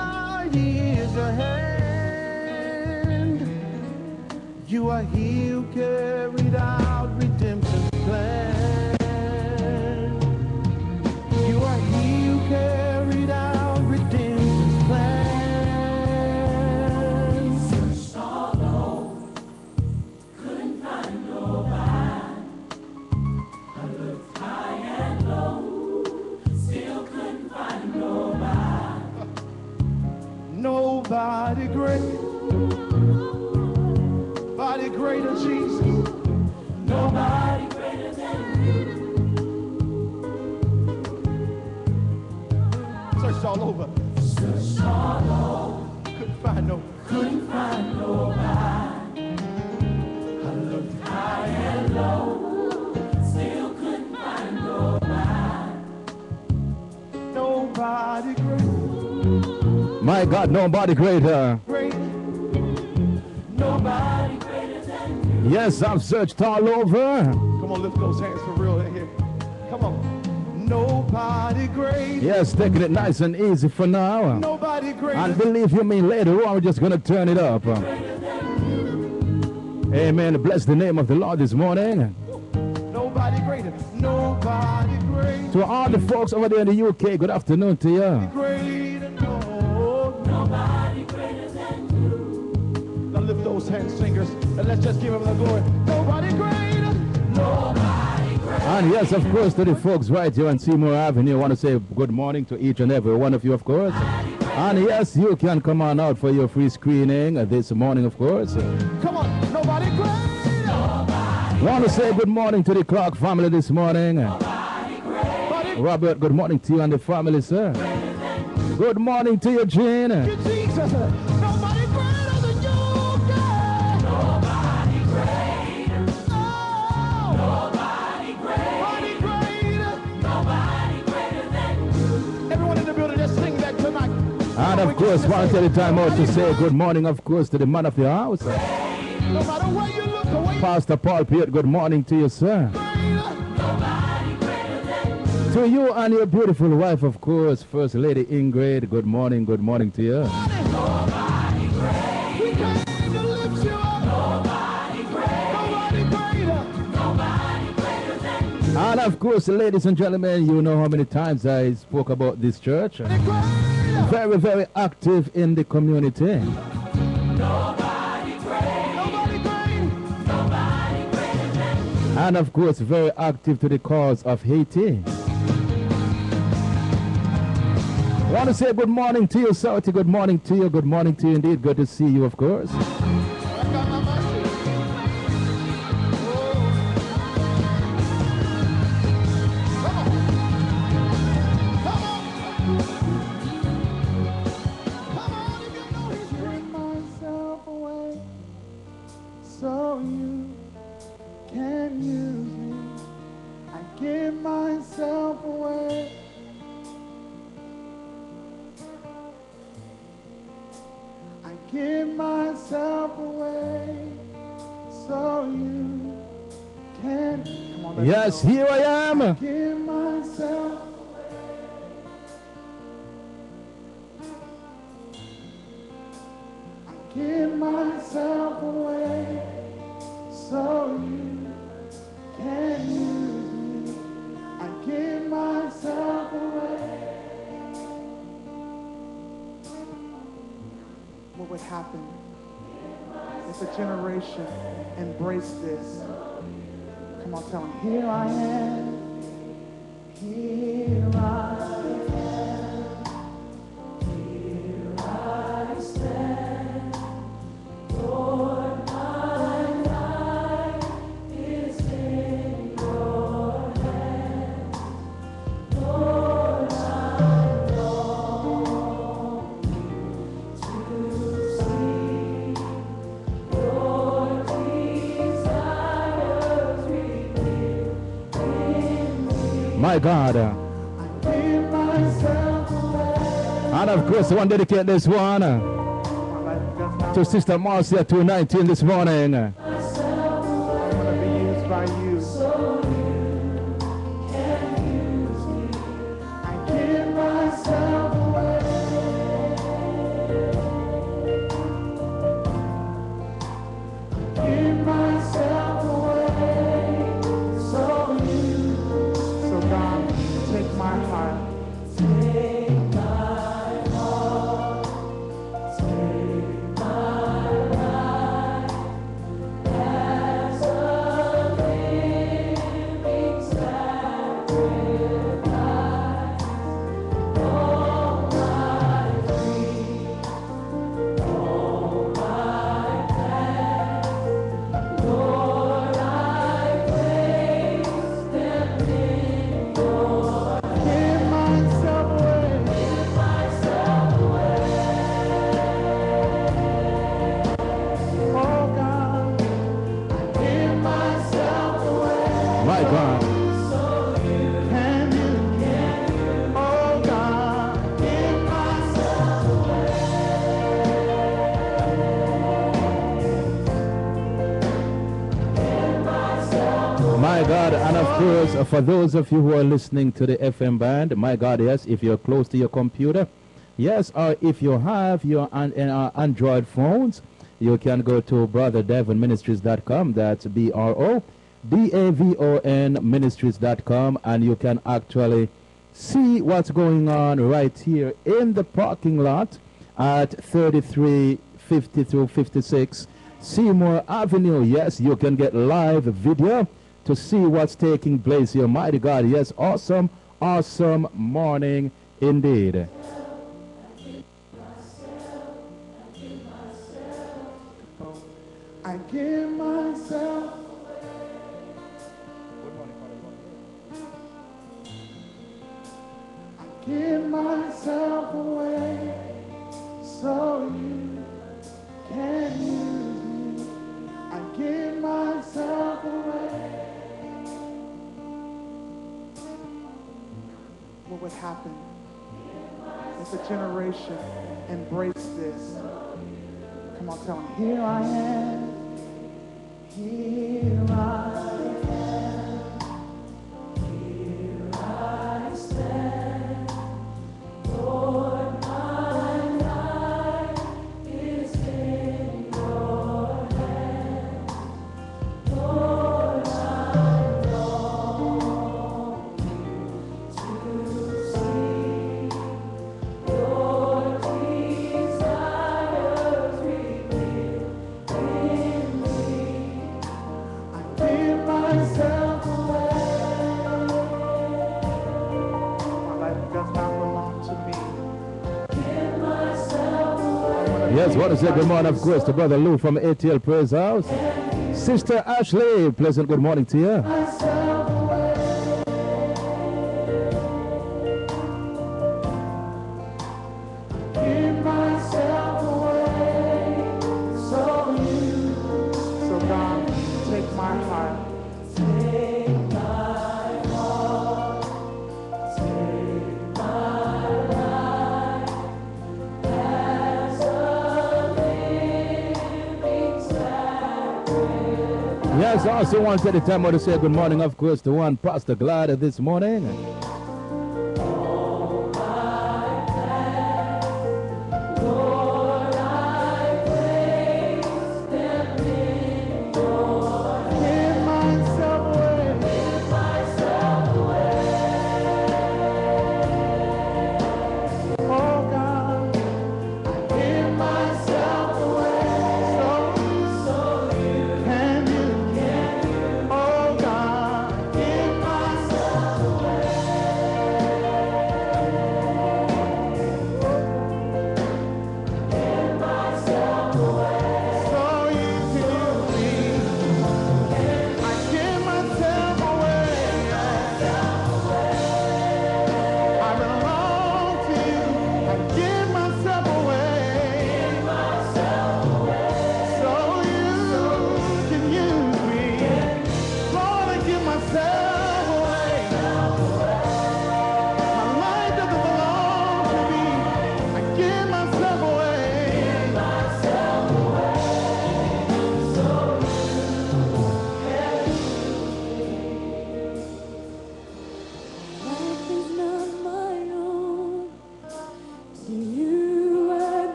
is your hand. You are he who carried out redemption's plan. You are he who carried all over. Searched all over, Couldn't find no. couldn't find nobody. I looked high and low, still couldn't find nobody. Nobody great. My God, nobody greater. Great. Nobody greater than you. Yes, I've searched all over. Come on, lift those hands for Nobody great. Yes, taking it nice and easy for now. Nobody great. And believe you me, later on we're just gonna turn it up. Amen. Bless the name of the Lord this morning. Nobody greater. Nobody great. To all the folks over there in the UK, good afternoon to you. Greater. No. Nobody greater than you. Now lift those hands, singers, and let's just give him the glory. Nobody greater. Nobody greater. And yes, of course, to the folks right here on Seymour Avenue, I want to say good morning to each and every one of you, of course. And yes, you can come on out for your free screening this morning, of course. Come on. Nobody greater. Want to say good morning to the Clark family this morning. Robert, good morning to you and the family, sir. Good morning to you, Jane. Jesus. And of course, to take the time out to say good morning, of course, to the man of the house. No matter where you look, Pastor Paul Piet, good morning to you, sir. Nobody greater than you. To you and your beautiful wife, of course, First Lady Ingrid, good morning, good morning to you. And of course, ladies and gentlemen, you know how many times I spoke about this church. Very, very active in the community. Nobody greater. Nobody great. Nobody greater. And of course, very active to the cause of Haiti. I Want to say good morning to you, Sauti. Good morning to you. Good morning to you indeed. Good to see you, of course. Myself away. I give myself away so you can. Come on, Yes, go. here I am. Give myself. I give myself away so you can would happen if a generation embraced this? Come on, tell them, here I am. Here I am. God. And of course, I want to dedicate this one uh, to Sister Marcia 219 this morning. For those of you who are listening to the FM band, my God, yes, if you're close to your computer, yes, or if you have your an, uh, Android phones, you can go to brotherdevonministries.com. That's B R O D A V O N ministries.com, and you can actually see what's going on right here in the parking lot at 3350 through 56 Seymour Avenue. Yes, you can get live video to see what's taking place here. Mighty God, yes, awesome, awesome morning indeed. I give myself. I give myself away so you can use me. I give myself away. What would happen if a generation embraced this? Come on, tell them, here I am. Here I am. Want to say good morning, of course, to Brother Lou from ATL Praise House. Sister Ashley, pleasant good morning to you. I want to take the time out to say good morning, of course, to one Pastor Glad this morning.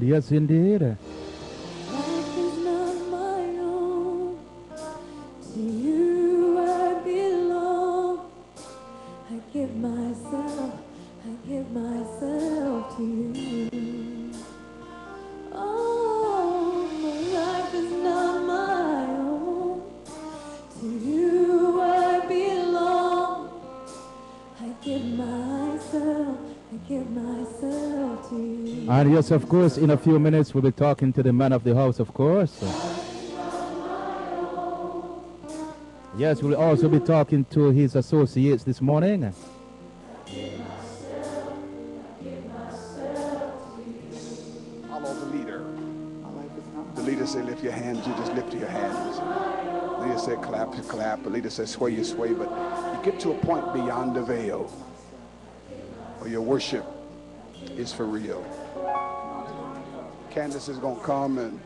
My God, And yes, of course, in a few minutes we'll be talking to the man of the house, of course. Yes, we'll also be talking to his associates this morning. Follow the leader. The leader said, lift your hands. You just lift your hands. The leader said, clap, you clap. The leader said, sway, you sway. But you get to a point beyond the veil where your worship is for real. Candace is going to come and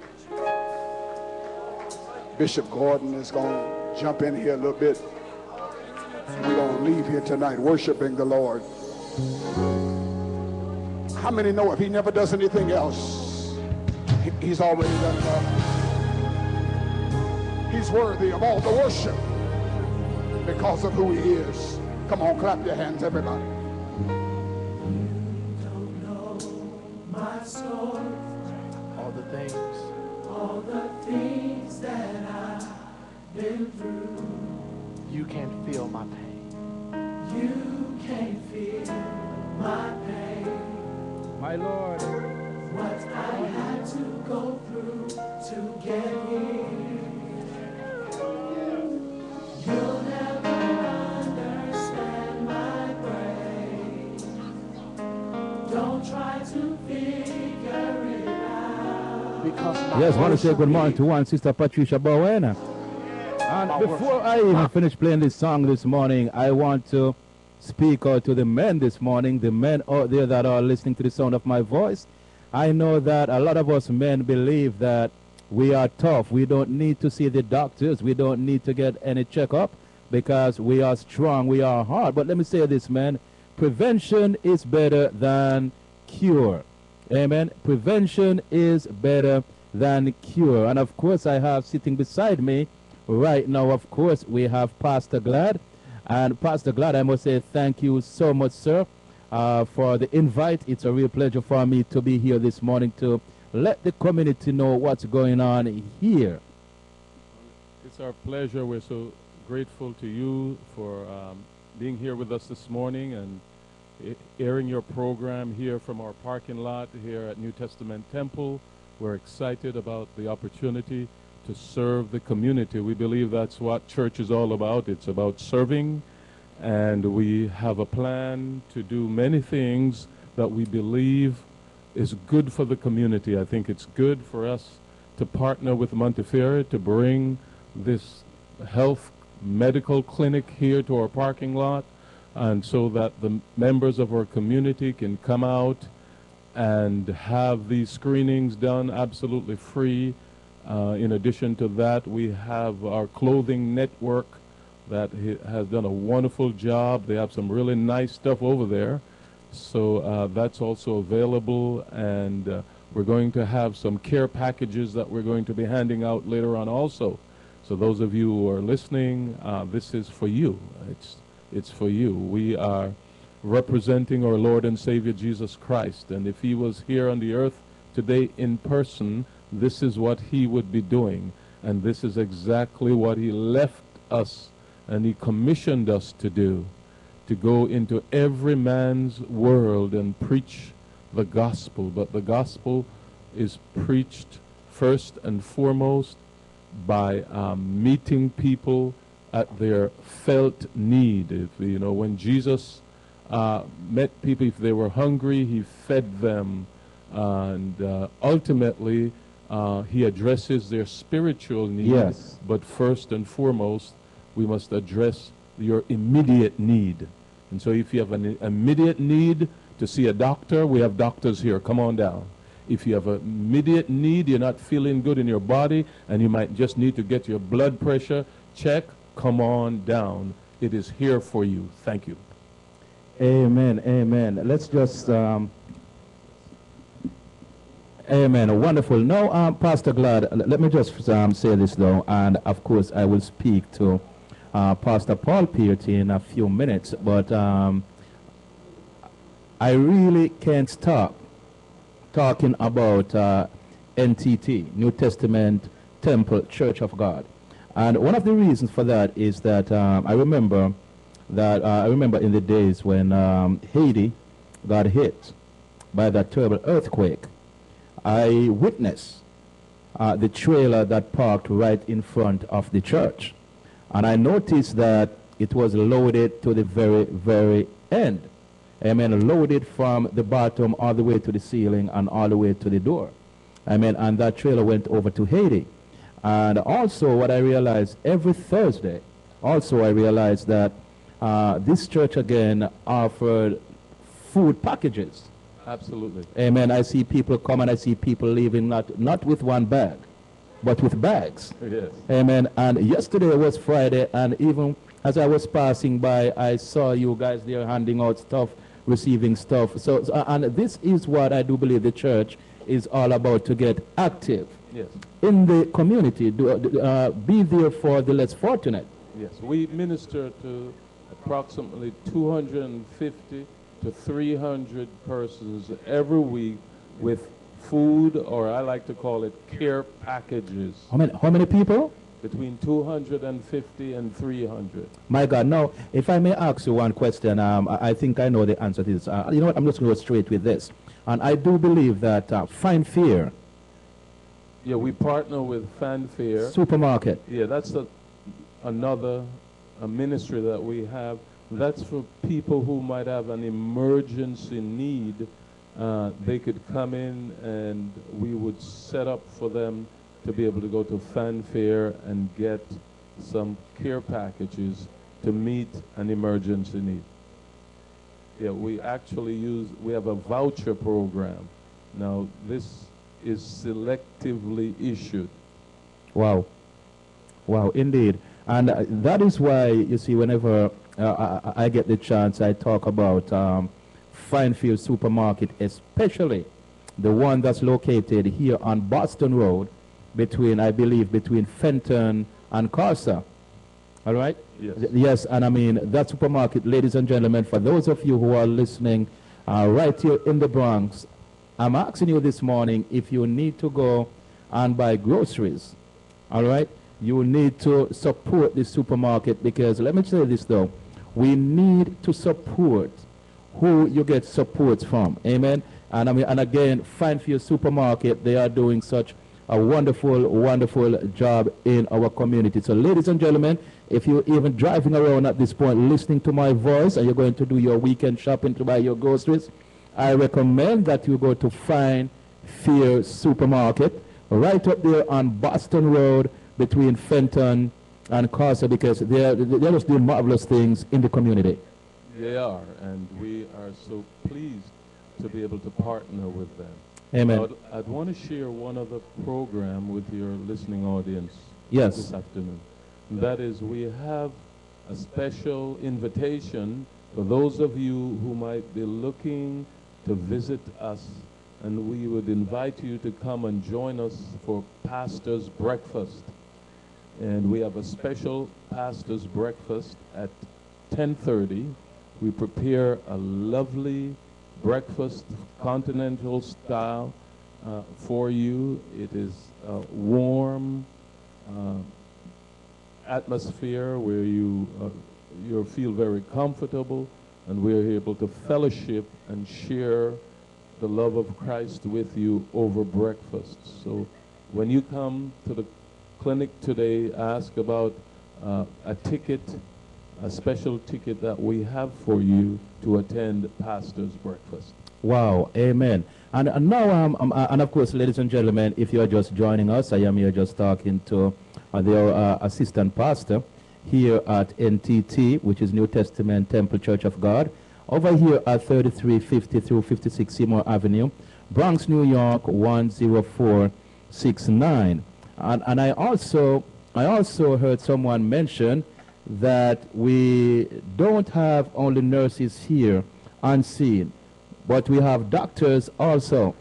Bishop Gordon is going to jump in here a little bit. We're going to leave here tonight worshiping the Lord. How many know if he never does anything else, he's already done enough? He's worthy of all the worship because of who he is. Come on, clap your hands, everybody. Yes, want to say good morning to one sister Patricia Bowen. And before I even finish playing this song this morning, I want to speak out to the men this morning, the men out there that are listening to the sound of my voice. I know that a lot of us men believe that we are tough. We don't need to see the doctors. We don't need to get any checkup because we are strong. We are hard. But let me say this, man. Prevention is better than cure. Amen. Prevention is better than cure. And of course, I have sitting beside me right now, of course, we have Pastor Glad. And Pastor Glad, I must say thank you so much, sir, uh, for the invite. It's a real pleasure for me to be here this morning to let the community know what's going on here. It's our pleasure. We're so grateful to you for um, being here with us this morning and airing your program here from our parking lot here at New Testament Temple. We're excited about the opportunity to serve the community. We believe that's what church is all about. It's about serving, and we have a plan to do many things that we believe is good for the community. I think it's good for us to partner with Montefiore to bring this health medical clinic here to our parking lot and so that the members of our community can come out and have these screenings done absolutely free. Uh, in addition to that, we have our clothing network that has done a wonderful job. They have some really nice stuff over there. So uh, that's also available, and uh, we're going to have some care packages that we're going to be handing out later on also. So those of you who are listening, uh, this is for you. It's it's for you. We are representing our Lord and Savior Jesus Christ, and if He was here on the earth today in person, this is what He would be doing, and this is exactly what He left us and He commissioned us to do to go into every man's world and preach the gospel. But the gospel is preached first and foremost by um, meeting people at their felt need. If, you know, when Jesus uh, met people, if they were hungry, he fed them. and uh, ultimately, uh, he addresses their spiritual needs. Yes. But first and foremost, we must address your immediate need. And so if you have an immediate need to see a doctor, we have doctors here. Come on down. If you have an immediate need, you're not feeling good in your body, and you might just need to get your blood pressure checked, come on down. It is here for you. Thank you. Amen. Amen. Let's just. Um, amen. Wonderful. Now, um, Pastor Glad, let me just um, say this though, and of course, I will speak to uh, Pastor Paul Pearty in a few minutes, but um, I really can't stop talking about uh, NTT, New Testament Temple Church of God. And one of the reasons for that is that um, I remember that uh, I remember in the days when um, Haiti got hit by that terrible earthquake, I witnessed uh, the trailer that parked right in front of the church. And I noticed that it was loaded to the very, very end. Amen. Loaded from the bottom all the way to the ceiling and all the way to the door. Amen. And that trailer went over to Haiti. And also what I realized every Thursday, also I realized that uh, this church again offered food packages. Absolutely. Amen. I see people come and I see people leaving not, not with one bag, but with bags. Yes. Amen. And yesterday was Friday, and even as I was passing by, I saw you guys there handing out stuff, receiving stuff. So, so and this is what I do believe the church is all about to get active Yes. in the community, do, uh, be there for the less fortunate. Yes, we minister to approximately 250 to 300 persons every week with food, or I like to call it care packages. How many, how many people? Between 250 and 300. My God, now, if I may ask you one question, um, I I think I know the answer to this. Uh, you know what, I'm just going to go straight with this. And I do believe that uh, Fine Fare Yeah, we partner with Fine Fare. Supermarket. Yeah, that's a, another a ministry that we have. That's for people who might have an emergency need. Uh, they could come in and we would set up for them to be able to go to Fine Fare and get some care packages to meet an emergency need. Yeah, we actually use, we have a voucher program. Now, this is selectively issued. Wow. Wow, indeed. And uh, that is why, you see, whenever uh, I, I get the chance, I talk about um, Fine Fare Supermarket, especially the one that's located here on Boston Road between, I believe, between Fenton and Corsa. All right? Yes. Th- Yes, and I mean, that supermarket, ladies and gentlemen, for those of you who are listening uh, right here in the Bronx, I'm asking you this morning if you need to go and buy groceries, all right? You need to support the supermarket because let me say this though, we need to support who you get support from. Amen. And I mean, and again, find for your supermarket, they are doing such a wonderful, wonderful job in our community. So, ladies and gentlemen, if you're even driving around at this point, listening to my voice, and you're going to do your weekend shopping to buy your groceries, I recommend that you go to Fine Fare Supermarket, right up there on Boston Road between Fenton and Corsa because they're, they're just doing marvelous things in the community. They are, and we are so pleased to be able to partner with them. Amen. I'd, I'd want to share one other program with your listening audience Yes. this afternoon. And that is, we have a special invitation for those of you who might be looking to visit us, and we would invite you to come and join us for Pastor's Breakfast. And we have a special Pastor's Breakfast at 10:30. We prepare a lovely breakfast, continental style, uh, for you. It is a warm uh, atmosphere where you uh, you feel very comfortable, and we're able to fellowship and share the love of Christ with you over breakfast. So, when you come to the clinic today, ask about uh, a ticket a special ticket that we have for you to attend pastor's breakfast. Wow, amen. And, and now, um, um, uh, and of course, ladies and gentlemen, if you are just joining us, I am here just talking to uh, the uh, assistant pastor here at NTT, which is New Testament Temple Church of God, over here at 3350 through 56 Seymour Avenue. Bronx, New York 10469. And, and I also I also heard someone mention that we don't have only nurses here unseen, but we have doctors also.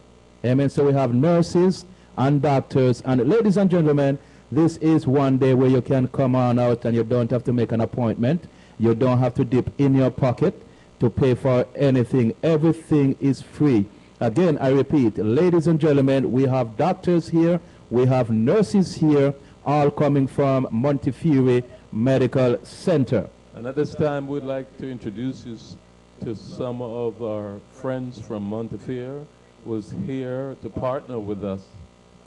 Amen. So we have nurses and doctors. And ladies and gentlemen, this is one day where you can come on out and you don't have to make an appointment. You don't have to dip in your pocket to pay for anything. Everything is free. Again, I repeat, ladies and gentlemen, we have doctors here, we have nurses here, all coming from Montefiore Medical Center. And at this time, we'd like to introduce you to some of our friends from Montefiore who's here to partner with us.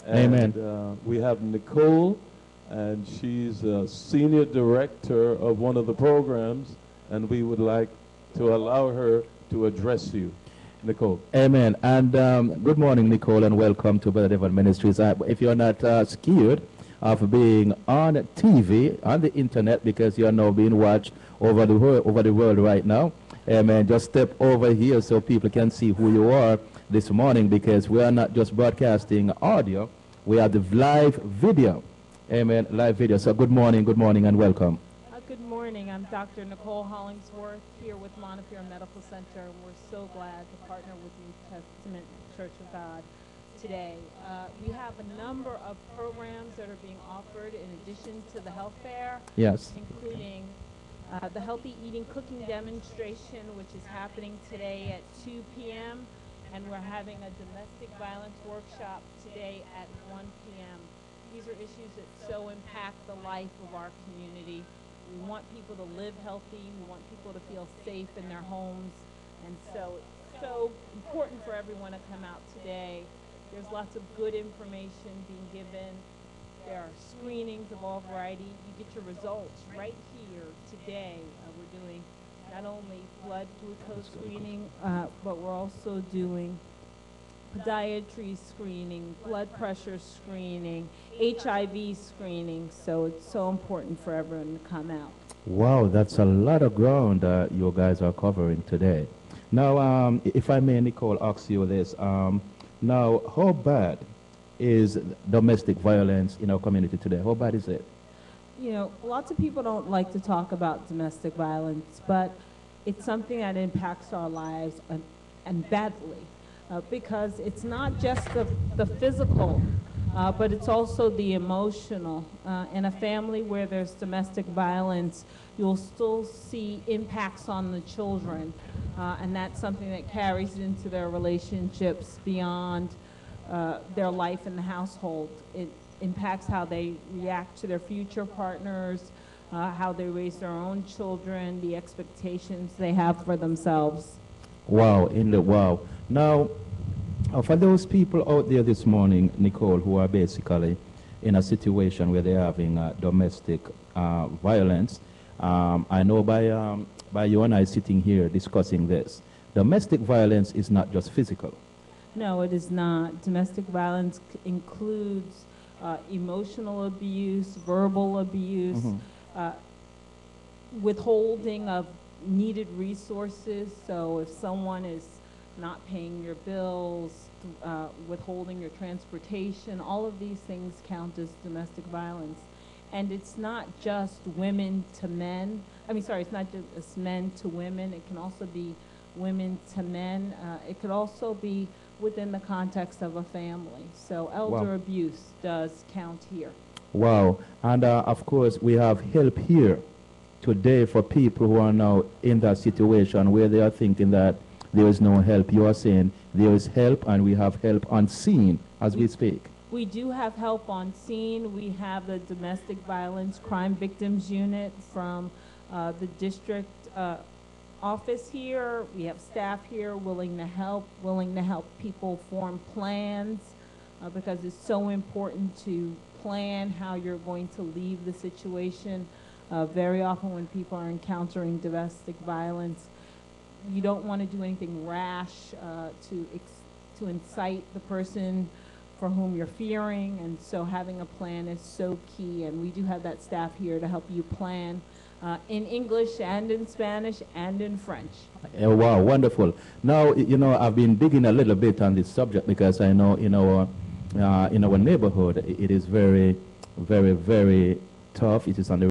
Amen. Uh, we have Nicole, and she's a senior director of one of the programs, and we would like to allow her to address you. Nicole. Amen. And um, good morning, Nicole, and welcome to Brother Devon Ministries. Uh, if you're not uh, scared of being on TV, on the internet, because you're now being watched over the over the world right now, amen, just step over here so people can see who you are this morning, because we are not just broadcasting audio, we are the live video. Amen. Live video. So good morning, good morning, and welcome. Morning. I'm Dr. Nicole Hollingsworth here with Montefiore Medical Center, we're so glad to partner with New Testament Church of God today. Uh, we have a number of programs that are being offered in addition to the health fair. Yes. Including uh, the Healthy Eating Cooking Demonstration, which is happening today at 2 p.m., and we're having a domestic violence workshop today at 1 p.m. These are issues that so impact the life of our community. We want people to live healthy. We want people to feel safe in their homes. And so it's so important for everyone to come out today. There's lots of good information being given. There are screenings of all variety. You get your results right here today. Uh, we're doing not only blood glucose screening, uh, but we're also doing podiatry screening, blood pressure screening, HIV screening. So it's so important for everyone to come out. Wow, that's a lot of ground uh, you guys are covering today. Now, um, if I may, Nicole, ask you this. Um, now, how bad is domestic violence in our community today? How bad is it? You know, lots of people don't like to talk about domestic violence, but it's something that impacts our lives and, and badly uh, because it's not just the, the physical, uh, but it's also the emotional. Uh, in a family where there's domestic violence, you'll still see impacts on the children, uh, and that's something that carries into their relationships beyond uh, their life in the household. It impacts how they react to their future partners, uh, how they raise their own children, the expectations they have for themselves. Wow, in the wow. Now, for those people out there this morning, Nicole, who are basically in a situation where they're having uh, domestic uh, violence, um, I know by, um, by you and I sitting here discussing this, domestic violence is not just physical. No, it is not. Domestic violence includes uh, emotional abuse, verbal abuse, Mhm. uh, withholding of needed resources. So if someone is not paying your bills, uh, withholding your transportation, all of these things count as domestic violence. And it's not just women to men. I mean, sorry, it's not just men to women. It can also be women to men. Uh, it could also be within the context of a family. So elder Wow. abuse does count here. Wow. And uh, of course, we have help here today for people who are now in that situation where they are thinking that there is no help. You are saying there is help and we have help unseen as we speak. We do have help on scene. We have the Domestic Violence Crime Victims Unit from uh, the district uh, office here. We have staff here willing to help, willing to help people form plans uh, because it's so important to plan how you're going to leave the situation. Uh, Very often when people are encountering domestic violence, you don't want to do anything rash uh, to to incite the person for whom you're fearing, and so having a plan is so key. And we do have that staff here to help you plan uh, in English and in Spanish and in French. Eh, wow, wonderful. Now, you know, I've been digging a little bit on this subject because I know in our, uh, in our neighborhood, it is very, very, very tough. It is on the